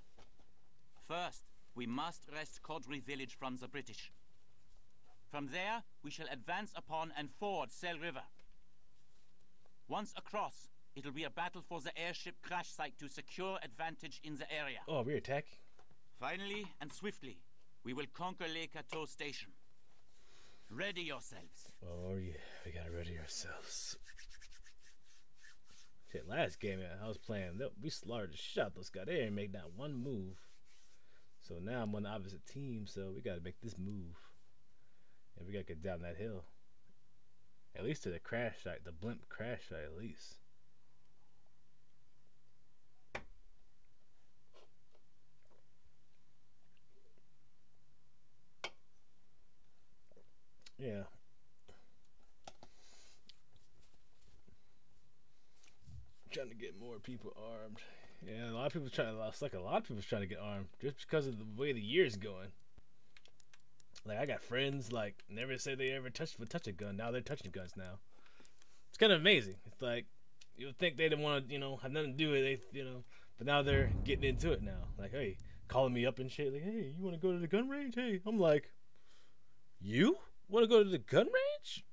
First, we must wrest Caudry village from the British. From there, we shall advance upon and ford Selle River. Once across, it'll be a battle for the airship crash site to secure advantage in the area. Oh, we attack. Finally and swiftly, we will conquer Le Cateau Station. Ready yourselves. Oh yeah, we gotta ready ourselves. Shit, last game I was playing, we slaughtered the shit out those guys. They didn't make not one move. So now I'm on the opposite team, so we gotta make this move. And we gotta get down that hill. At least to the crash site, the blimp crash site at least. Yeah. Trying to get more people armed. Yeah, a lot of people trying. It's like a lot of people trying to get armed just because of the way the year's going. Like I got friends like never said they ever touched would touch a gun. Now they're touching guns now. It's kind of amazing. It's like you would think they didn't want to, you know, have nothing to do with it. They, you know, but now they're getting into it now. Like, hey, calling me up and shit. Like, hey, you want to go to the gun range? Hey, I'm like, you want to go to the gun range?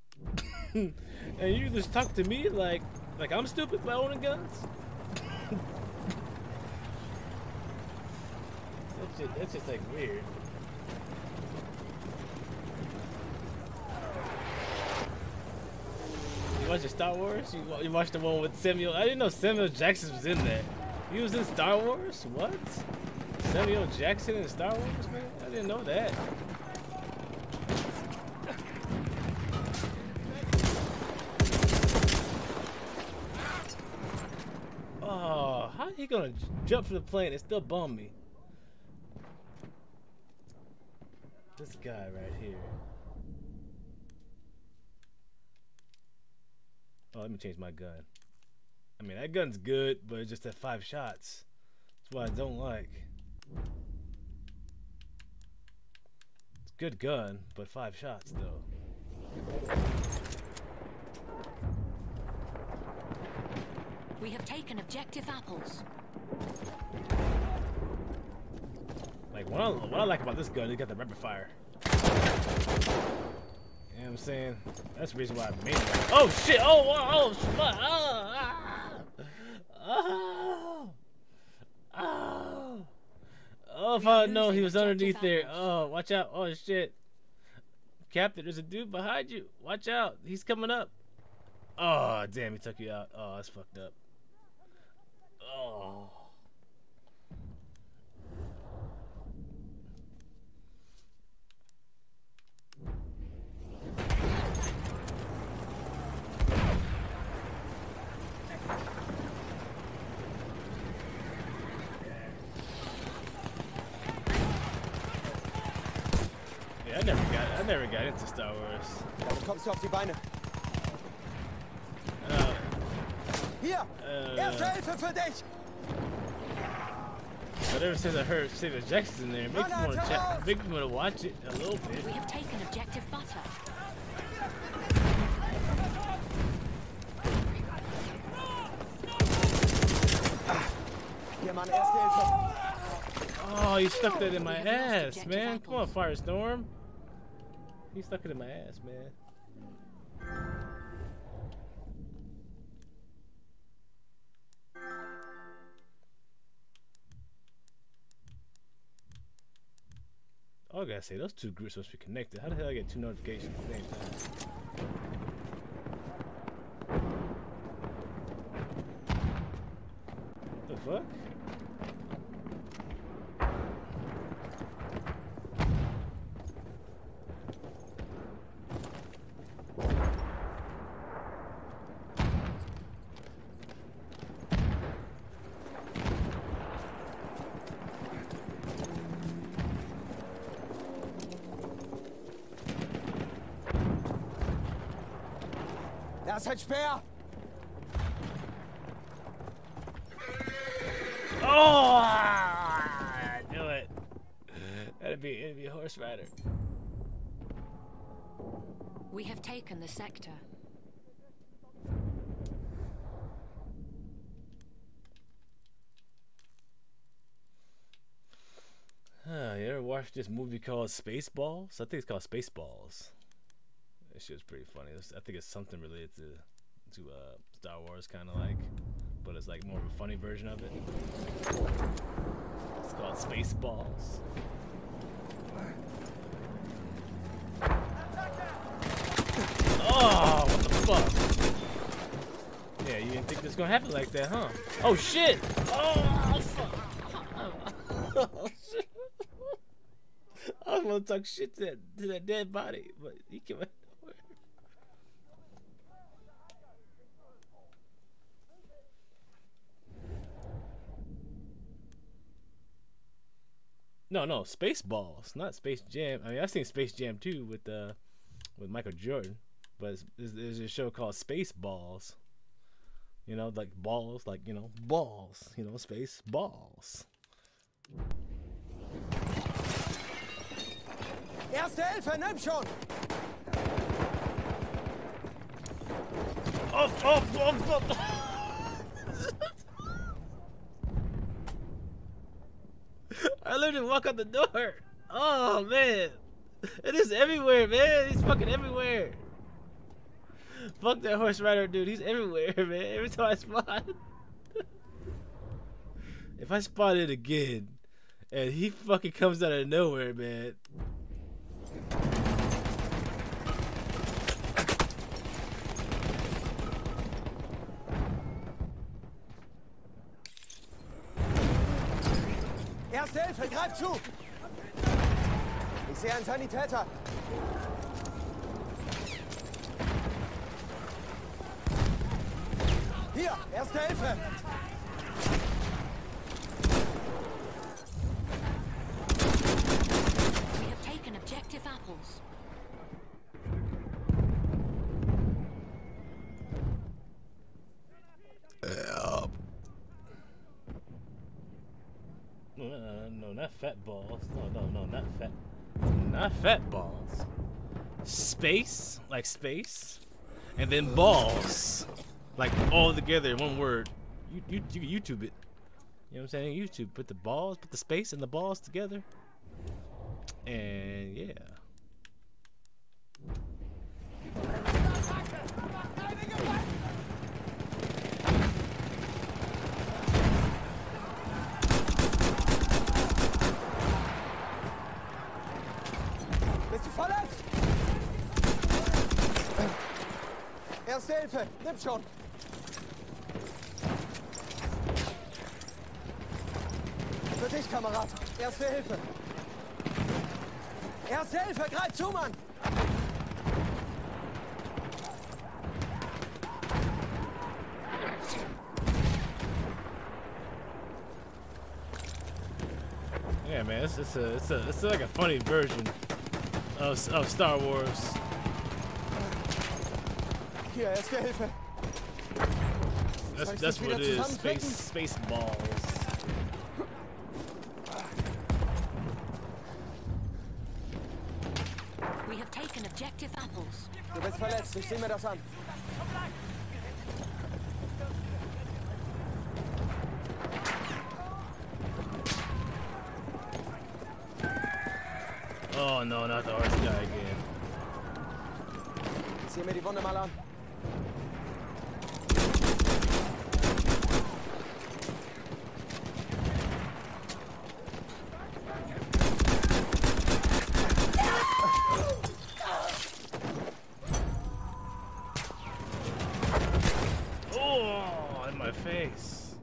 and you just talk to me like, like I'm stupid by owning guns? that's just, that's just like weird. You watch Star Wars? You, you watched the one with Samuel? I didn't know Samuel Jackson was in there. He was in Star Wars? What? Samuel Jackson in Star Wars, man? I didn't know that. Oh, how he gonna jump from the plane and still bomb me? This guy right here. Oh, let me change my gun. I mean, that gun's good, but it's just at five shots. That's what I don't like. It's good gun, but five shots, though. We have taken objective apples. Like, what I, what I like about this gun, it got the rapid fire. You know what I'm saying? That's the reason why I made it. Oh shit! Oh, oh, oh, fuck! Oh, oh, oh, oh! if I know he was underneath there. Oh, watch out! Oh shit! Captain, there's a dude behind you. Watch out! He's coming up. Oh, damn! He took you out. Oh, that's fucked up. Oh. Yeah, I never got I never got into Star Wars. Beine. Uh, Hier! Äh. Erste Hilfe für dich! But ever since I heard Samuel Jackson in there, it makes me want to check, makes me want to watch it a little bit. We have taken objective butter. Hier, Mann, erste Hilfe. Oh, you stuck that in my ass, man. Come on, Firestorm. He stuck it in my ass, man. I gotta say, those two groups must be connected. How the hell I get two notifications at the same time? The fuck? Da ist ein Speer. Oh! I knew it. That'd be it'd be a horse rider. We have taken the sector. Huh, you ever watched this movie called Spaceballs? I think it's called Spaceballs. That shit's pretty funny. I think it's something related to to uh, Star Wars, kind of like, but it's like more of a funny version of it. It's called Spaceballs. Oh, what the fuck? Yeah, you didn't think this was gonna happen like that, huh? Oh shit! Oh, fuck! I was gonna talk shit to that, to that dead body, but he came No, no, Spaceballs, not Space Jam. I mean, I've seen Space Jam 2 with uh with Michael Jordan, but it's, there's, a show called Spaceballs. You know, like balls, like you know, balls. You know, space balls. Erste Hilfe, nimm schon. Oh, oh, oh, oh. I literally walk out the door. Oh man, it is everywhere, man. He's fucking everywhere. Fuck that horse rider, dude. He's everywhere, man. Every time I spot, if I spot it again, and he fucking comes out of nowhere, man. Erste Hilfe, greif zu. Ich sehe einen Sanitäter. Hier, erste Hilfe. We have taken objective apples. No, no, no, no, not fat balls. No, no, no, not fat. Not fat balls. Space, like space, and then balls, like all together in one word. You, you, you YouTube it. You know what I'm saying? YouTube. Put the balls, put the space and the balls together. And yeah. Verletzt? Erste Hilfe, nimm schon. Für dich, Kamerad. Erste Hilfe. Erste Hilfe, greif zu, Mann. Yeah, man, it's, it's a, it's a, it's like a funny version of, of Star Wars. That's, that's what it is. Space, space balls. We have taken objective apples. Du bist verletzt, ich sehe mir das an. Oh no, not the horse guy again. Ich sehe mir die Wunde mal an. Oh, in my face.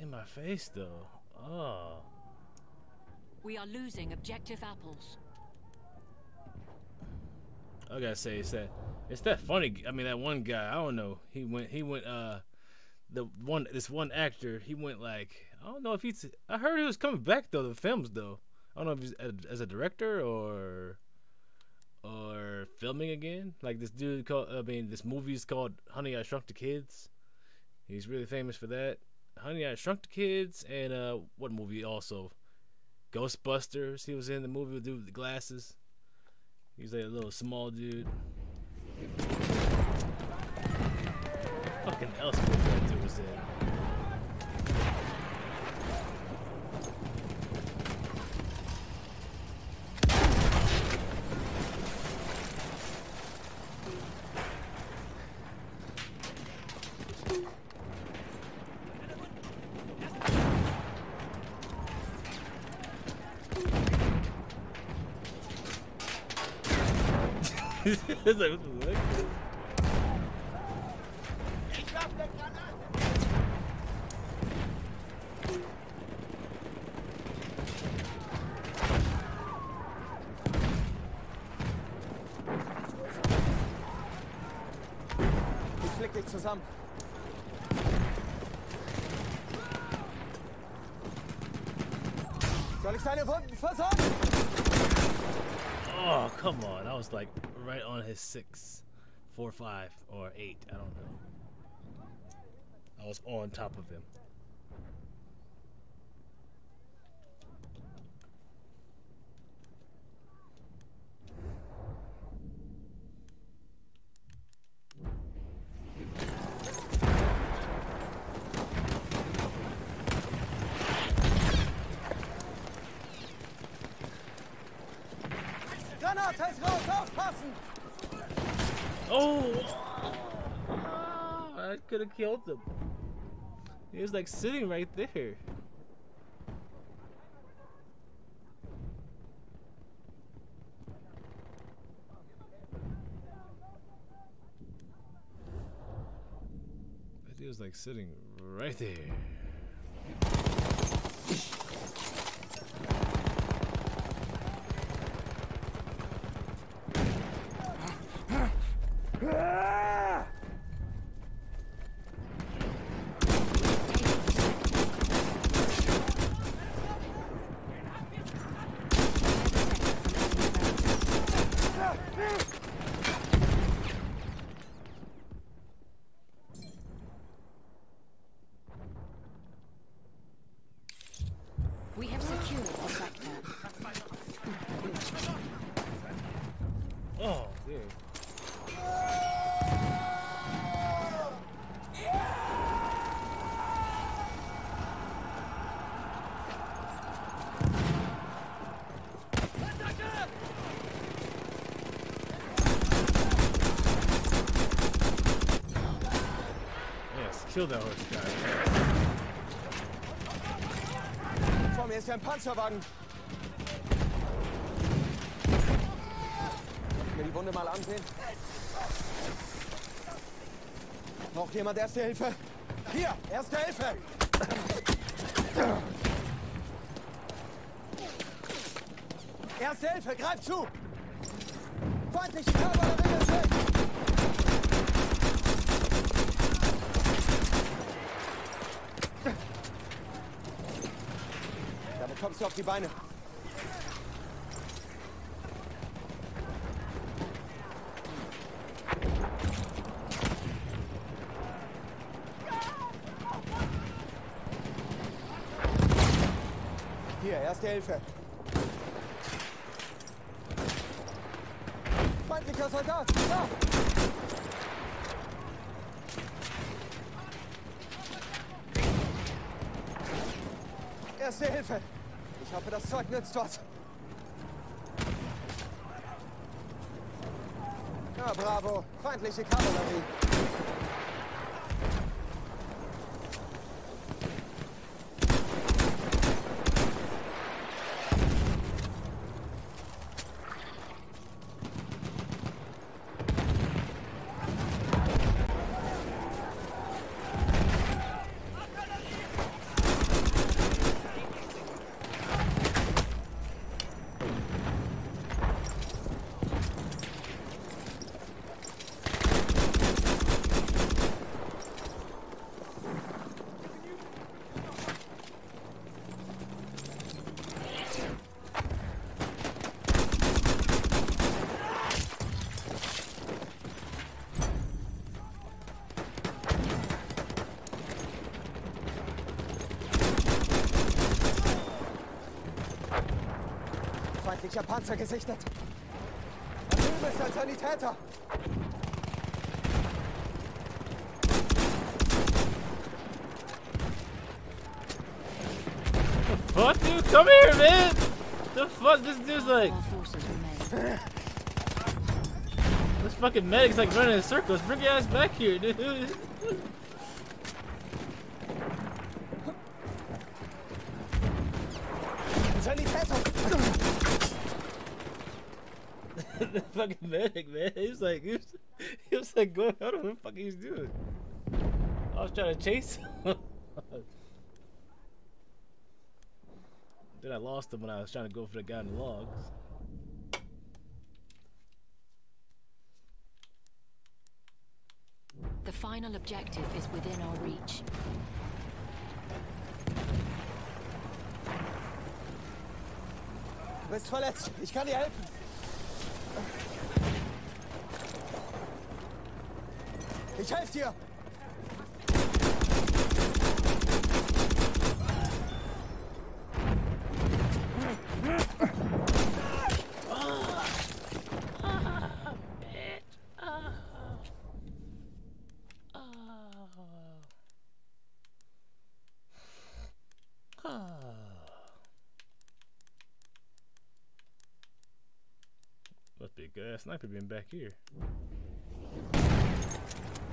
In my face, though. Oh. We are losing objective apples. I gotta say, it's that, it's that funny. I mean, that one guy. I don't know. He went. He went. Uh, the one. This one actor. He went like. I don't know if he's. I heard he was coming back though. The films though. I don't know if he's as, a director or. Or filming again. Like this dude called. I mean, this movie is called Honey I Shrunk the Kids. He's really famous for that. Honey I Shrunk the Kids and uh, what movie also? Ghostbusters. He was in the movie with the glasses. He's like a little small dude. Fucking else that dude was in. It's like, what the heck? Ich flick dich zusammen. Soll ich deine Wunden versorgen? Oh, come on. I was like right on his six, four, five, or eight. I don't know. I was on top of him. Granate raus, aufpassen! Oh! I could have killed him. He was like sitting right there. That was like sitting right there. We kill that horse guy. Vor mir ist ein Panzerwagen. Mir die Wunde mal ansehen? Braucht jemand Erste Hilfe? Hier, Erste Hilfe! Erste Hilfe, greif zu! Feindliche Kavallerie ist weg! Du auf die Beine. Hier, erste Hilfe. Hoffe, das Zeug nützt was. Ja, bravo. Feindliche Kavallerie. Feindlicher Panzer gesichtet. Ist Sanitäter. What, dude? Come here, man! The fuck? This dude's like. This fucking medic's like running in circles. Bring your ass back here, dude. Sanitäter! the fucking medic, man. He was like, he was, he was like going, I don't know what the fuck he's doing. I was trying to chase then I lost him when I was trying to go for the guy in the logs. The final objective is within our reach. Du bist verletzt. Ich kann dir helfen. Ich helfe dir. Must be a good ass sniper being back here.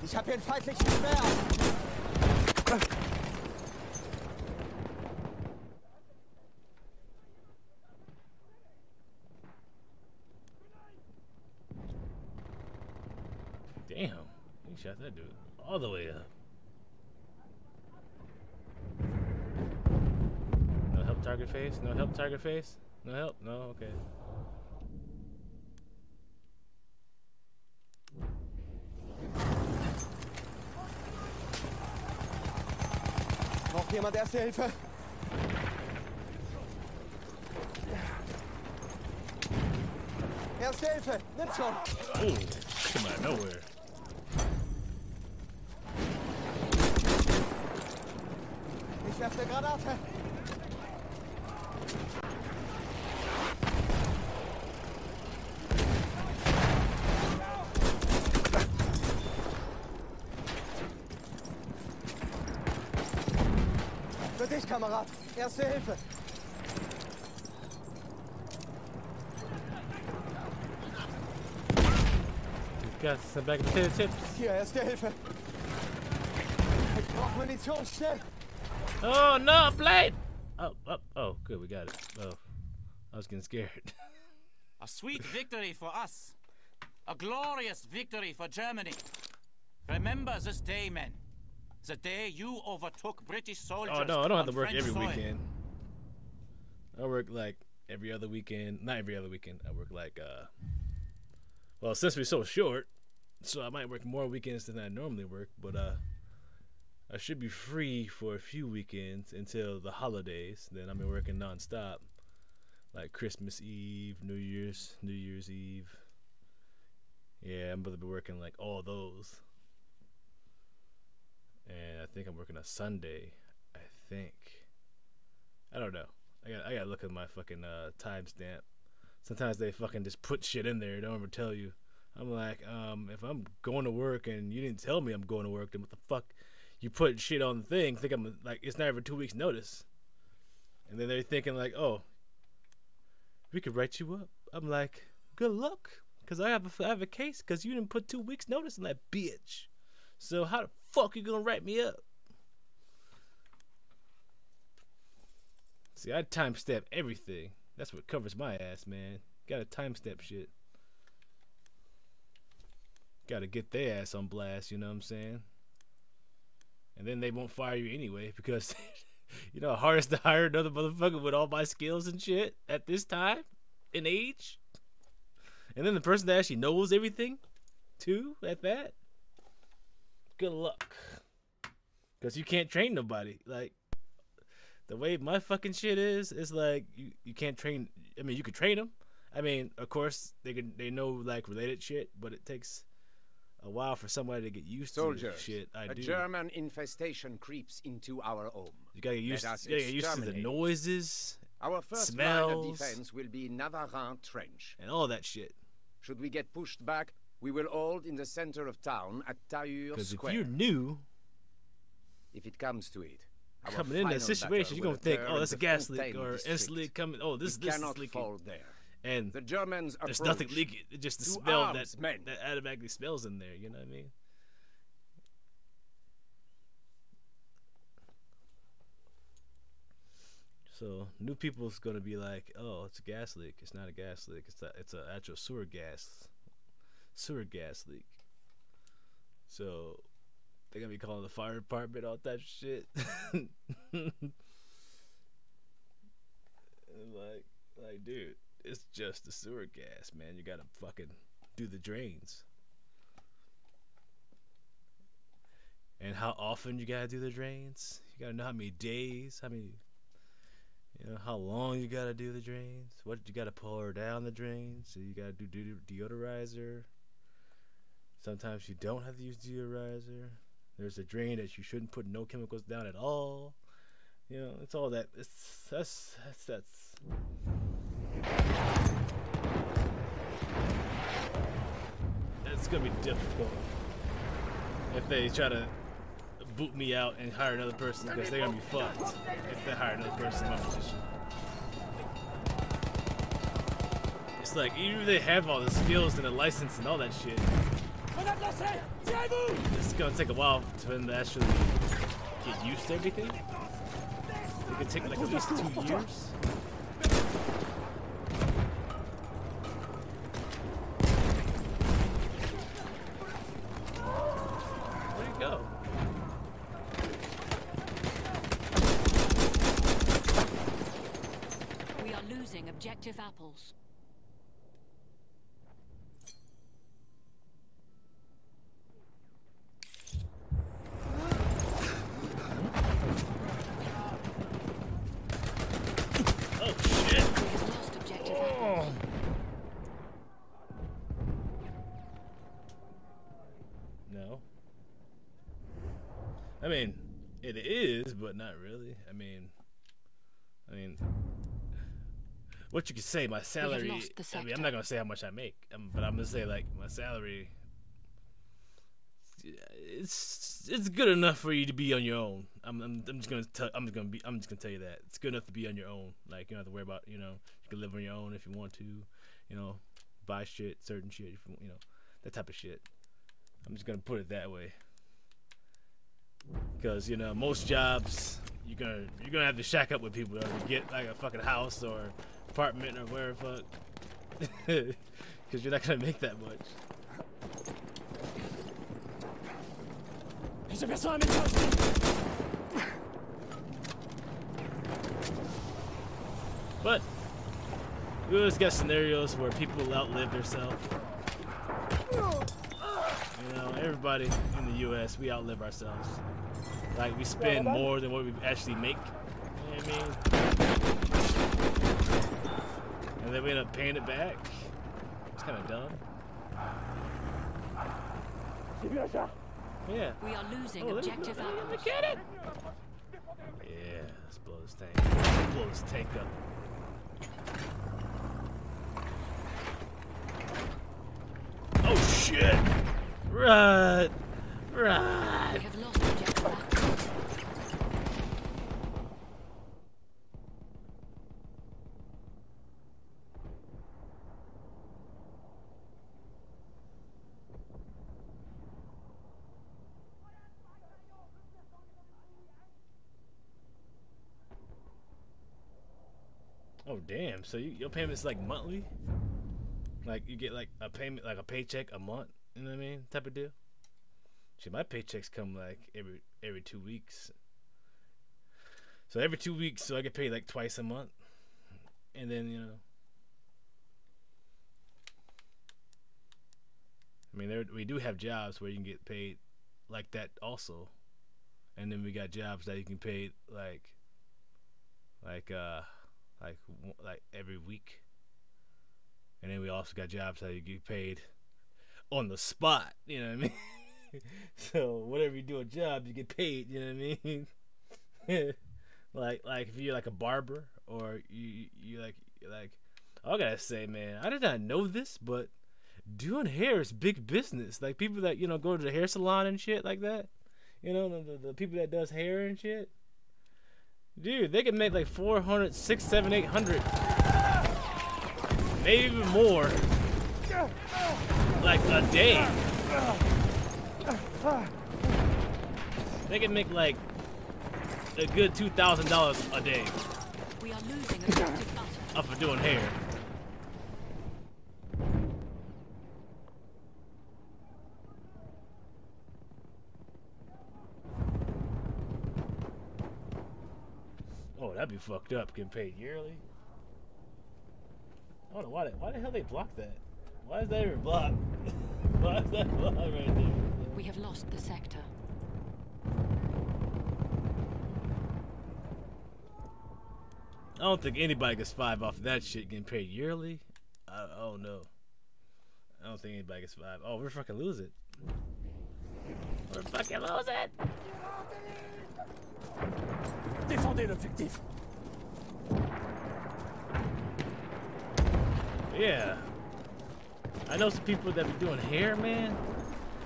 Ich habe hier einen feindlichen Speer. Damn, he shot that dude all the way up. No help target face? No help target face? No help? No, okay. Jemand Erste Hilfe? Erste Hilfe! Nimm schon! Oh, come out nowhere. Ich werfe eine Granate. Kamerad. Erste Hilfe. You got some back potato chips. Hier, Erste Hilfe. Ich brauche Munition, schnell. Oh no, blade! Oh, oh, oh, good, we got it. Oh, I was getting scared. A sweet victory for us. A glorious victory for Germany. Remember this day, men. The day you overtook British soldiers. Oh no, I don't have to work French every soil. weekend. I work like every other weekend. Not every other weekend. I work like uh. Well, since we're so short, so I might work more weekends than I normally work. But uh, I should be free for a few weekends until the holidays. Then I'm working nonstop, like Christmas Eve, New Year's, New Year's Eve. Yeah, I'm gonna be working like all those. And I think I'm working a Sunday. I think. I don't know. I got I gotta look at my fucking uh, timestamp. Sometimes they fucking just put shit in there. Don't ever tell you I'm like, um, if I'm going to work and you didn't tell me I'm going to work, then what the fuck? You put shit on the thing, think I'm like it's not even two weeks notice, and then they're thinking like, oh, we could write you up. I'm like, good luck, cause I have a, I have a case, cause you didn't put two weeks notice on that bitch. So how the fuck you gonna write me up? See, I timestamp everything. That's what covers my ass, man. Gotta timestamp shit. Gotta get their ass on blast, you know what I'm saying? And then they won't fire you anyway because you know how hard to hire another motherfucker with all my skills and shit at this time and age. And then the person that actually knows everything, too, at that. Good luck. Because you can't train nobody. Like, the way my fucking shit is, is like, you, you can't train. I mean, you could train them. I mean, of course, they can they know, like, related shit, but it takes a while for somebody to get used Soldiers, to shit. I a do. German infestation creeps into our home. You gotta get used, us you gotta get used to the noises, Our first smells, line of defense will be Navarin Trench. and all that shit. Should we get pushed back, we will hold in the center of town at Tahure Because if you're new, If it comes to it. coming in that situation, you're gonna think, oh, that's a gas leak, or instantly coming, oh, this this cannot is leaking. fall there. And The Germans there's nothing leaking. It's just the smell arms, that men. that automatically smells in there. You know what I mean? So new people's gonna be like, "Oh, it's a gas leak. It's not a gas leak. It's a it's a actual sewer gas, sewer gas leak." So they're gonna be calling the fire department, all that shit. Like, like, dude, it's just the sewer gas, man. You gotta fucking do the drains. And how often you gotta do the drains? You gotta know how many days, how many, you know, how long you gotta do the drains. What you gotta pour down the drains. So you gotta do de- deodorizer. Sometimes you don't have to use deodorizer. There's a drain that you shouldn't put no chemicals down at all. You know, it's all that. It's that's that's that's. It's gonna be difficult if they try to boot me out and hire another person because they're gonna be fucked if they hire another person in my position. It's like even if they have all the skills and the license and all that shit, it's gonna take a while to actually get used to everything. It could take like at least two years. Where'd he go? We are losing objective apples. Oh shit! Lost objective apples. No. I mean, it is, but not really. I mean, I mean, what you could say, my salary. I mean, I'm not gonna say how much I make, um, but I'm gonna say like my salary. It's it's good enough for you to be on your own. I'm I'm, I'm just gonna tell I'm just gonna be I'm just gonna tell you that it's good enough to be on your own. Like you don't have to worry about you know you can live on your own if you want to, you know, buy shit, certain shit, if you, you know, that type of shit. I'm just gonna put it that way. Because you know most jobs you're gonna you're gonna have to shack up with people to get like a fucking house or apartment or wherever fuck. Because you're not gonna make that much. But we always got scenarios where people outlive themselves. You know, everybody in the U.S. we outlive ourselves. Like we spend more than what we actually make. You know what I mean? And then we end up paying it back. It's kind of dumb. Yeah. We are losing Oh, objective let me- let me get it. Yeah, let's blow this tank. Let's blow this tank up. Oh Run! Run! We have lost objective. Oh damn! So you, your payment's like monthly? Like you get like a payment, like a paycheck a month? You know what I mean? Type of deal. Shit, my paychecks come like every every two weeks. So every two weeks, so I get paid like twice a month, and then you know. I mean, there we do have jobs where you can get paid like that also, and then we got jobs that you can pay like, like uh, like like every week, and then we also got jobs that you get paid on the spot. You know what I mean? so whatever you do a job, you get paid. You know what I mean? like like if you're like a barber or you you like like I gotta say, man, I did not know this, but doing hair is big business. Like people that you know go to the hair salon and shit like that. You know the, the, the people that does hair and shit. Dude, they can make like 400, 6, 7, 800, maybe even more, like a day. They can make like a good two thousand dollars a day We are losing off of doing hair. Oh, that'd be fucked up. Getting paid yearly. I don't know why. They, why the hell they blocked that? Why is that even blocked? why is that blocked right there? We have lost the sector. I don't think anybody gets five off of that shit getting paid yearly. I, I don't know. I don't think anybody gets five. Oh, we're fucking lose it. We're fucking lose it. Défendez l'objectif. Yeah. I know some people that be doing hair, man.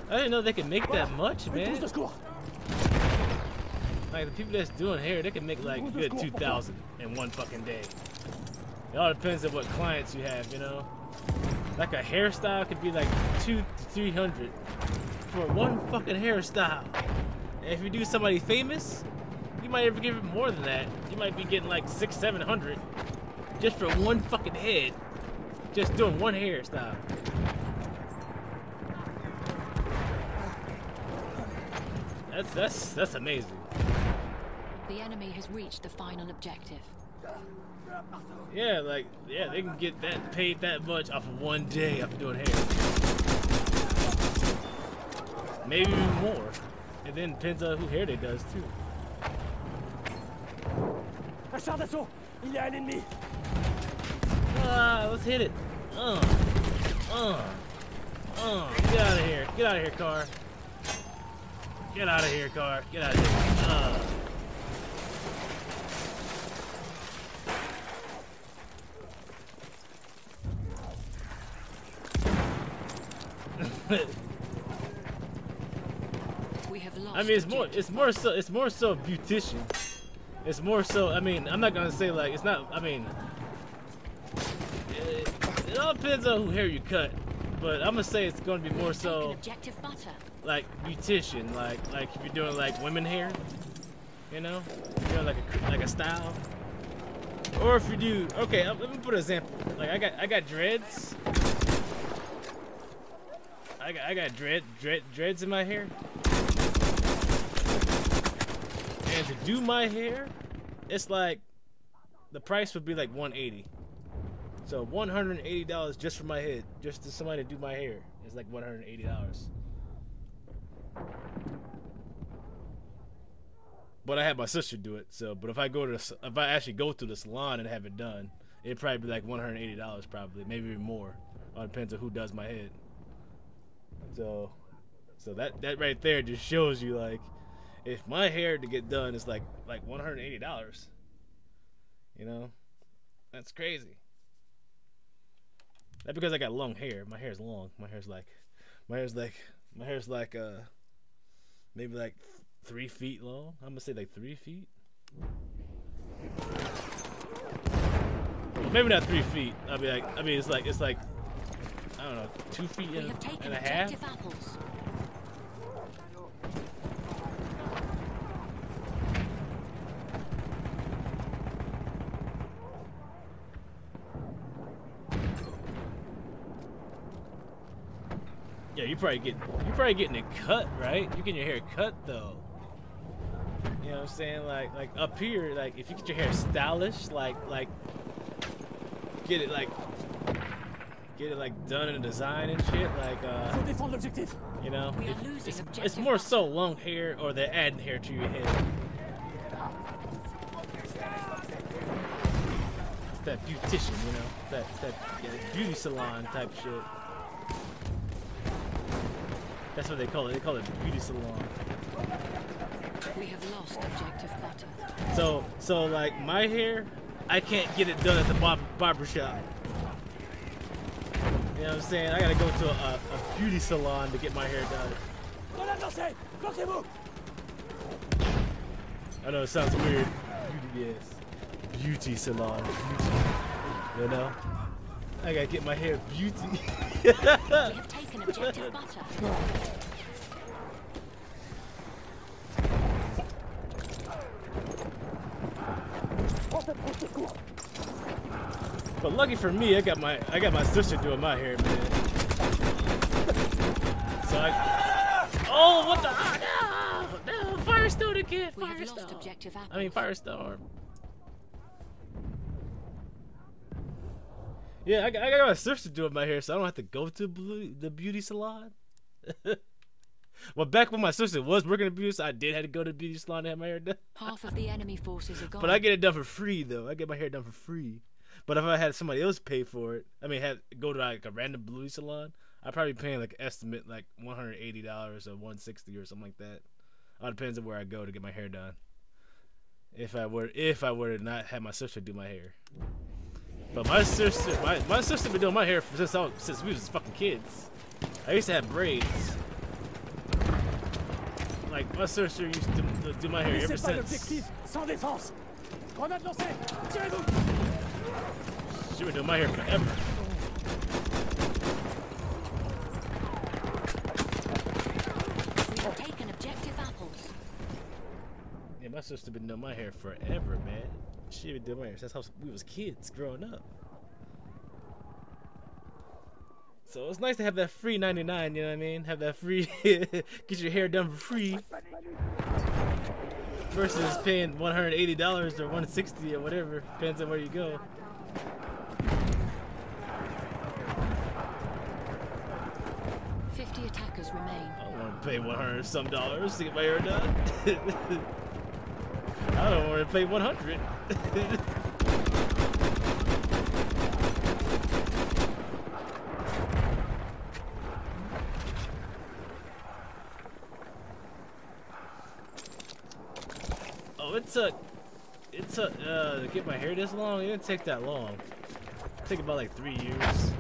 I didn't know they could make that much, man. Like the people that's doing hair, they can make like a good two thousand in one fucking day. It all depends on what clients you have, you know. Like a hairstyle could be like two to three hundred for one fucking hairstyle. And if you do somebody famous, you might even give it more than that. You might be getting like six, seven hundred just for one fucking head, just doing one hairstyle. That's that's that's amazing. The enemy has reached the final objective. Yeah, like yeah, they can get that paid that much off of one day after doing hair. Maybe even more. And then depends on who hair they does too. Un char d'assaut Il y a un ennemi Ah, let's hit it. Uh, uh, uh. Get out of here. Get out of here, car. Get out of here, car. Get out of here. Uh. We have lost. I mean, it's more, it's more so, it's more so beautician. It's more so. I mean, I'm not gonna say like it's not. I mean, it, it all depends on who hair you cut, but I'm gonna say it's gonna be more so like beautician, like like if you're doing like women hair, you know, you know like a like a style, or if you do. Okay, uh, let me put an example. Like I got I got dreads. I got I got dread dread dreads in my hair. And to do my hair, it's like the price would be like 180. So $180 just for my head, just to somebody to do my hair. It's like $180. But I had my sister do it. So, but if I go to the, if I actually go to the salon and have it done, it'd probably be like $180 probably, maybe even more. All depends on who does my head. So, so that that right there just shows you like, if my hair to get done is like like one hundred eighty dollars. You know, that's crazy. That's because I got long hair. My hair's long. My hair's like, my hair's like My hair's like uh maybe like three feet long. I'm gonna say like three feet. Maybe not three feet. I'll be like I mean it's like it's like I don't know, two feet and, and a half. apples. You probably get you probably getting it cut, right? You getting your hair cut though. You know what I'm saying? Like like up here, like if you get your hair stylish, like like get it like get it like done in a design and shit, like uh you know, We are if- losing it's, it's more so long hair or they're adding hair to your head. It's that beautician, you know, that it's that yeah, beauty salon type shit. That's what they call it. They call it beauty salon. We have lost objective butter. So, so like my hair, I can't get it done at the barber, barber shop. You know what I'm saying? I gotta go to a, a beauty salon to get my hair done. I know it sounds weird. Beauty, yes. Beauty salon. Beauty. You know? I gotta get my hair beauty. We objective butter. But lucky for me, I got my I got my sister doing my hair, man. So I. Oh, what the? Oh, no, no, Firestone again. We Firestorm. I mean Firestorm. Yeah, I got, I got my sister doing my hair, so I don't have to go to blue, the beauty salon. well, back when my sister was working at beauty, salon, I did have to go to the beauty salon to have my hair done. Half of the enemy forces are gone. But I get it done for free though. I get my hair done for free. But if I had somebody else pay for it, I mean, had go to like a random beauty salon, I'd probably be paying like estimate like one hundred eighty dollars or one sixty or something like that. All depends on where I go to get my hair done. If I were if I were to not have my sister do my hair. But my sister, my, my sister been doing my hair since I was, since we was fucking kids. I used to have braids. Like my sister used to do- do my hair ever since. l'objectif, sans défense. Grenade lancée. Tirez-vous. She been doing my hair forever. We have taken objective apples. Yeah, my sister been doing my hair forever, man. She been doing my hair since I was, we was kids growing up. So it's nice to have that free 99, you know what I mean? Have that free, get your hair done for free. Versus paying $180 or $160 or whatever, depends on where you go. Fifty attackers remain. I don't want to pay 100 some dollars to get my hair done. I don't want to pay 100. oh, it took it took uh, to get my hair this long. It didn't take that long. It took about like three years.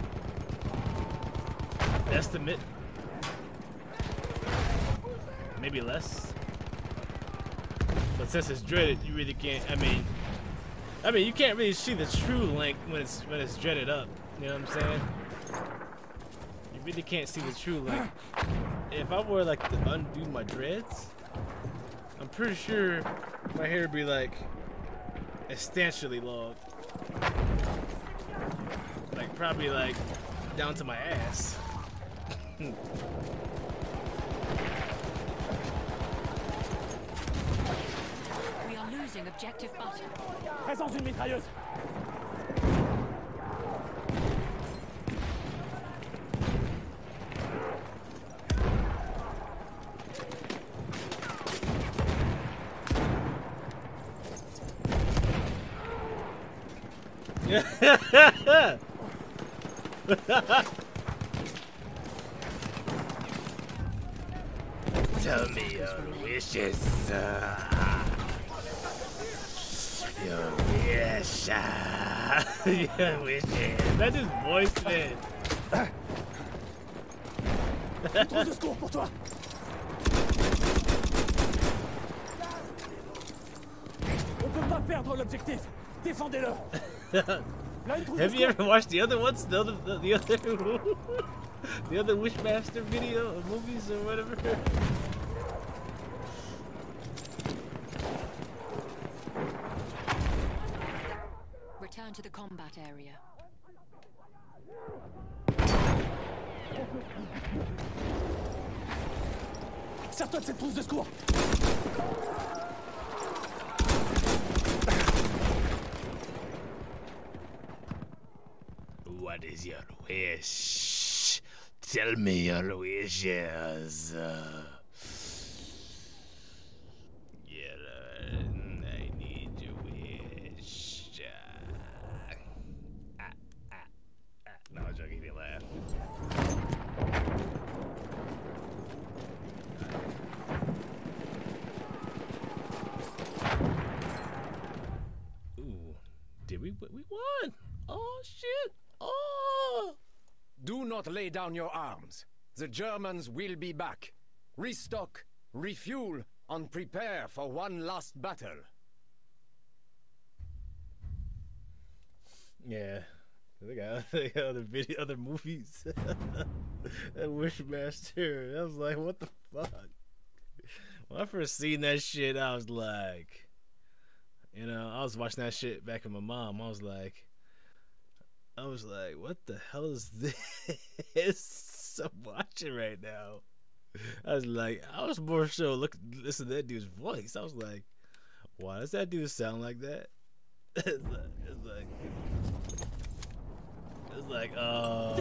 Estimate maybe less. But since it's dreaded, you really can't. I mean, I mean, you can't really see the true length when it's when it's dreaded up. You know what I'm saying? You really can't see the true length. If I were like to undo my dreads, I'm pretty sure my hair would be like substantially long. Like probably like down to my ass. We losing objective butter. Présence d'une mitrailleuse. Tell me your wishes. Uh, your wish. Your wishes. That just voiced it. Trop de secours pour toi On peut pas perdre l'objectif Défendez-le Là, une trousse de Have you ever watched the other ones? The other, the, the other, the other Wishmaster video movies or whatever. Return to the combat area. Sers-toi de cette trousse de secours What is your wish? Tell me your wishes. Uh, yeah, uh, I need your wish. Uh, ah, ah, ah. No, I'm joking. You laugh. Ooh, did we? We won! Oh shit! Oh! Do not lay down your arms. The Germans will be back. Restock, refuel, and prepare for one last battle. Yeah, they got, they got other video, other movies. that Wishmaster, I was like, what the fuck? When I first seen that shit, I was like, you know, I was watching that shit back with my mom. I was like, I was like, what the hell is this? I'm watching right now. I was like, I was more so look listen to that dude's voice. I was like, why does that dude sound like that? it's like, it's like, like, uh,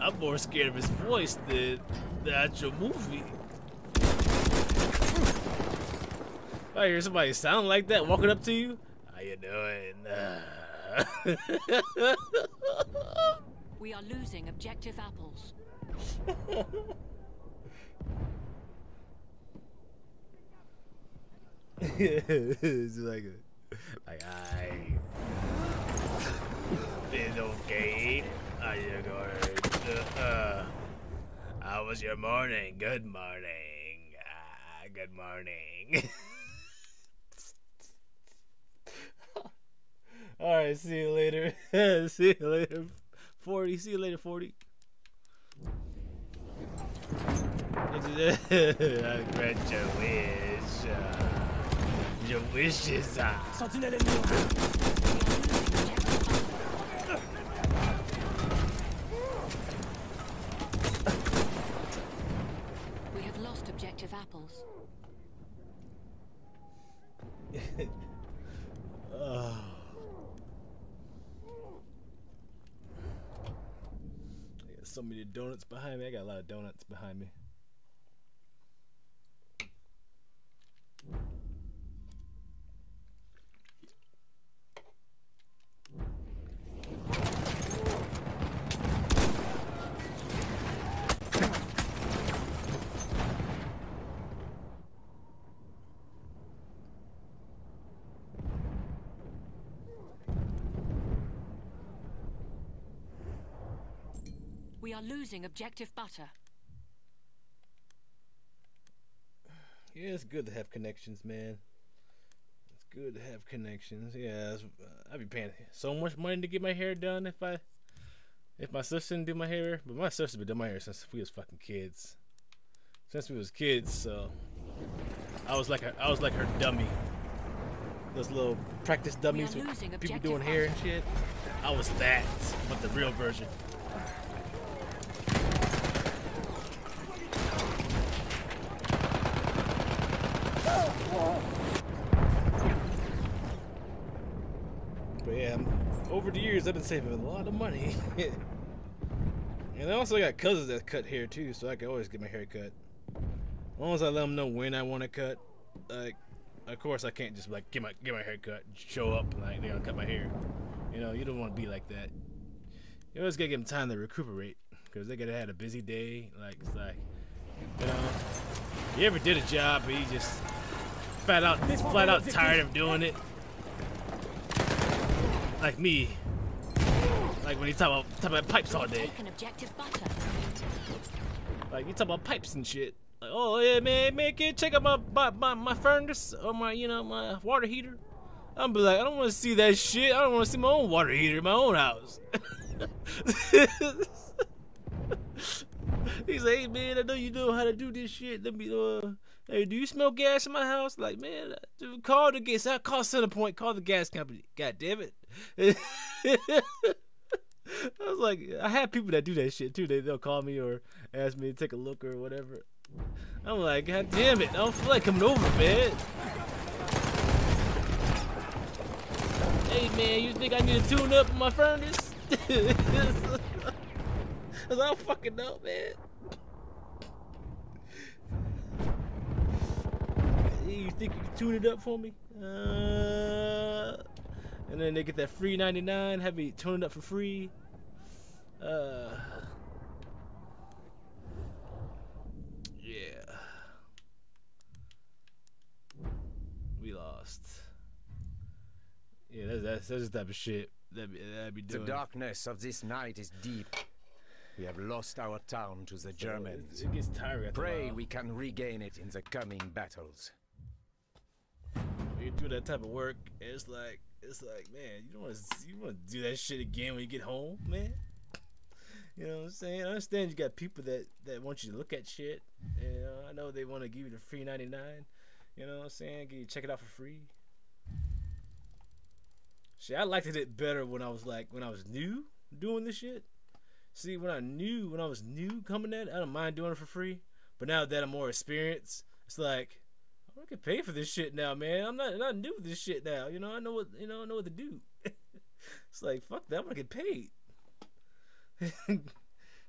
I'm more scared of his voice than the actual movie. If I hear somebody sound like that walking up to you, how you doing? Uh, We are losing objective apples. it's like, like I. It's okay. How you going? Uh, uh, how was your morning? Good morning. Ah, good morning. All right, see you later. see you later. 40. See you later, 40. I grant your wish. Your wishes. Sentinelle We have lost objective apples. Oh. I got so many donuts behind me. I got a lot of donuts behind me. We are losing objective butter. Yeah, it's good to have connections, man. It's good to have connections. Yeah, uh, I'd be paying so much money to get my hair done if I, if my sister didn't do my hair. But my sister's been doing my hair since we was fucking kids. Since we was kids, so I was like her, I was like her dummy. Those little practice dummies with people doing hair and shit. I was that, but the real version. But yeah, over the years I've been saving a lot of money. and I also got cousins that cut hair too, so I can always get my hair cut. As long as I let them know when I want to cut, like, of course I can't just like get my get my hair cut, show up like they're gonna cut my hair. You know, you don't want to be like that. You always gotta give them time to recuperate because they gotta had a busy day. Like it's like, you know, you ever did a job but you just flat out flat out tired of doing it. Like me. Like when you talk about talk about pipes all day. Taken objective butter. Like you talk about pipes and shit. Like, oh yeah, man, man, can you check out my my, my, my furnace or my you know my water heater? I'm be like, I don't want to see that shit. I don't want to see my own water heater in my own house. He's like, hey man, I know you know how to do this shit. Let me uh, hey, do you smell gas in my house? Like, man, uh, dude, call the gas. I call Centerpoint. Call the gas company. God damn it. I was like, I have people that do that shit too. They they'll call me or ask me to take a look or whatever. I'm like, God damn it, I don't feel like coming over, man. Hey man, you think I need to tune up my furnace? Cause I don't fucking know, man. You think you can tune it up for me? Uh, and then they get that free 99, have me tune it up for free. Uh, yeah. We lost. Yeah, that's, that's, that's the type of shit that be, that be The doing. darkness of this night is deep. We have lost our town to the Germans. It gets tiring Pray we can regain it in the coming battles. You do that type of work, it's like it's like, man, you don't want to you want to do that shit again when you get home, man. You know what I'm saying? I understand you got people that that want you to look at shit. You uh, know, I know they want to give you the free 99. You know what I'm saying? Give you check it out for free. Shit, I liked it better when I was like when I was new doing this shit. See, when I knew when I was new coming at it, I don't mind doing it for free. But now that I'm more experienced, it's like I can pay for this shit now, man. I'm not not new to this shit now. You know, I know what you know, I know what to do. it's like fuck that, I'm gonna get paid.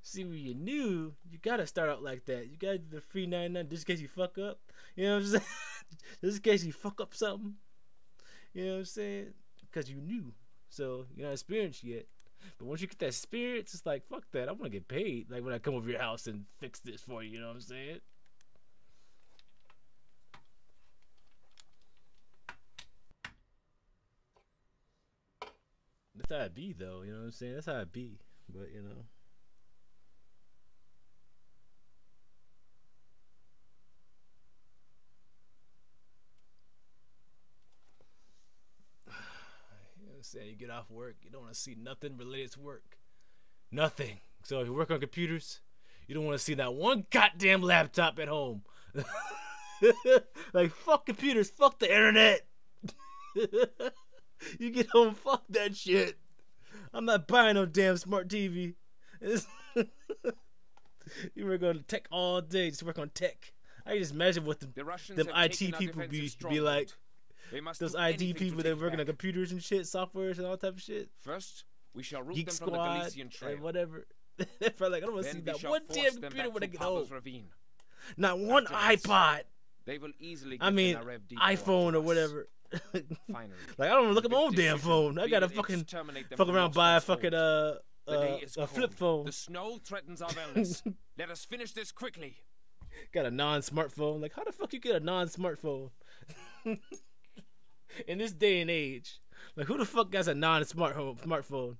See, when you're new, you gotta start out like that. You gotta do the free 99 just in case you fuck up. You know what I'm saying? just in case you fuck up something. You know what I'm saying? Because you new, so you're not experienced yet. But once you get that experience, it's like fuck that. I want to get paid. Like when I come over your house and fix this for you. You know what I'm saying? That's how it be, though. You know what I'm saying? That's how it be. But you know. Saying? You get off work, you don't want to see nothing related to work. Nothing. So if you work on computers, you don't want to see that one goddamn laptop at home. like fuck computers, fuck the internet. you get home, fuck that shit. I'm not buying no damn smart TV. you work on tech all day, just work on tech. I can just imagine what the, The Russians them IT people be be like. Those IT people that working on computers and shit, softwares and all type of shit. First, we shall root Geek them from the Squad Galician Trail. and whatever. They're probably like, I don't want to see that one damn computer when I get home. Ravine. Not one After iPod. They will easily I mean, the Narev Depot iPhone or whatever. Finally, like I don't wanna look at my own damn phone. I gotta fucking fuck around buy a fucking uh, uh a flip phone. The snow threatens our wellness. Let us finish this quickly. Got a non-smartphone. Like how the fuck you get a non-smartphone? In this day and age, like who the fuck has a non-smart smartphone?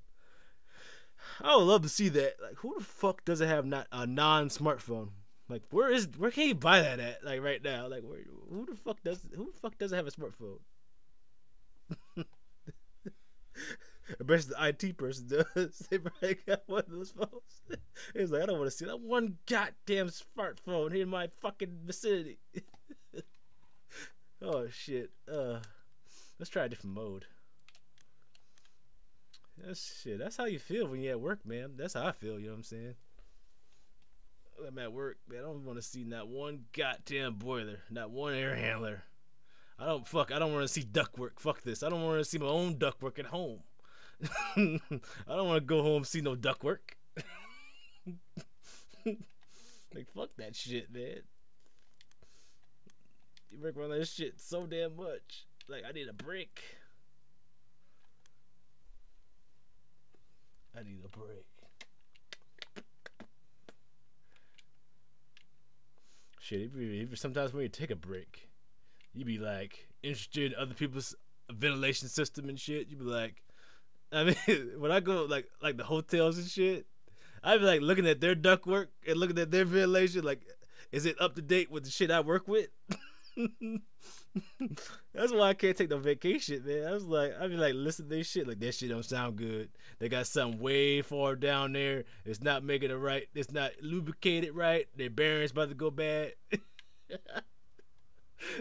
I would love to see that. Like who the fuck doesn't have not a non-smartphone? Like where is where can you buy that at? Like right now? Like where who the fuck does who the fuck doesn't have a smartphone? I bet the IT person does. They probably got one of those phones. He's like, I don't want to see that one goddamn smartphone in my fucking vicinity. oh shit. Uh, let's try a different mode. That's shit. That's how you feel when you're at work, man. That's how I feel. You know what I'm saying? I'm at work, man. I don't want to see not one goddamn boiler, not one air handler. I don't fuck. I don't want to see ductwork. Fuck this. I don't want to see my own ductwork at home. I don't want to go home and see no ductwork. like fuck that shit, man. You work on that shit so damn much. Like I need a break. I need a break. Shit, even sometimes when you take a break, you be like interested in other people's ventilation system and shit. You be like, I mean, when I go like like the hotels and shit, I be like looking at their ductwork and looking at their ventilation. Like, is it up to date with the shit I work with? That's why I can't take no vacation, man. I was like, I be like, listen to this shit. Like that shit don't sound good. They got something way far down there. It's not making it right. It's not lubricated right. Their bearings about to go bad.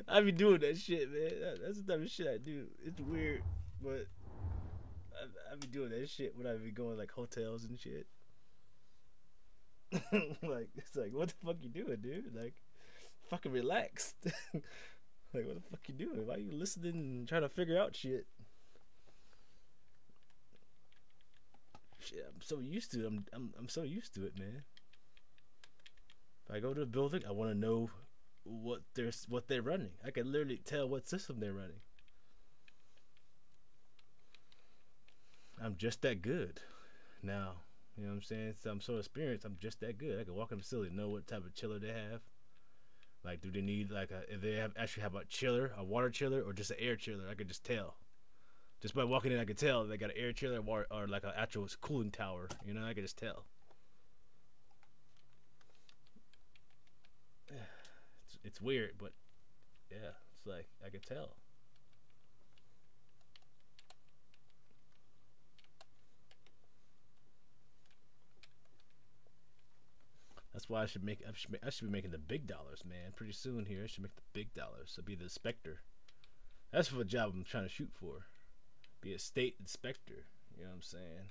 I be doing that shit, man. That's the type of shit I do. It's weird, but I, I be doing that shit when I be going like hotels and shit. like it's like, what the fuck you doing, dude? Like, fucking relaxed. like, what the fuck you doing? Why you listening and trying to figure out shit? Shit, I'm so used to it. I'm I'm I'm so used to it, man. If I go to a building, I want to know what they're what they're running. I can literally tell what system they're running. I'm just that good now. You know what I'm saying? So I'm so experienced. I'm just that good. I can walk in the facility, know what type of chiller they have. Like, do they need like a if they have actually have a chiller, a water chiller, or just an air chiller? I could just tell. Just by walking in, I could tell they got an air chiller or, or like an actual cooling tower. You know, I could just tell. It's, weird, but yeah, it's like I could tell. That's why I should make. I should, I should be making the big dollars, man. Pretty soon here, I should make the big dollars. So be the inspector. That's what job I'm trying to shoot for. Be a state inspector. You know what I'm saying?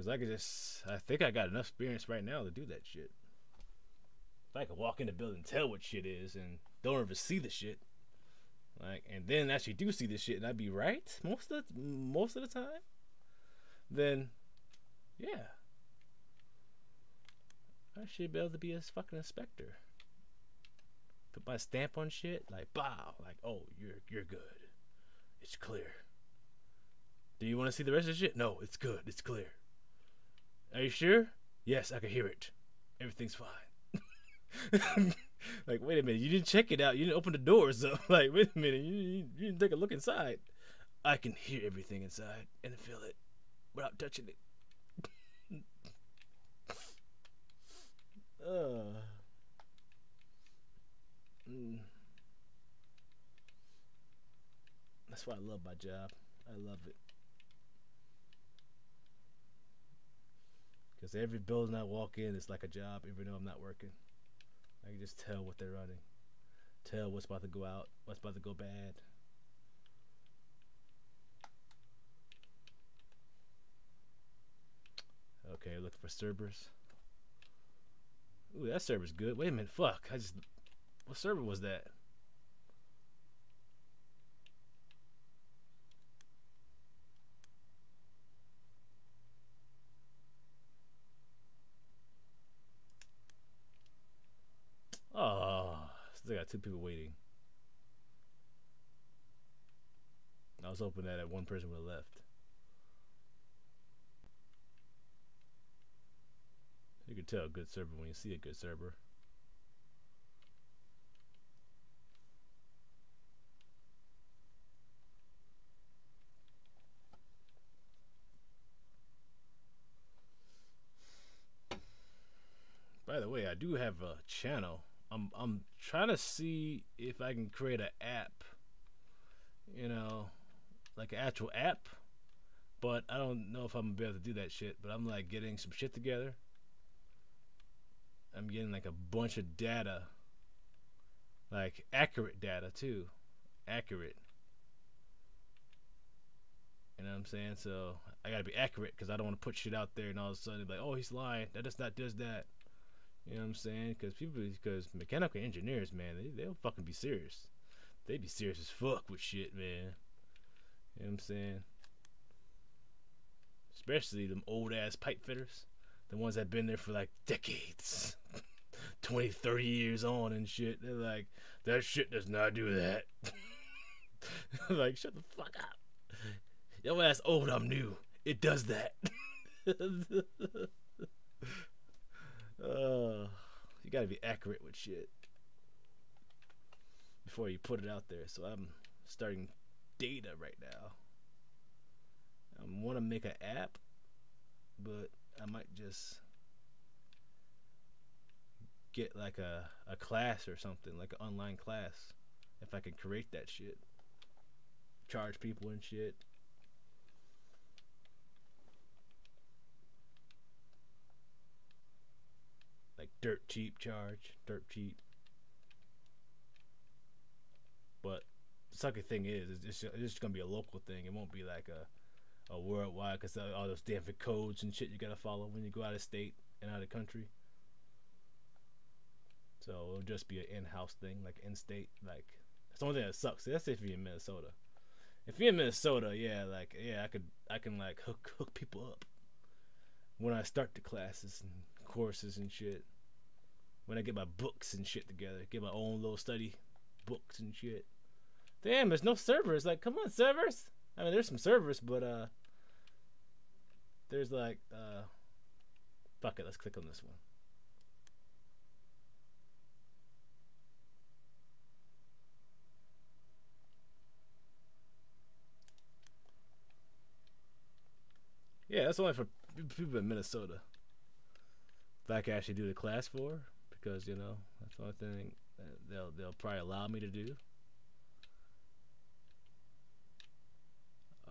Cause I could just. I think I got enough experience right now to do that shit. If I could walk in the building, tell what shit is, and don't ever see the shit. Like, and then actually do see the shit, and I'd be right most of the, most of the time. Then yeah. I should be able to be a fucking inspector. Put my stamp on shit, like bow, like oh you're you're good. It's clear. Do you want to see the rest of the shit? No, it's good. It's clear. Are you sure? Yes, I can hear it. Everything's fine. like, wait a minute, you didn't check it out. You didn't open the doors up. Like, wait a minute, you, you, you didn't take a look inside. I can hear everything inside and feel it without touching it. Uh. Mm. That's why I love my job. I love it. Because every building I walk in is like a job, even though I'm not working. I can just tell what they're running, tell what's about to go out, what's about to go bad. Okay, looking for servers. Ooh, that server's good. Wait a minute, fuck. I just what server was that? Oh, still got two people waiting. I was hoping that one person would have left. You can tell a good server when you see a good server. By the way, I do have a channel. I'm I'm trying to see if I can create an app. You know, like an actual app. But I don't know if I'm gonna be able to do that shit. But I'm like getting some shit together. I'm getting like a bunch of data, like accurate data too, accurate. You know what I'm saying? So I gotta be accurate because I don't want to put shit out there and all of a sudden be like, oh, he's lying. That does not does that. You know what I'm saying? Because people, because mechanical engineers, man, they they'll fucking be serious. They be serious as fuck with shit, man. You know what I'm saying? Especially them old ass pipe fitters the ones that been there for like decades 20 30 years on and shit they're like that shit does not do that like shut the fuck up your ass old i'm new it does that uh, you gotta be accurate with shit before you put it out there so i'm starting data right now. I want to make an app, but I might just get like a, a class or something, like an online class, if I can create that shit. Charge people and shit. Dirt cheap charge, dirt cheap. But the sucky thing is, it's just, it's just gonna be a local thing. It won't be like a, a worldwide, cause all those different codes and shit you gotta follow when you go out of state and out of country. So it'll just be an in-house thing, like in-state. Like that's the only thing that sucks. That's if you're in Minnesota. If you're in Minnesota, yeah, like yeah, I could I can like hook hook people up when I start the classes and courses and shit. When I get my books and shit together, get my own little study books and shit. Damn, there's no servers. Like, come on, servers. I mean, there's some servers, but uh, there's like uh, fuck it. Let's click on this one. Yeah, that's only for people in Minnesota. That I can actually do the class for, because you know that's the only thing they'll they'll probably allow me to do.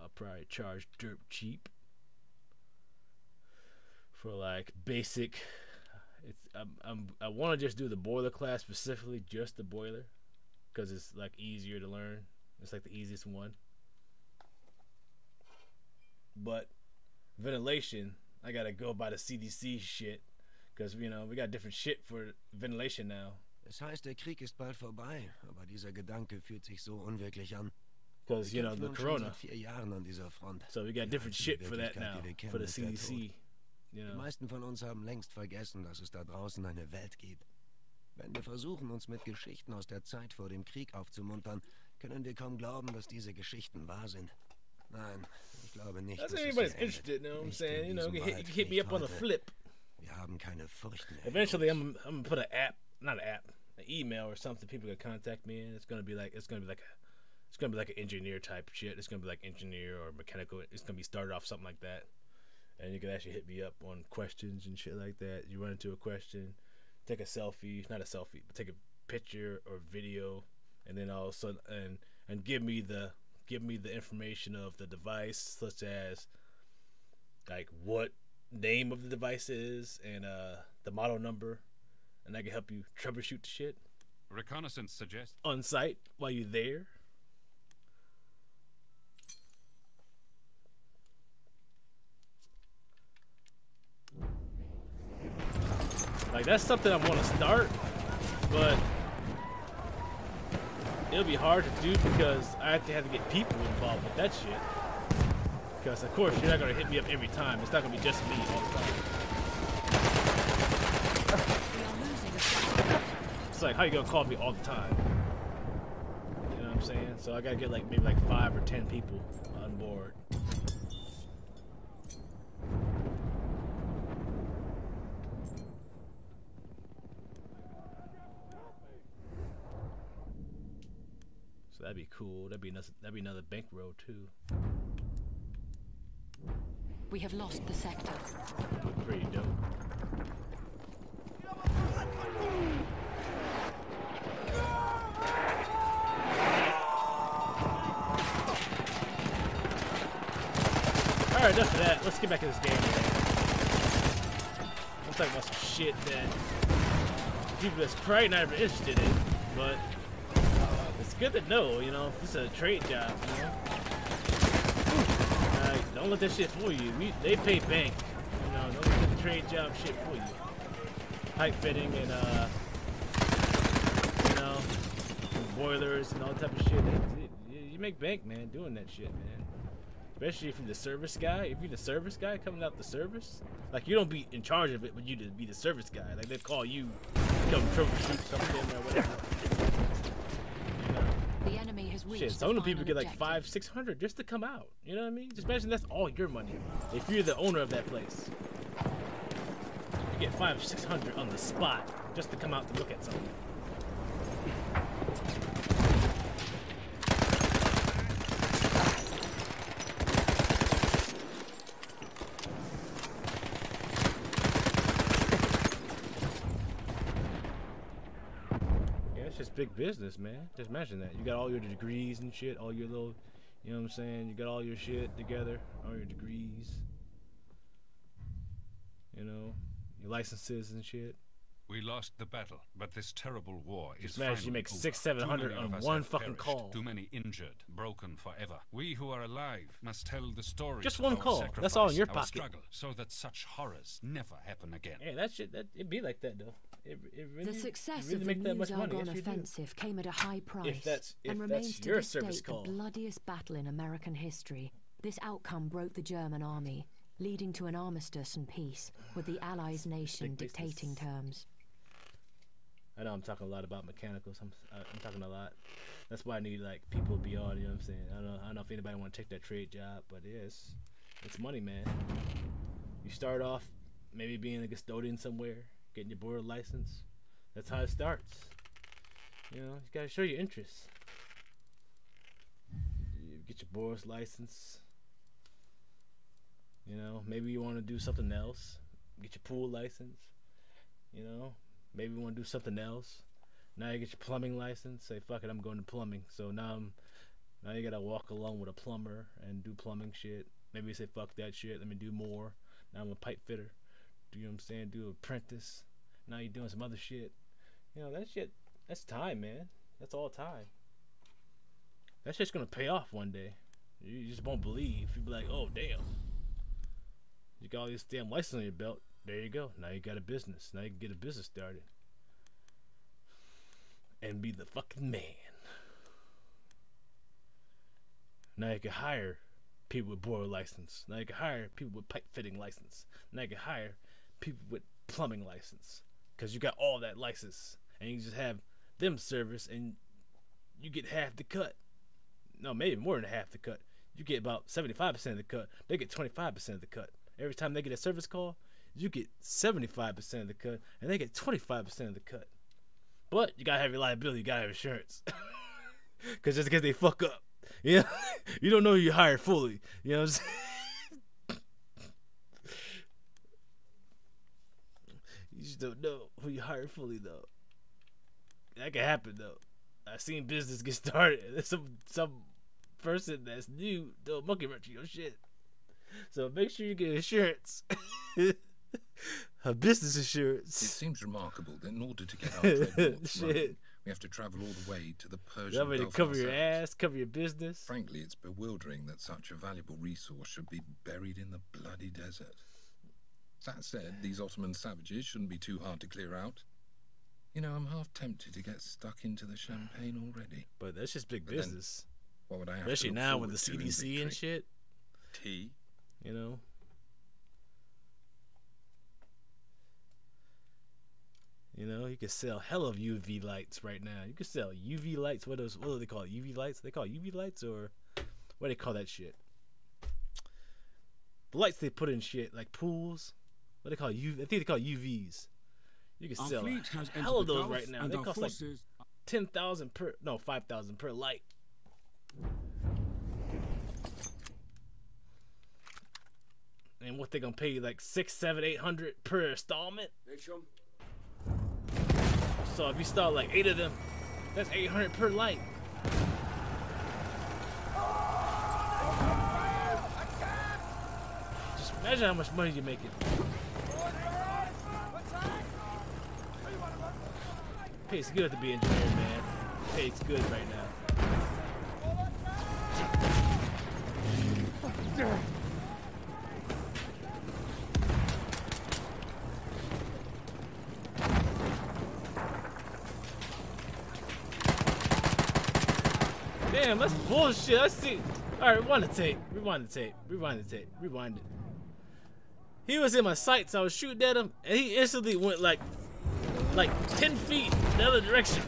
I'll probably charge dirt cheap for like basic. It's I'm, I'm I want to just do the boiler class specifically, just the boiler, because it's like easier to learn. It's like the easiest one. But ventilation, I gotta go by the CDC shit, because you know we got different shit for ventilation now. Es heißt, der Krieg ist bald vorbei, aber dieser Gedanke fühlt sich so unwirklich an. Because you know the corona. seit vier Jahren an dieser Front. So we got Die different shit for that now die for the CDC. You Die know. meisten von uns haben längst vergessen, dass es da draußen eine Welt gibt. Wenn wir versuchen, uns mit Geschichten aus der Zeit vor dem Krieg aufzumuntern, können wir kaum glauben, dass diese Geschichten wahr sind. Nein, ich glaube nicht, That's anybody's interested, you know what I'm saying? in You know, you can hit, you can hit me up on the flip. Wir haben keine Furcht mehr. Eventually, I'm I'm gonna put an app, not an app, an email or something. People can contact me, and it's gonna be like it's gonna be like a, it's gonna be like an engineer type shit. It's gonna be like engineer or mechanical. It's gonna be started off something like that, and you can actually hit me up on questions and shit like that. You run into a question, take a selfie, not a selfie, but take a picture or video, and then all of a sudden and and give me the give me the information of the device, such as like what name of the device is and uh the model number, and I can help you troubleshoot the shit Reconnaissance suggests. on site while you're there. Like that's something I want to start, but it'll be hard to do because I have to have to get people involved with that shit. Because of course you're not gonna hit me up every time. It's not gonna be just me all the time. It's like how you gonna call me all the time? You know what I'm saying? So I gotta get like maybe like five or ten people on board. So that'd be cool. That'd be another, that'd be another bankroll too. We have lost the sector. Pretty dope. Alright, enough of that. Let's get back to this game. I'm talking about some shit that people that's probably not even interested in, but it's good to know, you know, if it's a trade job, you know. Don't let that shit fool you. They pay bank. You know, don't let the trade job shit fool you. Pipe fitting and, uh, you know, boilers and all type of shit. It- it- you make bank, man, doing that shit, man. Especially if you're the service guy. If you're the service guy coming out the service, like you don't be in charge of it, but you to be the service guy. Like they call you, come troubleshoot something or whatever. The enemy has reached Shit, some of the people get like objective. five, six hundred just to come out. You know what I mean? Just imagine that's all your money. If you're the owner of that place, you get five, six hundred on the spot just to come out to look at something. Big business, man. Just imagine that. You got all your degrees and shit, all your little, you know what I'm saying? You got all your shit together, all your degrees. You know, your licenses and shit. We lost the battle, but this terrible war Just is imagine you make over. six, seven Too hundred many of on us one fucking perished, call. Too many injured, broken forever. We who are alive must tell the story. Just of one our call. That's all in sacrifice, your our pocket. struggle, so that such horrors never happen again. Yeah, that shit. That it be like that though. It, it really, the success you really of the that much money. Meuse-Argonne Yes, you do. offensive came at a high price that's- if and remains to this service date call. the bloodiest battle in American history. This outcome broke the German army, leading to an armistice and peace, with the Allies' nation dictating terms. I know I'm talking a lot about mechanicals. I'm I- uh, I'm talking a lot. That's why I need like people be beyond. You know what I'm saying? I don't know. I don't know if anybody want to take that trade job, but it is. It's money, man. You start off maybe being a custodian somewhere, getting your board license. That's how it starts. You know, you gotta show your interest. You get your board's license. You know, maybe you want to do something else. Get your pool license. You know, maybe you want to do something else. Now you get your plumbing license. Say fuck it, I'm going to plumbing. So now I'm now you gotta walk along with a plumber and do plumbing shit. Maybe you say fuck that shit. Let me do more. Now I'm a pipe fitter. Do you know what I'm saying? Do apprentice. Now you're doing some other shit. You know that shit. That's time, man. That's all time. That shit's gonna pay off one day. You just won't believe. You'll be like, oh damn. You got all this damn license on your belt. There you go. Now you got a business. Now you can get a business started. And be the fucking man. Now you can hire people with boiler license. Now you can hire people with pipe fitting license. Now you can hire people with plumbing license. Cause you got all that license. And you just have them service and you get half the cut. No, maybe more than half the cut. You get about 75% of the cut. They get 25% of the cut. Every time they get a service call, you get 75% of the cut, and they get 25% of the cut. But you gotta have your liability, you gotta have insurance. Cause just because they fuck up. You know? you don't know you hired fully. You know what I'm saying? you just don't know who you hired fully though. That can happen though. I seen business get started. Some some person that's new to monkey wrench your shit. So make sure you get insurance. A business insurance. It seems remarkable that in order to get our Shit. running, we have to travel all the way to the Persian Gulf. to cover your ass, cover your business. Frankly, it's bewildering that such a valuable resource should be buried in the bloody desert. That said, these Ottoman savages shouldn't be too hard to clear out. You know, I'm half tempted to get stuck into the champagne already. But that's just big But then, business. what would I have Especially now with the CDC and shit. Tea? You know? You know, you can sell hell of UV lights right now. You can sell UV lights. What those? What do they call it? UV lights? They call it UV lights or what do they call that shit? The lights they put in shit like pools. What do they call UV? I think they call it UVs. You can Our sell fleet has a hell of those right now. They our cost like forces- ten thousand per. No, five thousand per light. And what they gonna pay you like six, seven, eight hundred per installment? So if you start like eight of them, that's eight hundred per light. Just imagine how much money you're making. Pays good to be engineer, man. Pays good right now. Damn, that's bullshit. I see. All right, rewind the tape. Rewind the tape. Rewind the tape. Rewind it. He was in my sights. I was shooting at him, and he instantly went like, like ten feet the other direction.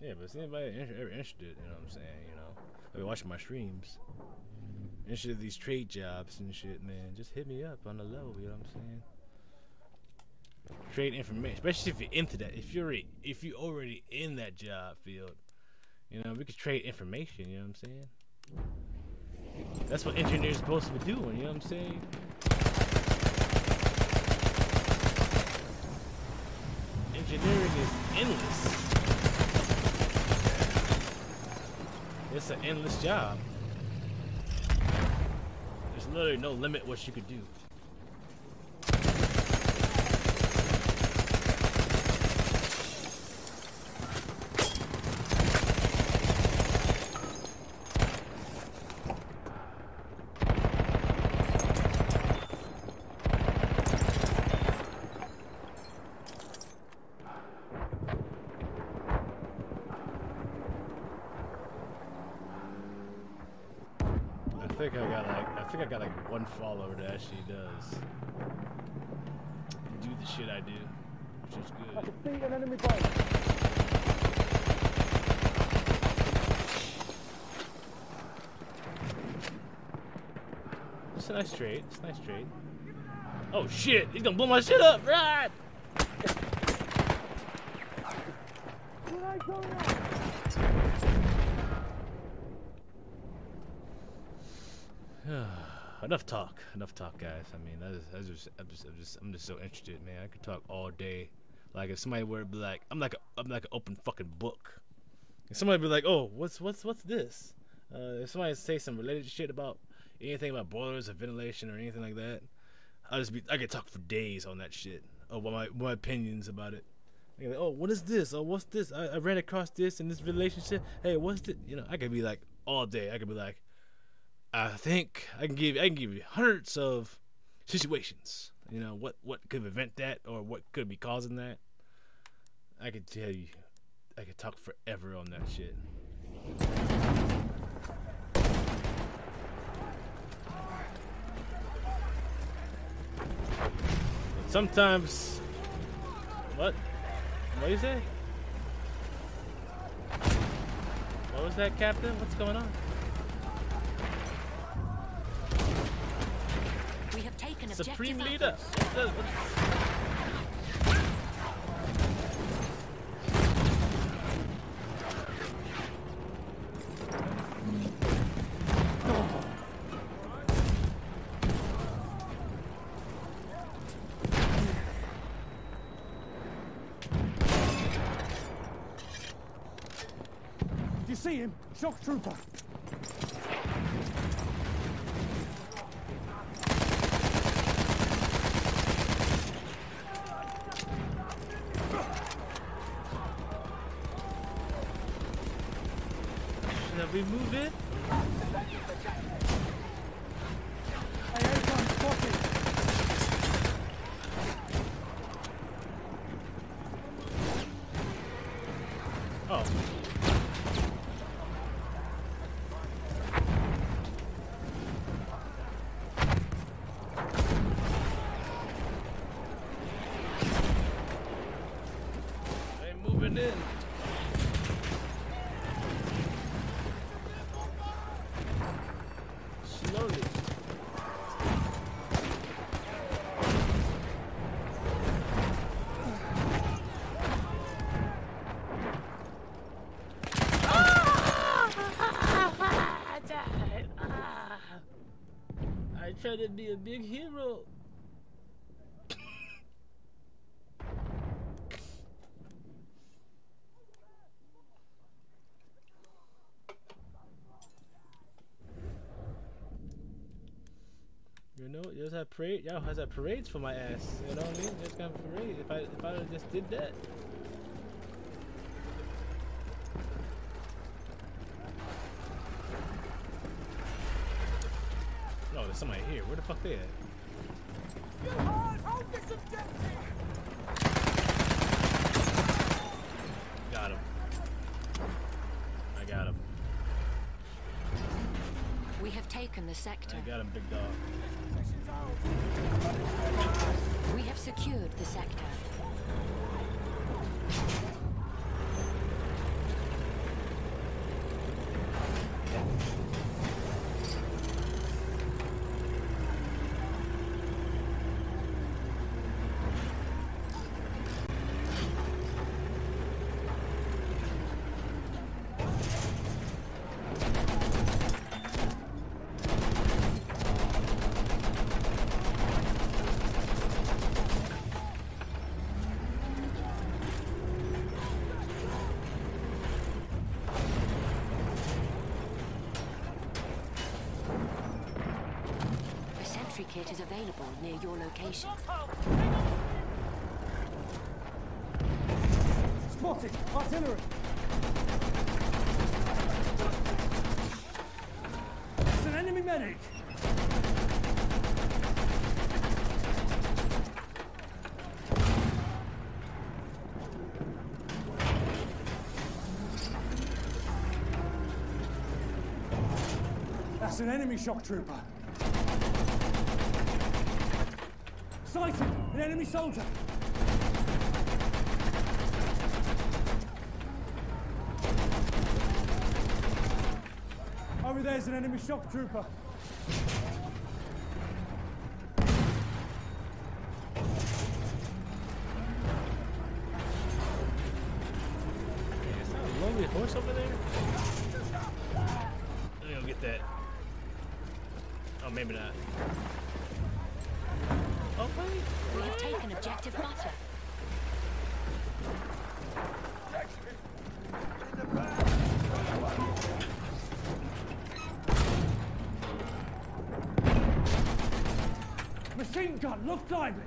Yeah, but is anybody ever interested? You know what I'm saying? You know, I've been watching my streams. interested in these trade jobs and shit, man, just hit me up on the low. You know what I'm saying? Trade information, especially if you're into that. If you're if you already in that job field, you know we could trade information. You know what I'm saying? That's what engineers are supposed to be doing. You know what I'm saying? Engineering is endless. It's an endless job. There's literally no limit what you could do. I think I got like I think I got like one follower that actually does do the shit I do, which is good. I can see an enemy boat. It's a nice trade. It's a nice trade. Oh shit! He's gonna blow my shit up! Right! Enough talk. Enough talk, guys. I mean, I just, I just, I'm just, I'm just, I'm just so interested, man. I could talk all day. Like if somebody were to be like, I'm like, a, I'm like an open fucking book. If somebody be like, oh, what's, what's, what's this? Uh, if somebody say some related shit about anything about boilers or ventilation or anything like that, I just be, I could talk for days on that shit. Oh, my, my opinions about it. Like, oh, what is this? Oh, what's this? I, I ran across this in this relationship. Hey, what's it? You know, I could be like all day. I could be like, I think I can give I can give you hundreds of situations. You know what what could prevent that or what could be causing that. I could tell you, I could talk forever on that shit. Sometimes, what? What you say? What was that, Captain? What's going on? We have taken objective Supreme apples. leader. What's that? What's- Do you see him? Shock trooper. Have we moved it? AA-1 spotted. Oh. They moving in. Slowly. To be a big hero. You know, just have parade. Y'all has have parades for my ass. You know what I mean? Just got parade. If I if I just did that. No, there's somebody here. Where the fuck they at? Got him. I got him. We have taken the sector. I got him, big dog. We have secured the sector. Kit is available near your location. Spotted! Artillery! It's an enemy medic! That's an enemy shock trooper. Sighted! An enemy soldier! Over there's an enemy shock trooper. Look lively!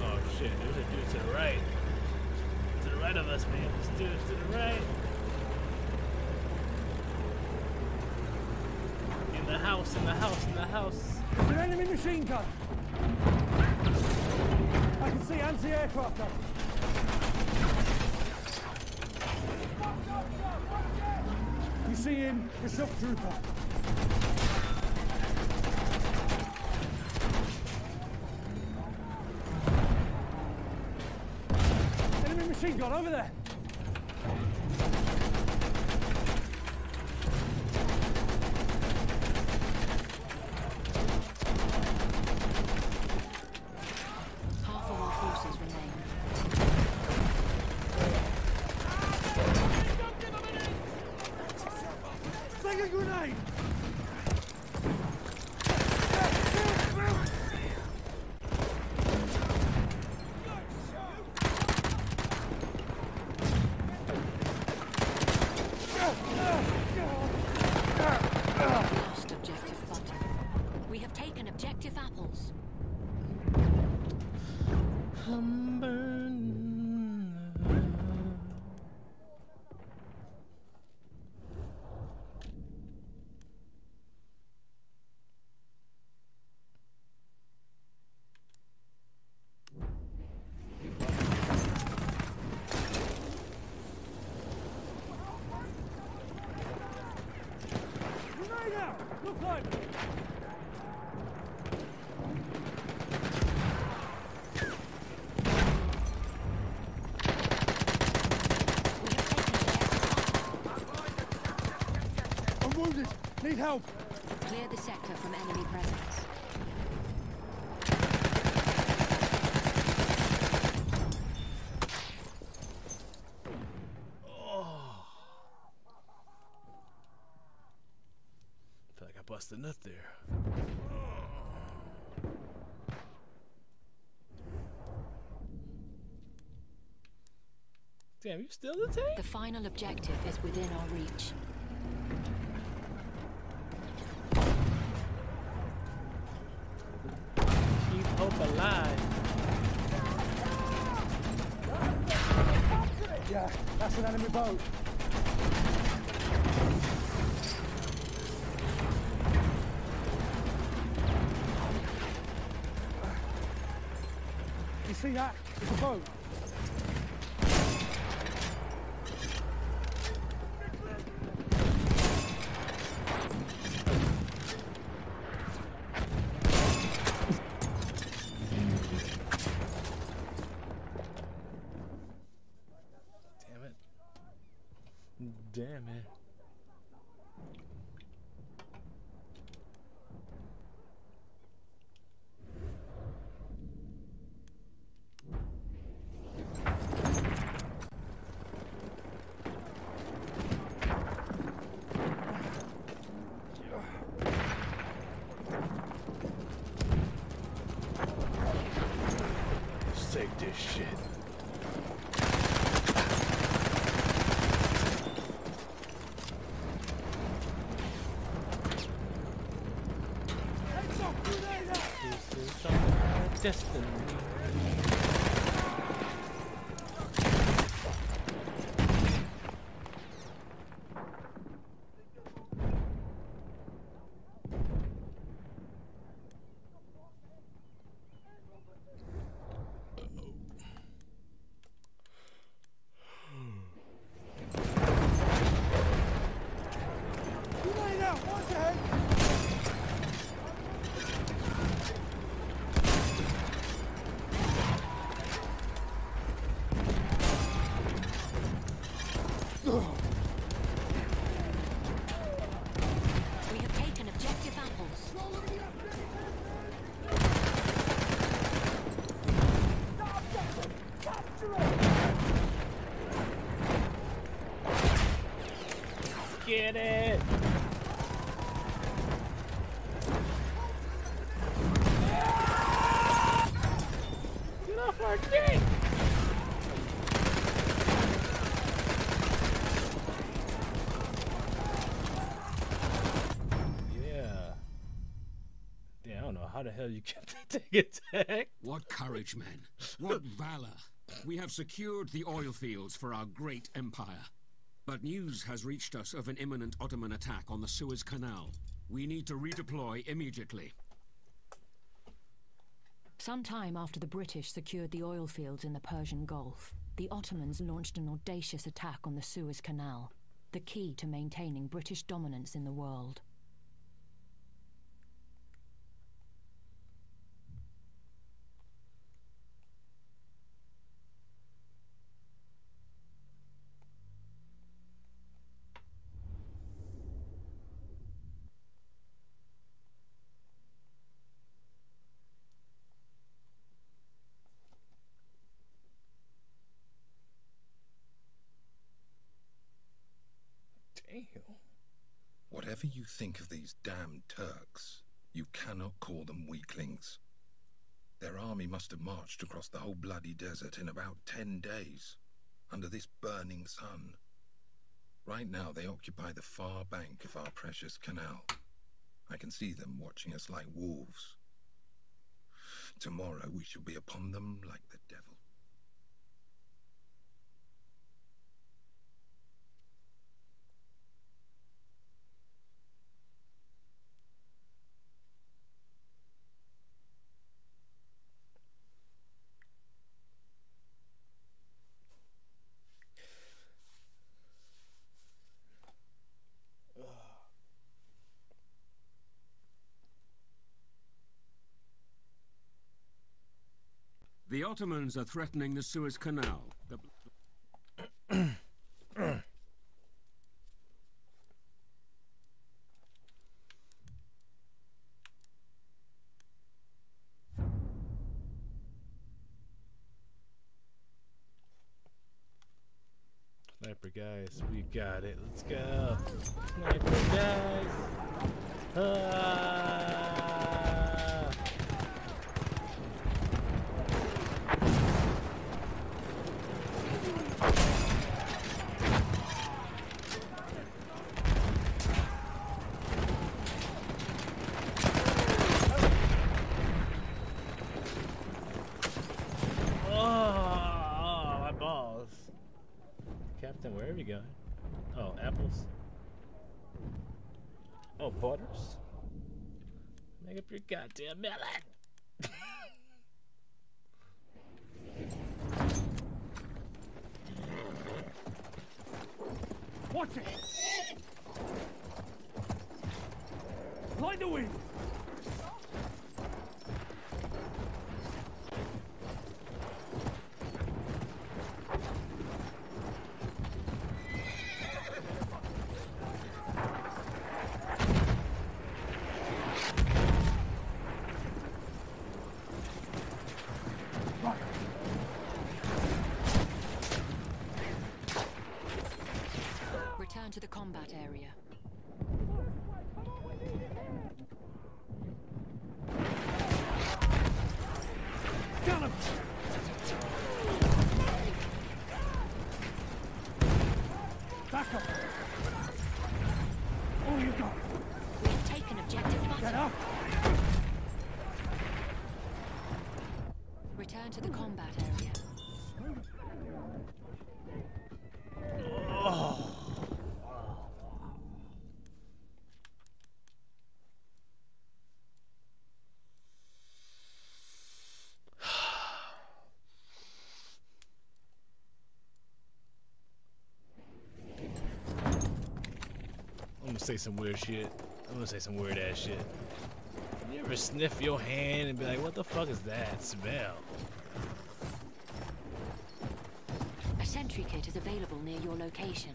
Oh shit, there's a dude to the right. To the right of us, man. This dude's to the right. In the house, in the house, in the house. It's an enemy machine gun! I can see anti-aircraft gun. You see him, the shock trooper. Enemy machine gun over there! Need help! Clear the sector from enemy presence. Oh. feel like I busted a nut there. Damn, you still the tank? The final objective is within our reach. Keep hope alive. Yeah, that's an enemy boat. You see that? It's a boat. How the hell you kept that thing intact. What courage, men. What valor. We have secured the oil fields for our great empire. But news has reached us of an imminent Ottoman attack on the Suez Canal. We need to redeploy immediately. Some time after the British secured the oil fields in the Persian Gulf, the Ottomans launched an audacious attack on the Suez Canal, the key to maintaining British dominance in the world. Damn. Whatever you think of these damned Turks, you cannot call them weaklings. Their army must have marched across the whole bloody desert in about ten days, under this burning sun. Right now, they occupy the far bank of our precious canal. I can see them watching us like wolves. Tomorrow we shall be upon them like the devil. The Ottomans are threatening the Suez Canal. The... Sniper guys, we got it. Let's go. Sniper guys. Ah. Oh, my balls. Captain, where are we going? Oh, apples. Oh, butters. Make up your goddamn melon. Watch it! Line the wind! Return to the combat area. enough? Return to the combat area. Oh. I'm gonna say some weird shit. I'm gonna say some weird ass shit. You ever sniff your hand and be like, what the fuck is that smell? A sentry kit is available near your location.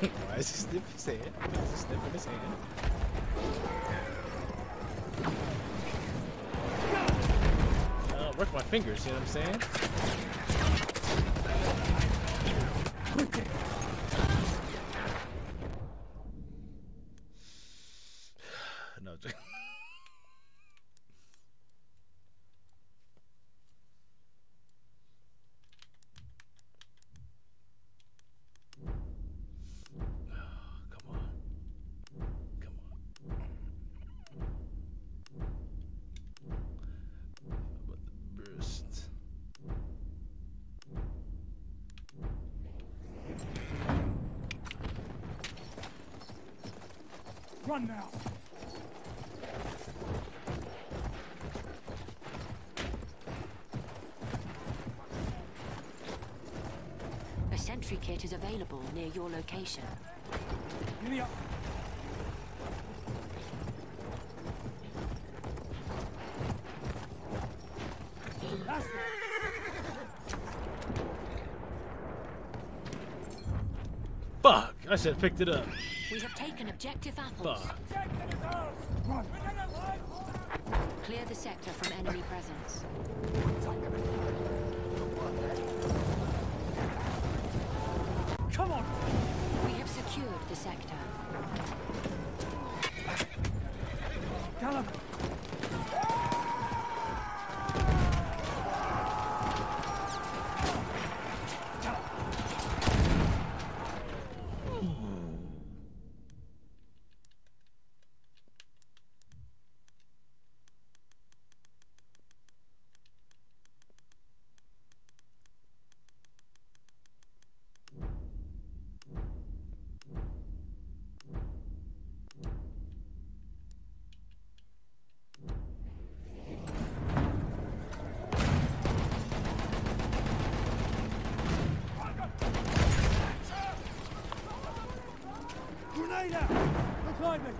Why is he sniffing his hand? Why is he sniffing his hand? Fingers, you know what I'm saying? Run now. A sentry kit is available near your location. Giddy up. That's it. Fuck! I should have picked it up. Have taken objective apples. Clear the sector from enemy presence. Come on. We have secured the sector. Callum. Grenade out. Look behind me.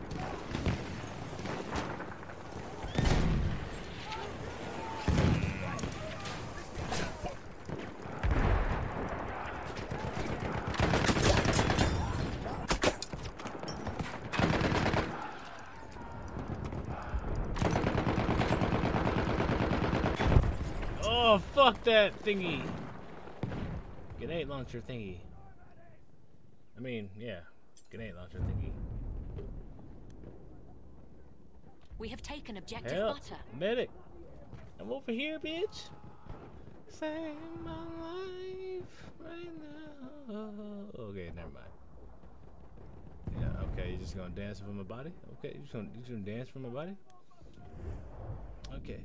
Oh, fuck that thingy. Grenade launcher thingy. I mean, yeah, grenade launcher thingy. We have taken objective Help, butter. medic. I'm over here, bitch. Save my life right now. Okay, never mind. Yeah, okay, you're just gonna dance for my body? Okay, you're just gonna, you're just gonna dance for my body? Okay.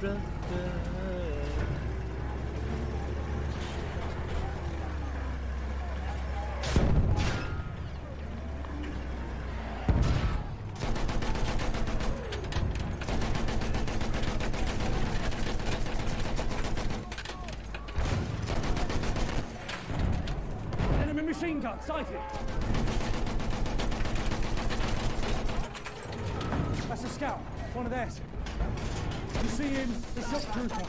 brother. Enemy machine gun sighted. That's a scout. One of theirs. See him? The shock trooper.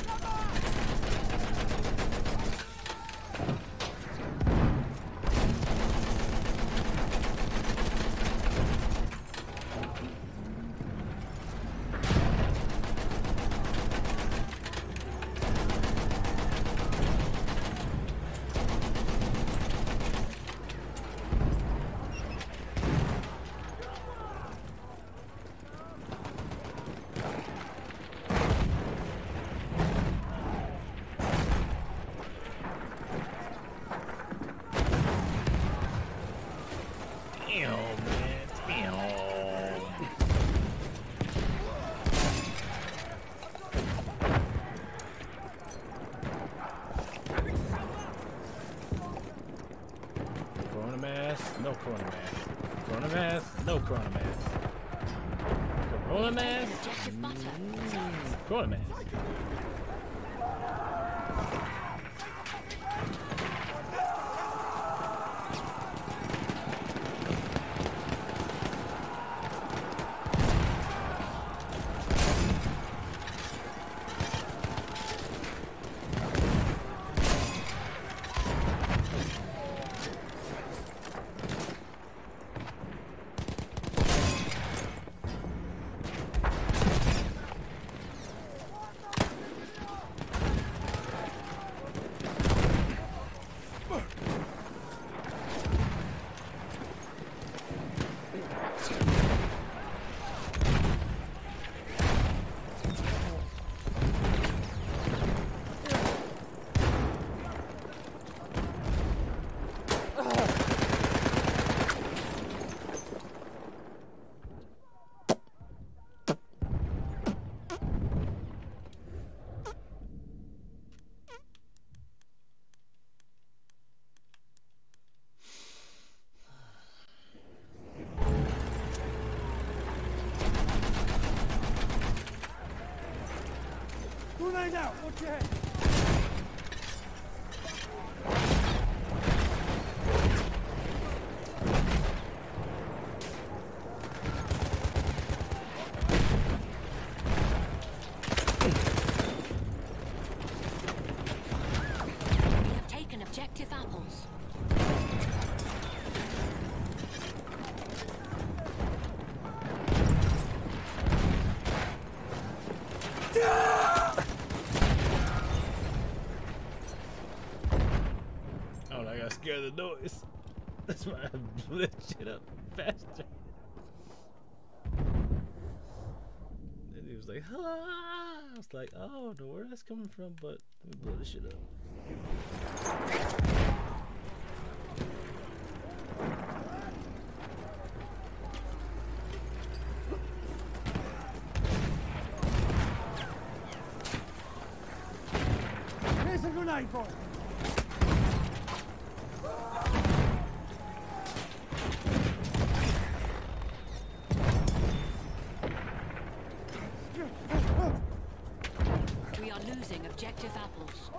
Damn, man. Damn. Corona mask, no corona mask. Corona mask, no corona mask. Corona mask, mm, corona mask. Grenade out! Watch your head! Of the noise. That's why I blew that shit up faster. And he was like, ah! I was like, oh, I don't know where that's coming from, but let me blow this shit up. Here's a for you. We are losing objective apples.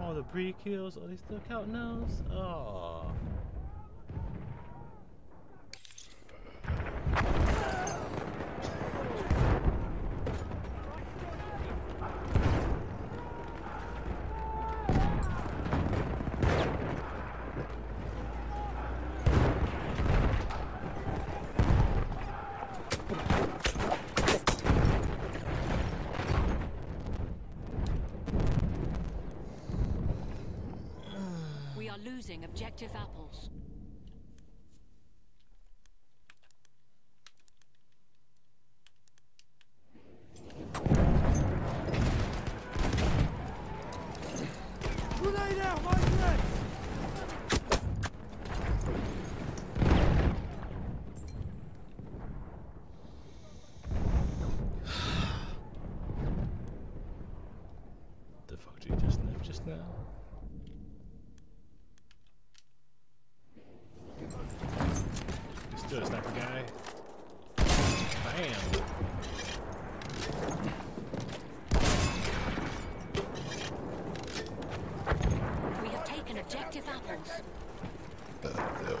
Oh, the pre kills. Are they still counting those? Oh. We are losing objective apples. fuck did you just sniff just now? You still a sniper guy? Bam! We have taken objective apples. Uh, do it.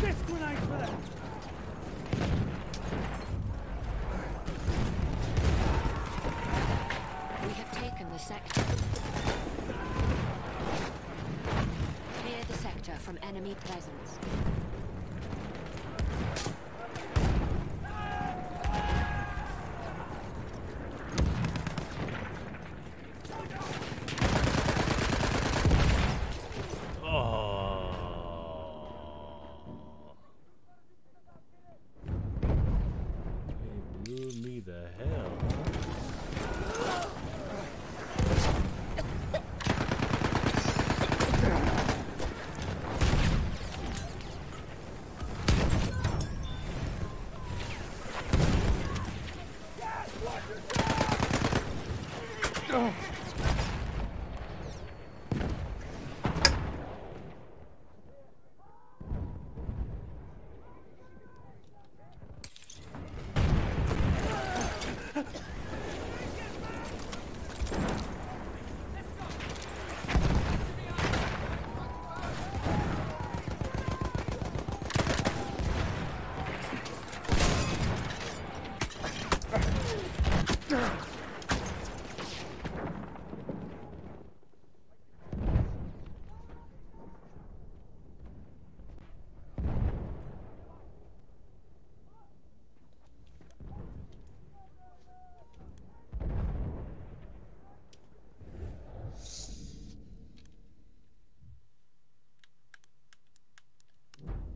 This grenade for them! We have taken the sector. Clear the sector from enemy presence. Oh. He blew me the hell.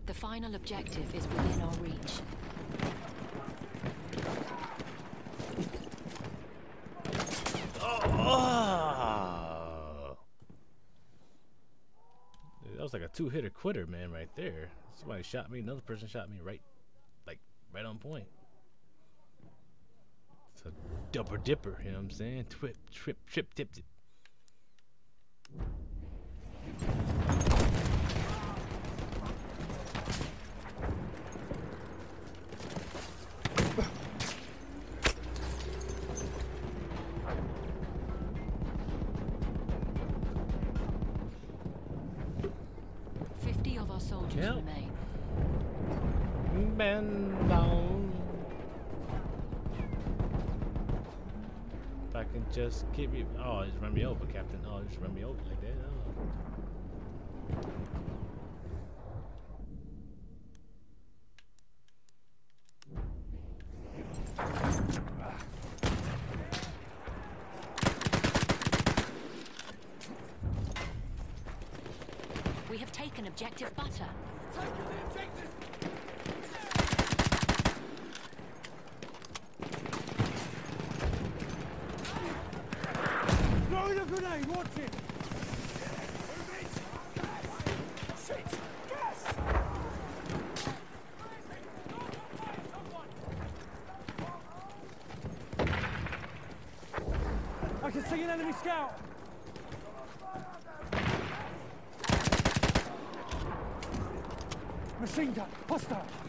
The final objective is within our reach. Oh. That was like a two hitter quitter, man, right there. Somebody shot me, another person shot me right, like, right on point. It's a double dipper, you know what I'm saying? Trip, trip, trip, tip, tip. Just keep you. Oh, just run me over, Captain. Oh, just run me over like that. Oh. We have taken objective butter. Throwing a grenade, watch it! I can see an enemy scout! Machine gun, hostile!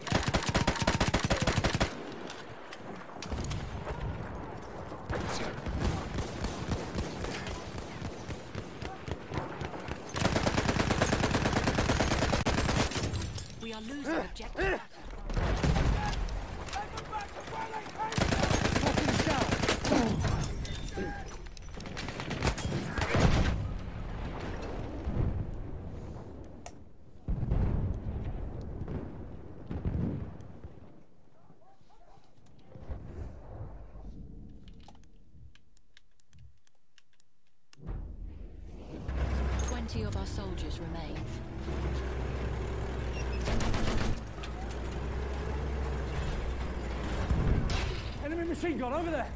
machine gun over there.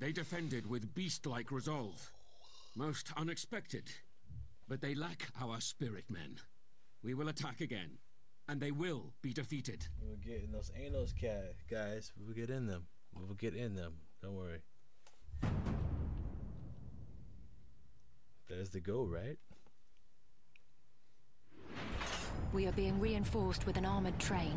They defended with beast-like resolve. Most unexpected. But they lack our spirit men. We will attack again, and they will be defeated. We'll get in those ain't those cat guys. We'll get in them. We'll get in them. Don't worry. There's the go, right? We are being reinforced with an armored train.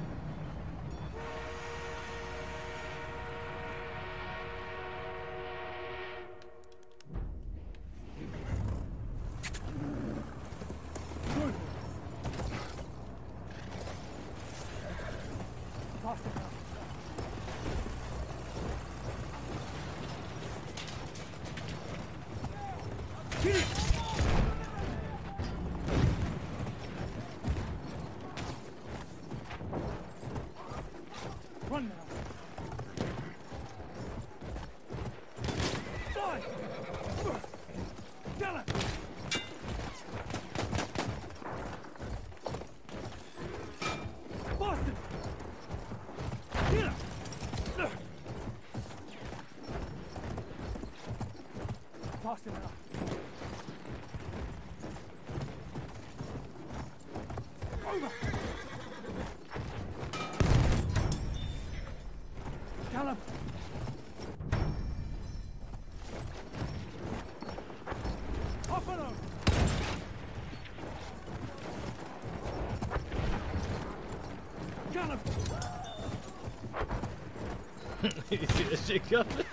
That shit?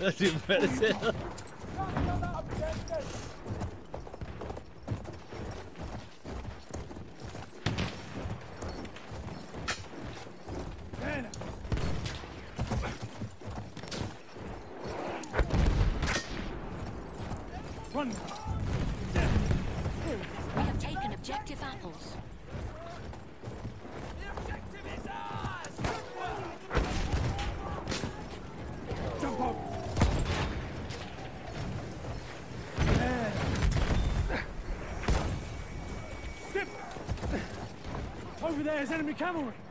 That's even better as hell. Man! Run! We have taken objective apples. Jump up! Skip! Over there is enemy cavalry!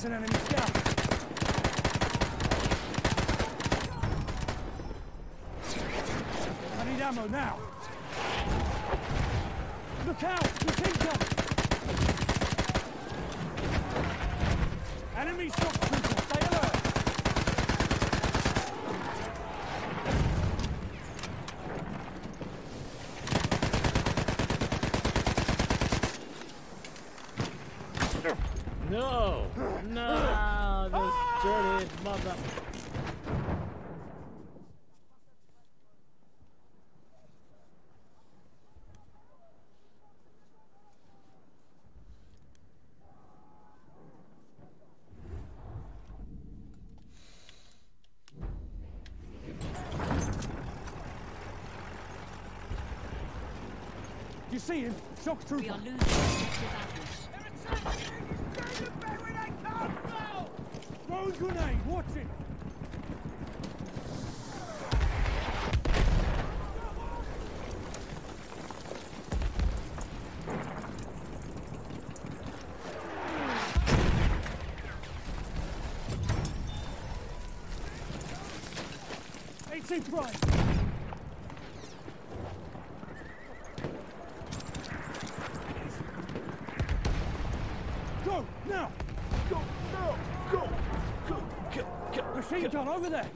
That's an enemy scout! I need ammo now! Look out! He's incoming! Enemy shock trooper! Stay alert! No! No! This dirty mother. You see him? Shock trooper. We are losing. Throw grenade. Watch it. AC prime. Go now. Go now. Go. Go. Go. Go. Machine gun over there.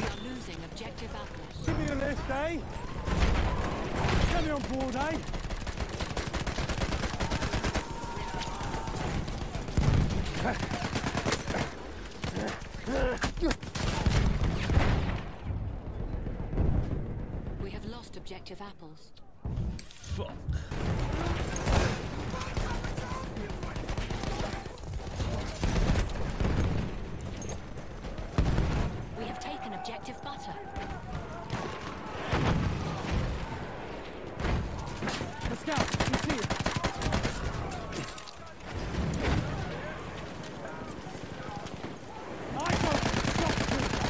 We are losing objective apples. Give me a lift, eh? Get me on board, eh? We have lost objective apples. Fuck. We have taken objective butter. The scout, you see him? Eyes open. Shock trooper.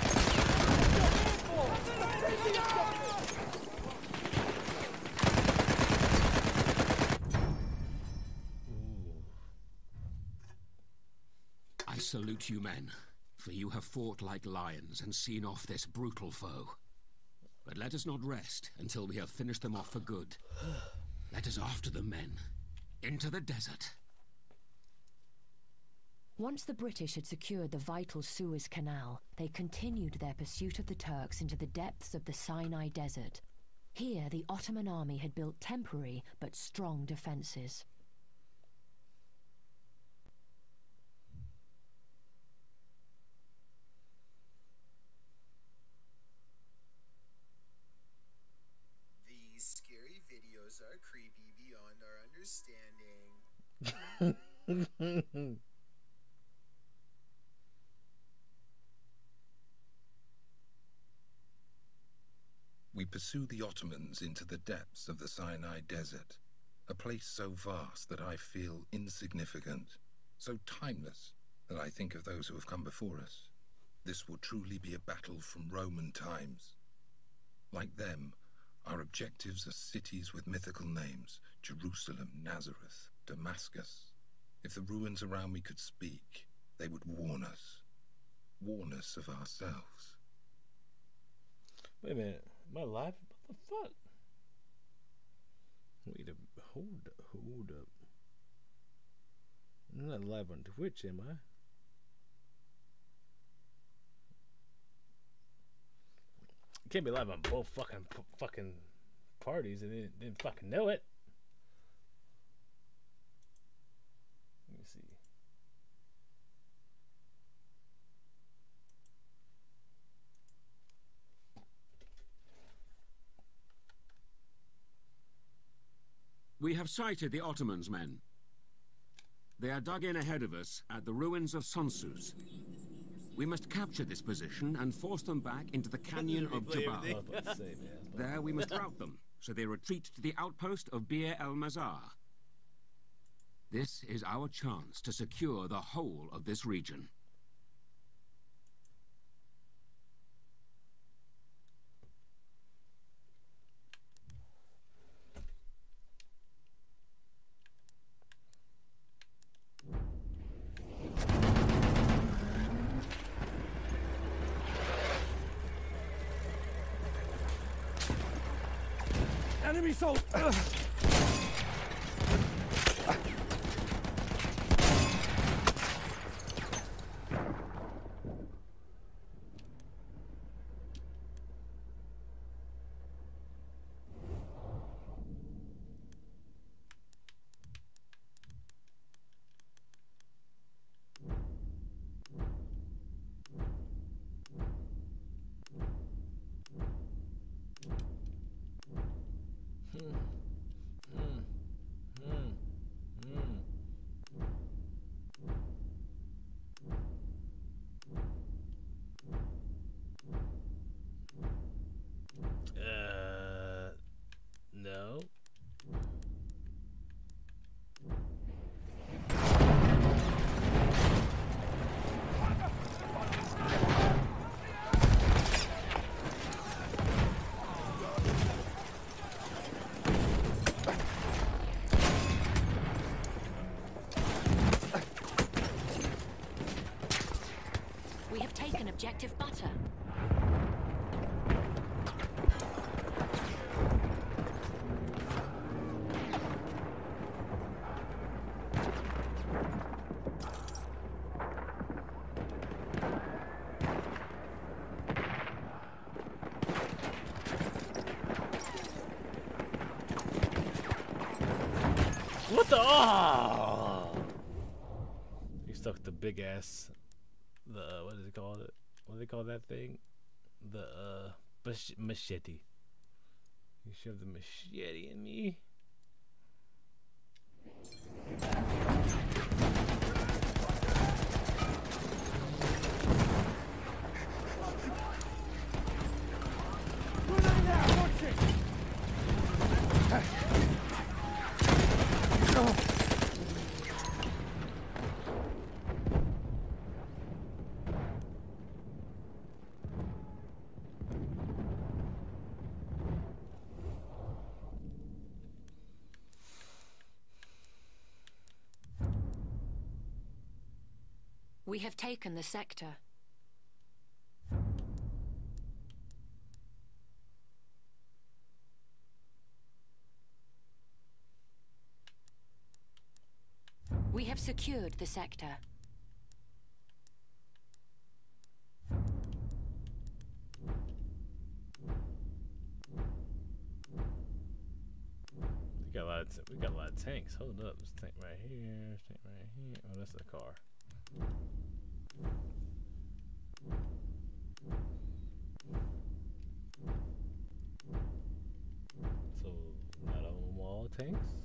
I salute you, men, for you have fought like lions and seen off this brutal foe. But let us not rest until we have finished them off for good. Let us after the men. Into the desert. Once the British had secured the vital Suez Canal, they continued their pursuit of the Turks into the depths of the Sinai Desert. Here, the Ottoman army had built temporary but strong defences. We pursue the Ottomans into the depths of the Sinai Desert, a place so vast that I feel insignificant, so timeless that I think of those who have come before us. This will truly be a battle from Roman times. Like them, our objectives are cities with mythical names Jerusalem, Nazareth, Damascus. If the ruins around me could speak, they would warn us. Warn us of ourselves. Wait a minute. Am I live? What the fuck? Wait a hold up, hold up. I'm not live on Twitch, am I? Can't be live on both fucking fucking parties and didn't, didn't fucking know it. Let me see. We have sighted the Ottomans, men. They are dug in ahead of us at the ruins of Sonsus. We must capture this position and force them back into the canyon of Jabal. There we must rout them, so they retreat to the outpost of Bir el Mazar. This is our chance to secure the whole of this region. Ugh. Big ass. The uh, what is it called? What do they call that thing? The uh machete. You shoved the machete in me. We have taken the sector. We have secured the sector. We got a lot. Of we got a lot of tanks. Hold up, this tank right here. Tank right here. Oh, that's the car. So on all tanks.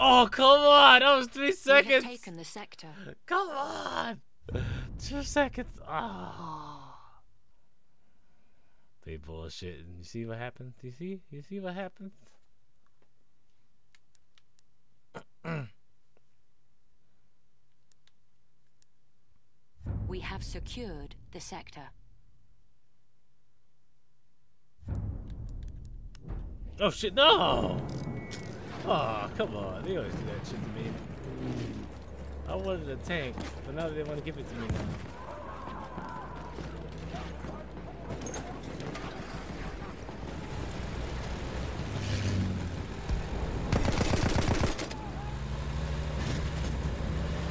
Oh, come on! That was three seconds. We have taken the sector. Come on! Two seconds. Oh. They bullshit. And You see what happens? You see? You see what happens? We have secured the sector. Oh shit, no! Oh, come on. They always do that shit to me. I wanted a tank, but now they want to give it to me now.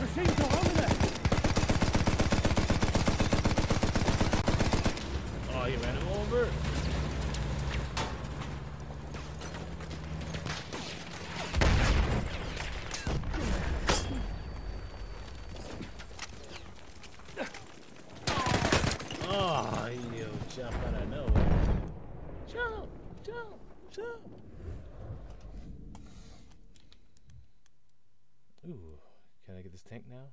Machines are over there. Oh, you ran him over? Oh, you jump out of nowhere. Jump, jump, jump. Ooh, can I get this tank now?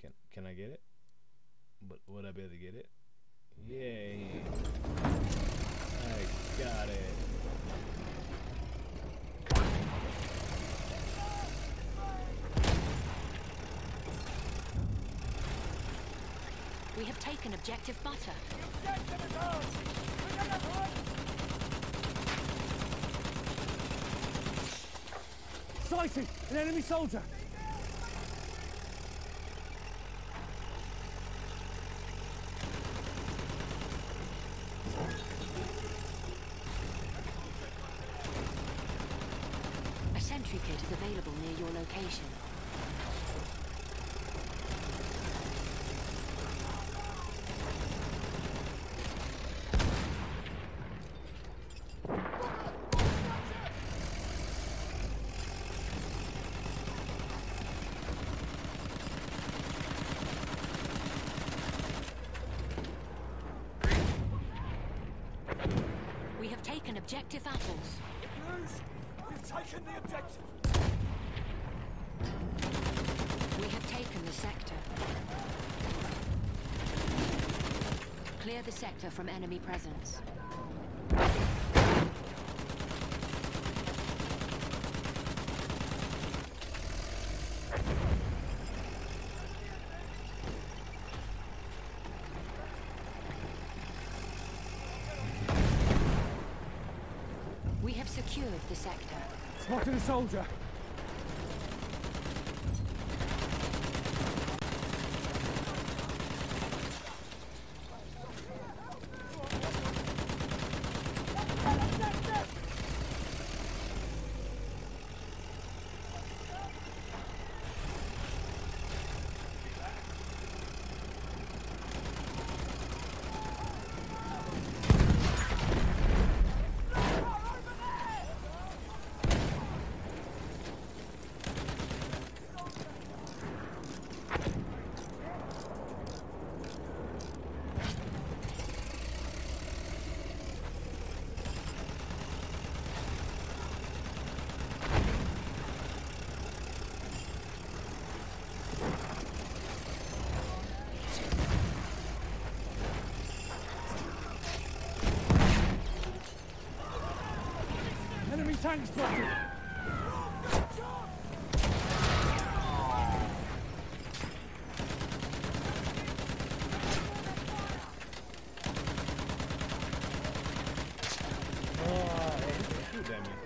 Can can I get it? But would I be able to get it? Yay. I got it. We have taken Sighting! An enemy soldier! A sentry kit is available near your location. We have taken objective apples. We've taken the objective! We have taken the sector. Clear the sector from enemy presence. We have secured the sector. Spotted a soldier! Enemy tank spotted! Oh, hey, shoot at me.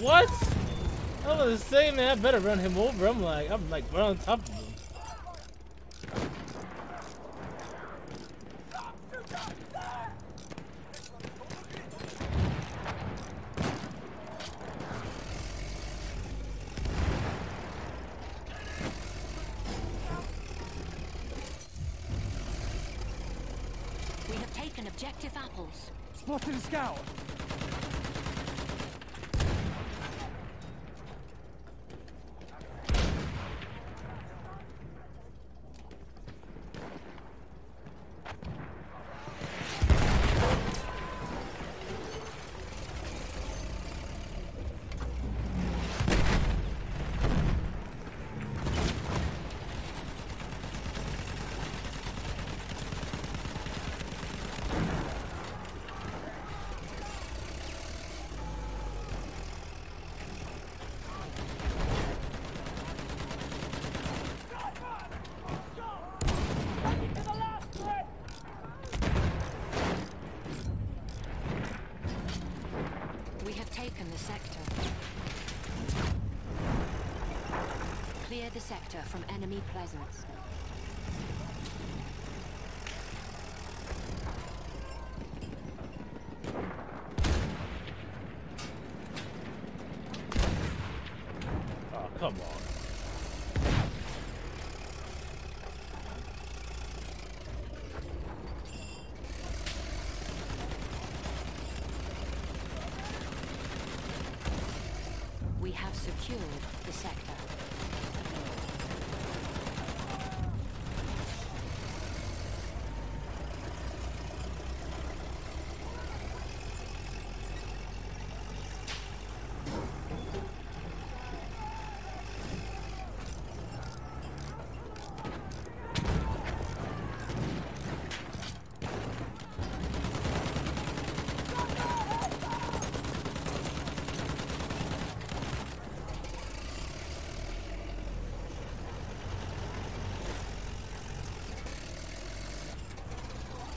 What? I was saying, man, I better run him over. I'm like, I'm like right on top of him. We have taken objective apples. Spotted a scout. We have taken the sector. Clear the sector from enemy presence. Oh, come on. We have secured the sector.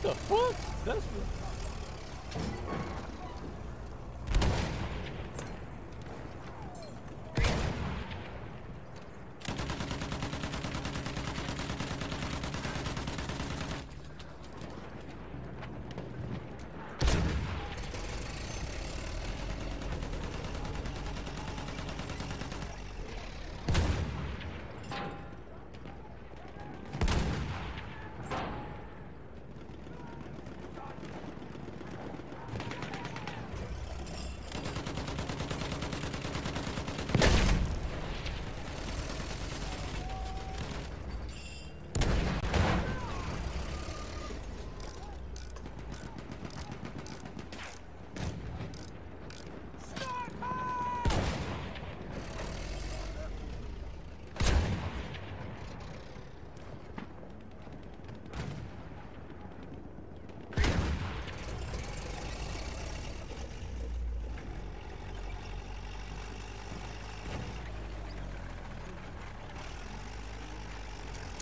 The fuck? That's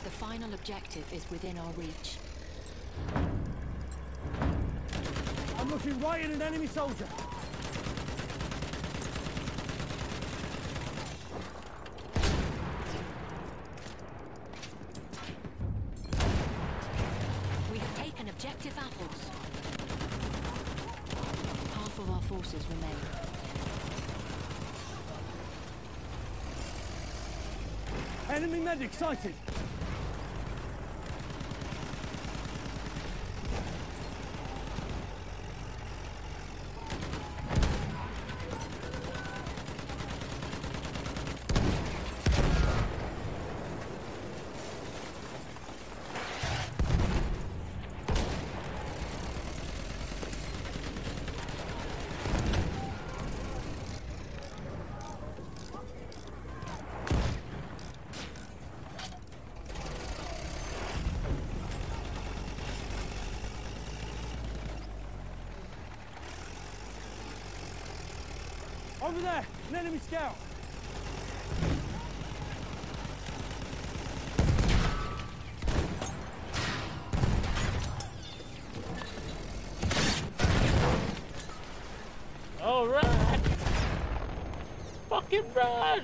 The final objective is within our reach. I'm looking right at an enemy soldier. We have taken objective apples. Half of our forces remain. Enemy medic sighted. Over there, an enemy scout. All right. fucking run!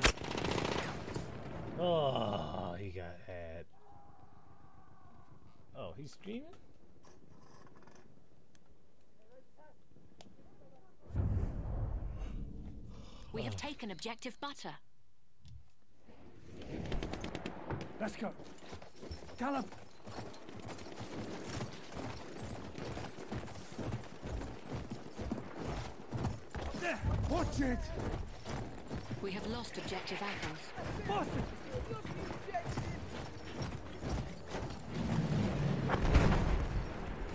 Oh, he got had. Oh, he's streaming? We have taken objective butter. Let's go. Gallop! There! Watch it! We have lost objective apples. Boston!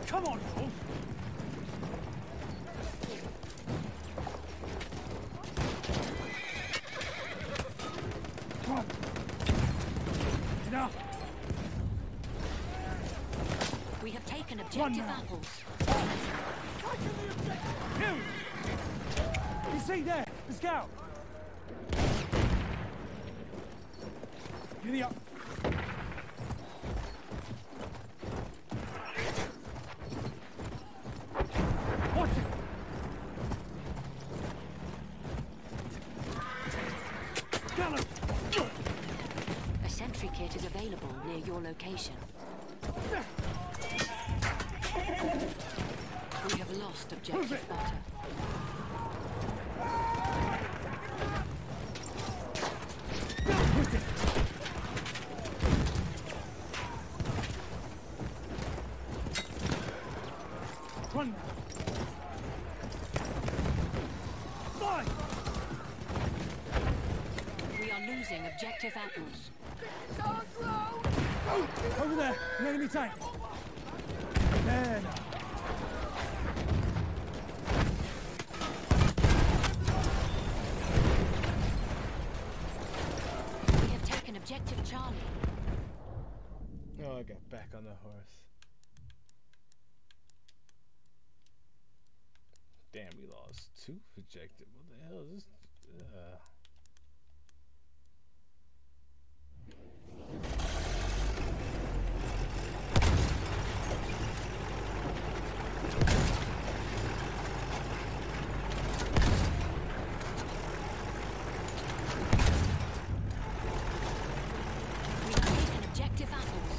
Come on, Wolf! Come on! Enough! We have taken objective apples. Kill! You see there, the scout! Giddy up! Watch it! Gallop! A sentry kit is available near your location. We have lost objective butter. Run! Fly! We are losing objective apples. Over there, an enemy tank! There now. We have taken objective Charlie. Oh, I got back on the horse. Damn, we lost two objective. What the hell is this? Uh, We have taken objective apples.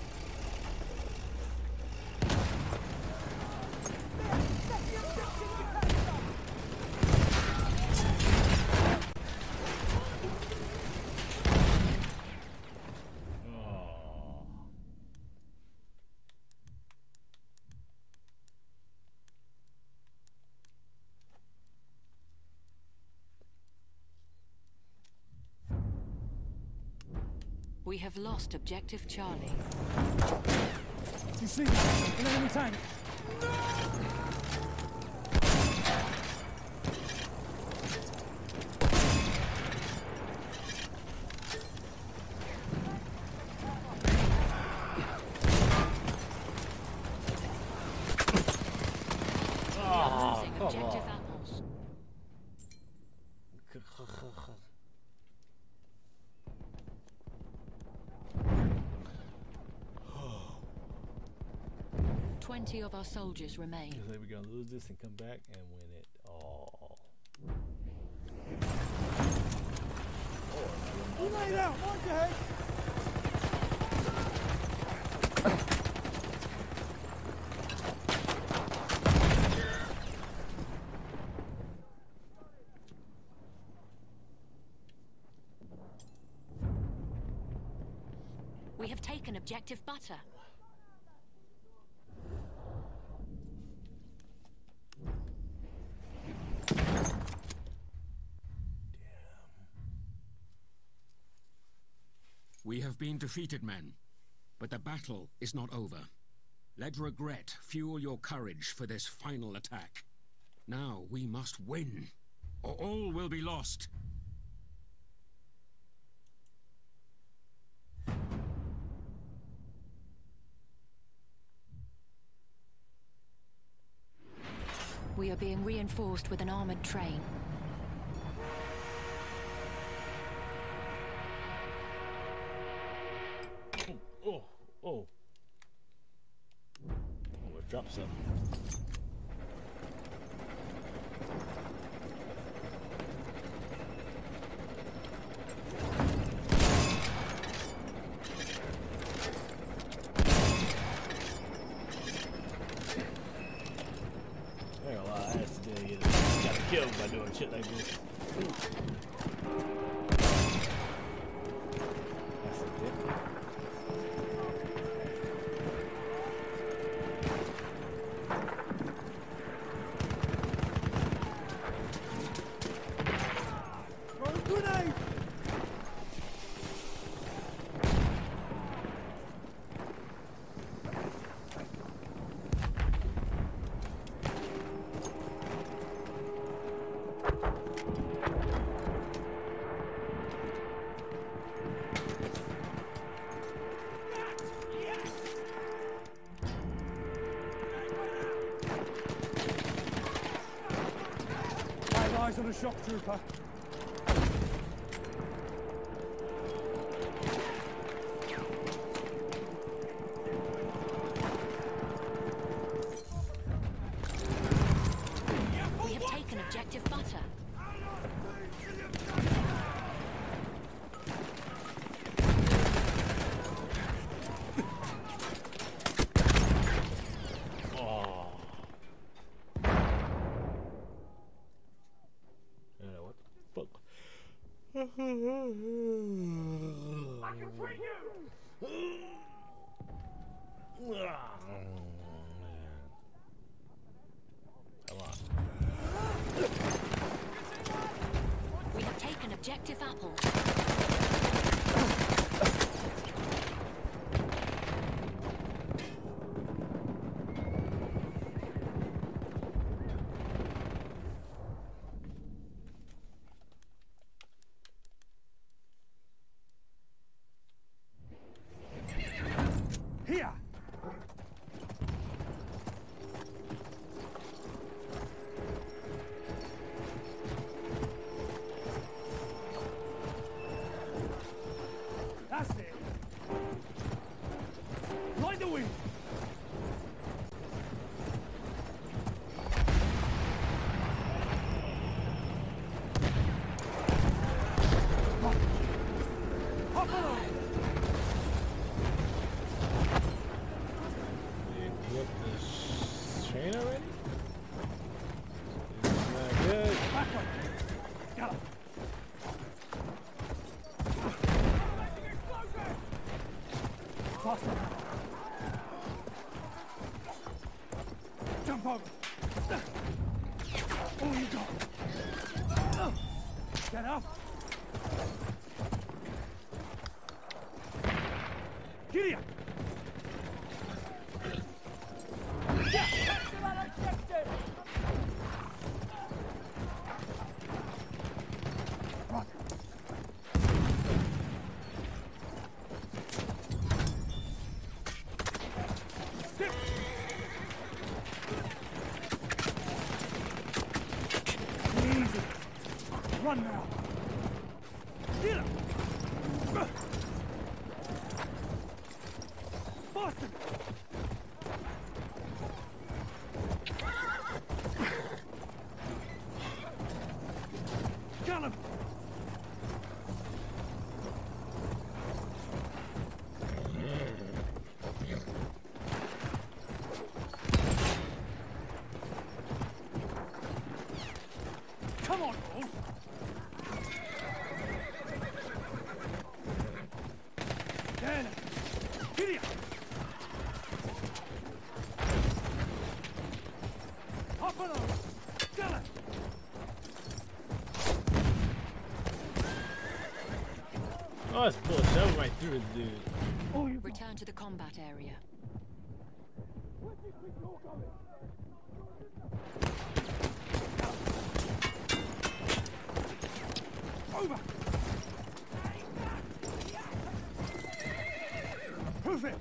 We have lost objective Charlie. You see that? An enemy tank! we are Oh, losing come objective on. apples. Twenty of our soldiers remain. Like we're gonna lose this and come back and win it all. You lay down! Mind your head! We have taken objective butter. been defeated, men. But the battle is not over. Let regret fuel your courage for this final attack. Now we must win, or all will be lost. We are being reinforced with an armored train. something. Dude, dude. Oh, you Return to the combat area. Over! Prove it!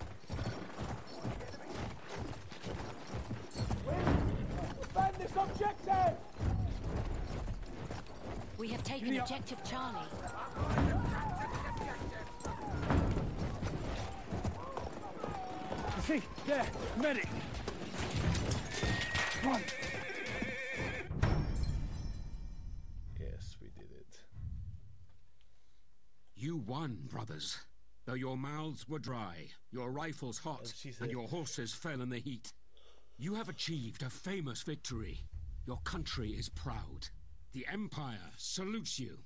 Defend this objective! We have taken objective Charlie. Won. Though your mouths were dry, your rifles hot, and your horses fell in the heat. You have achieved a famous victory. Your country is proud. The Empire salutes you.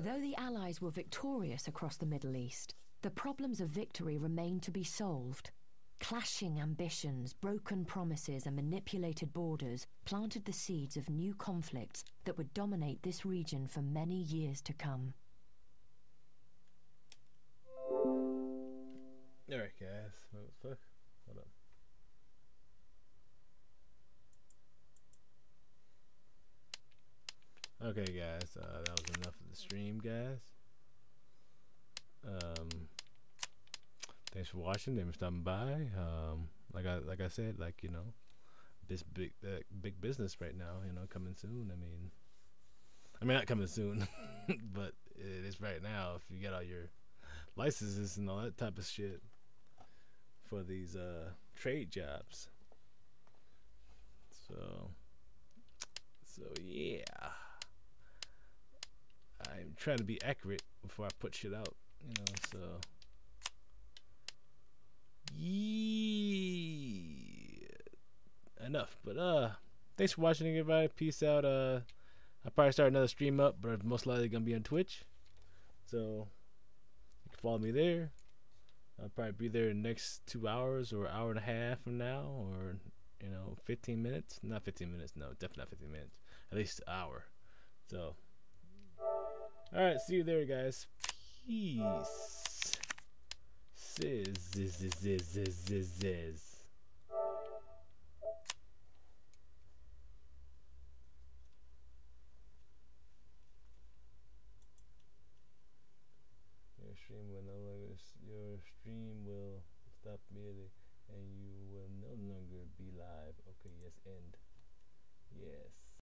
Though the Allies were victorious across the Middle East, the problems of victory remained to be solved. Clashing ambitions, broken promises, and manipulated borders planted the seeds of new conflicts that would dominate this region for many years to come. The fuck? Hold up. Okay, guys. Uh, that was enough of the stream, guys. Um, thanks for watching. Thanks for stopping by. Um, like I like I said, like you know, this big uh, big business right now. You know, coming soon. I mean, I mean not coming soon, but it is right now. If you get all your licenses and all that type of shit for these uh trade jobs. So so yeah. I'm trying to be accurate before I put shit out, you know, so yeah. enough. But uh thanks for watching everybody. Peace out. Uh I'll probably start another stream up, but most likely gonna be on Twitch. So you can follow me there. I'll probably be there next two hours or hour and a half from now, or you know, 15 minutes. Not 15 minutes. No, definitely not 15 minutes. At least an hour. So, all right. See you there, guys. Peace ziz, ziz. Your stream will no longer your stream will stop merely and you will no longer be live. Okay, yes, end. Yes.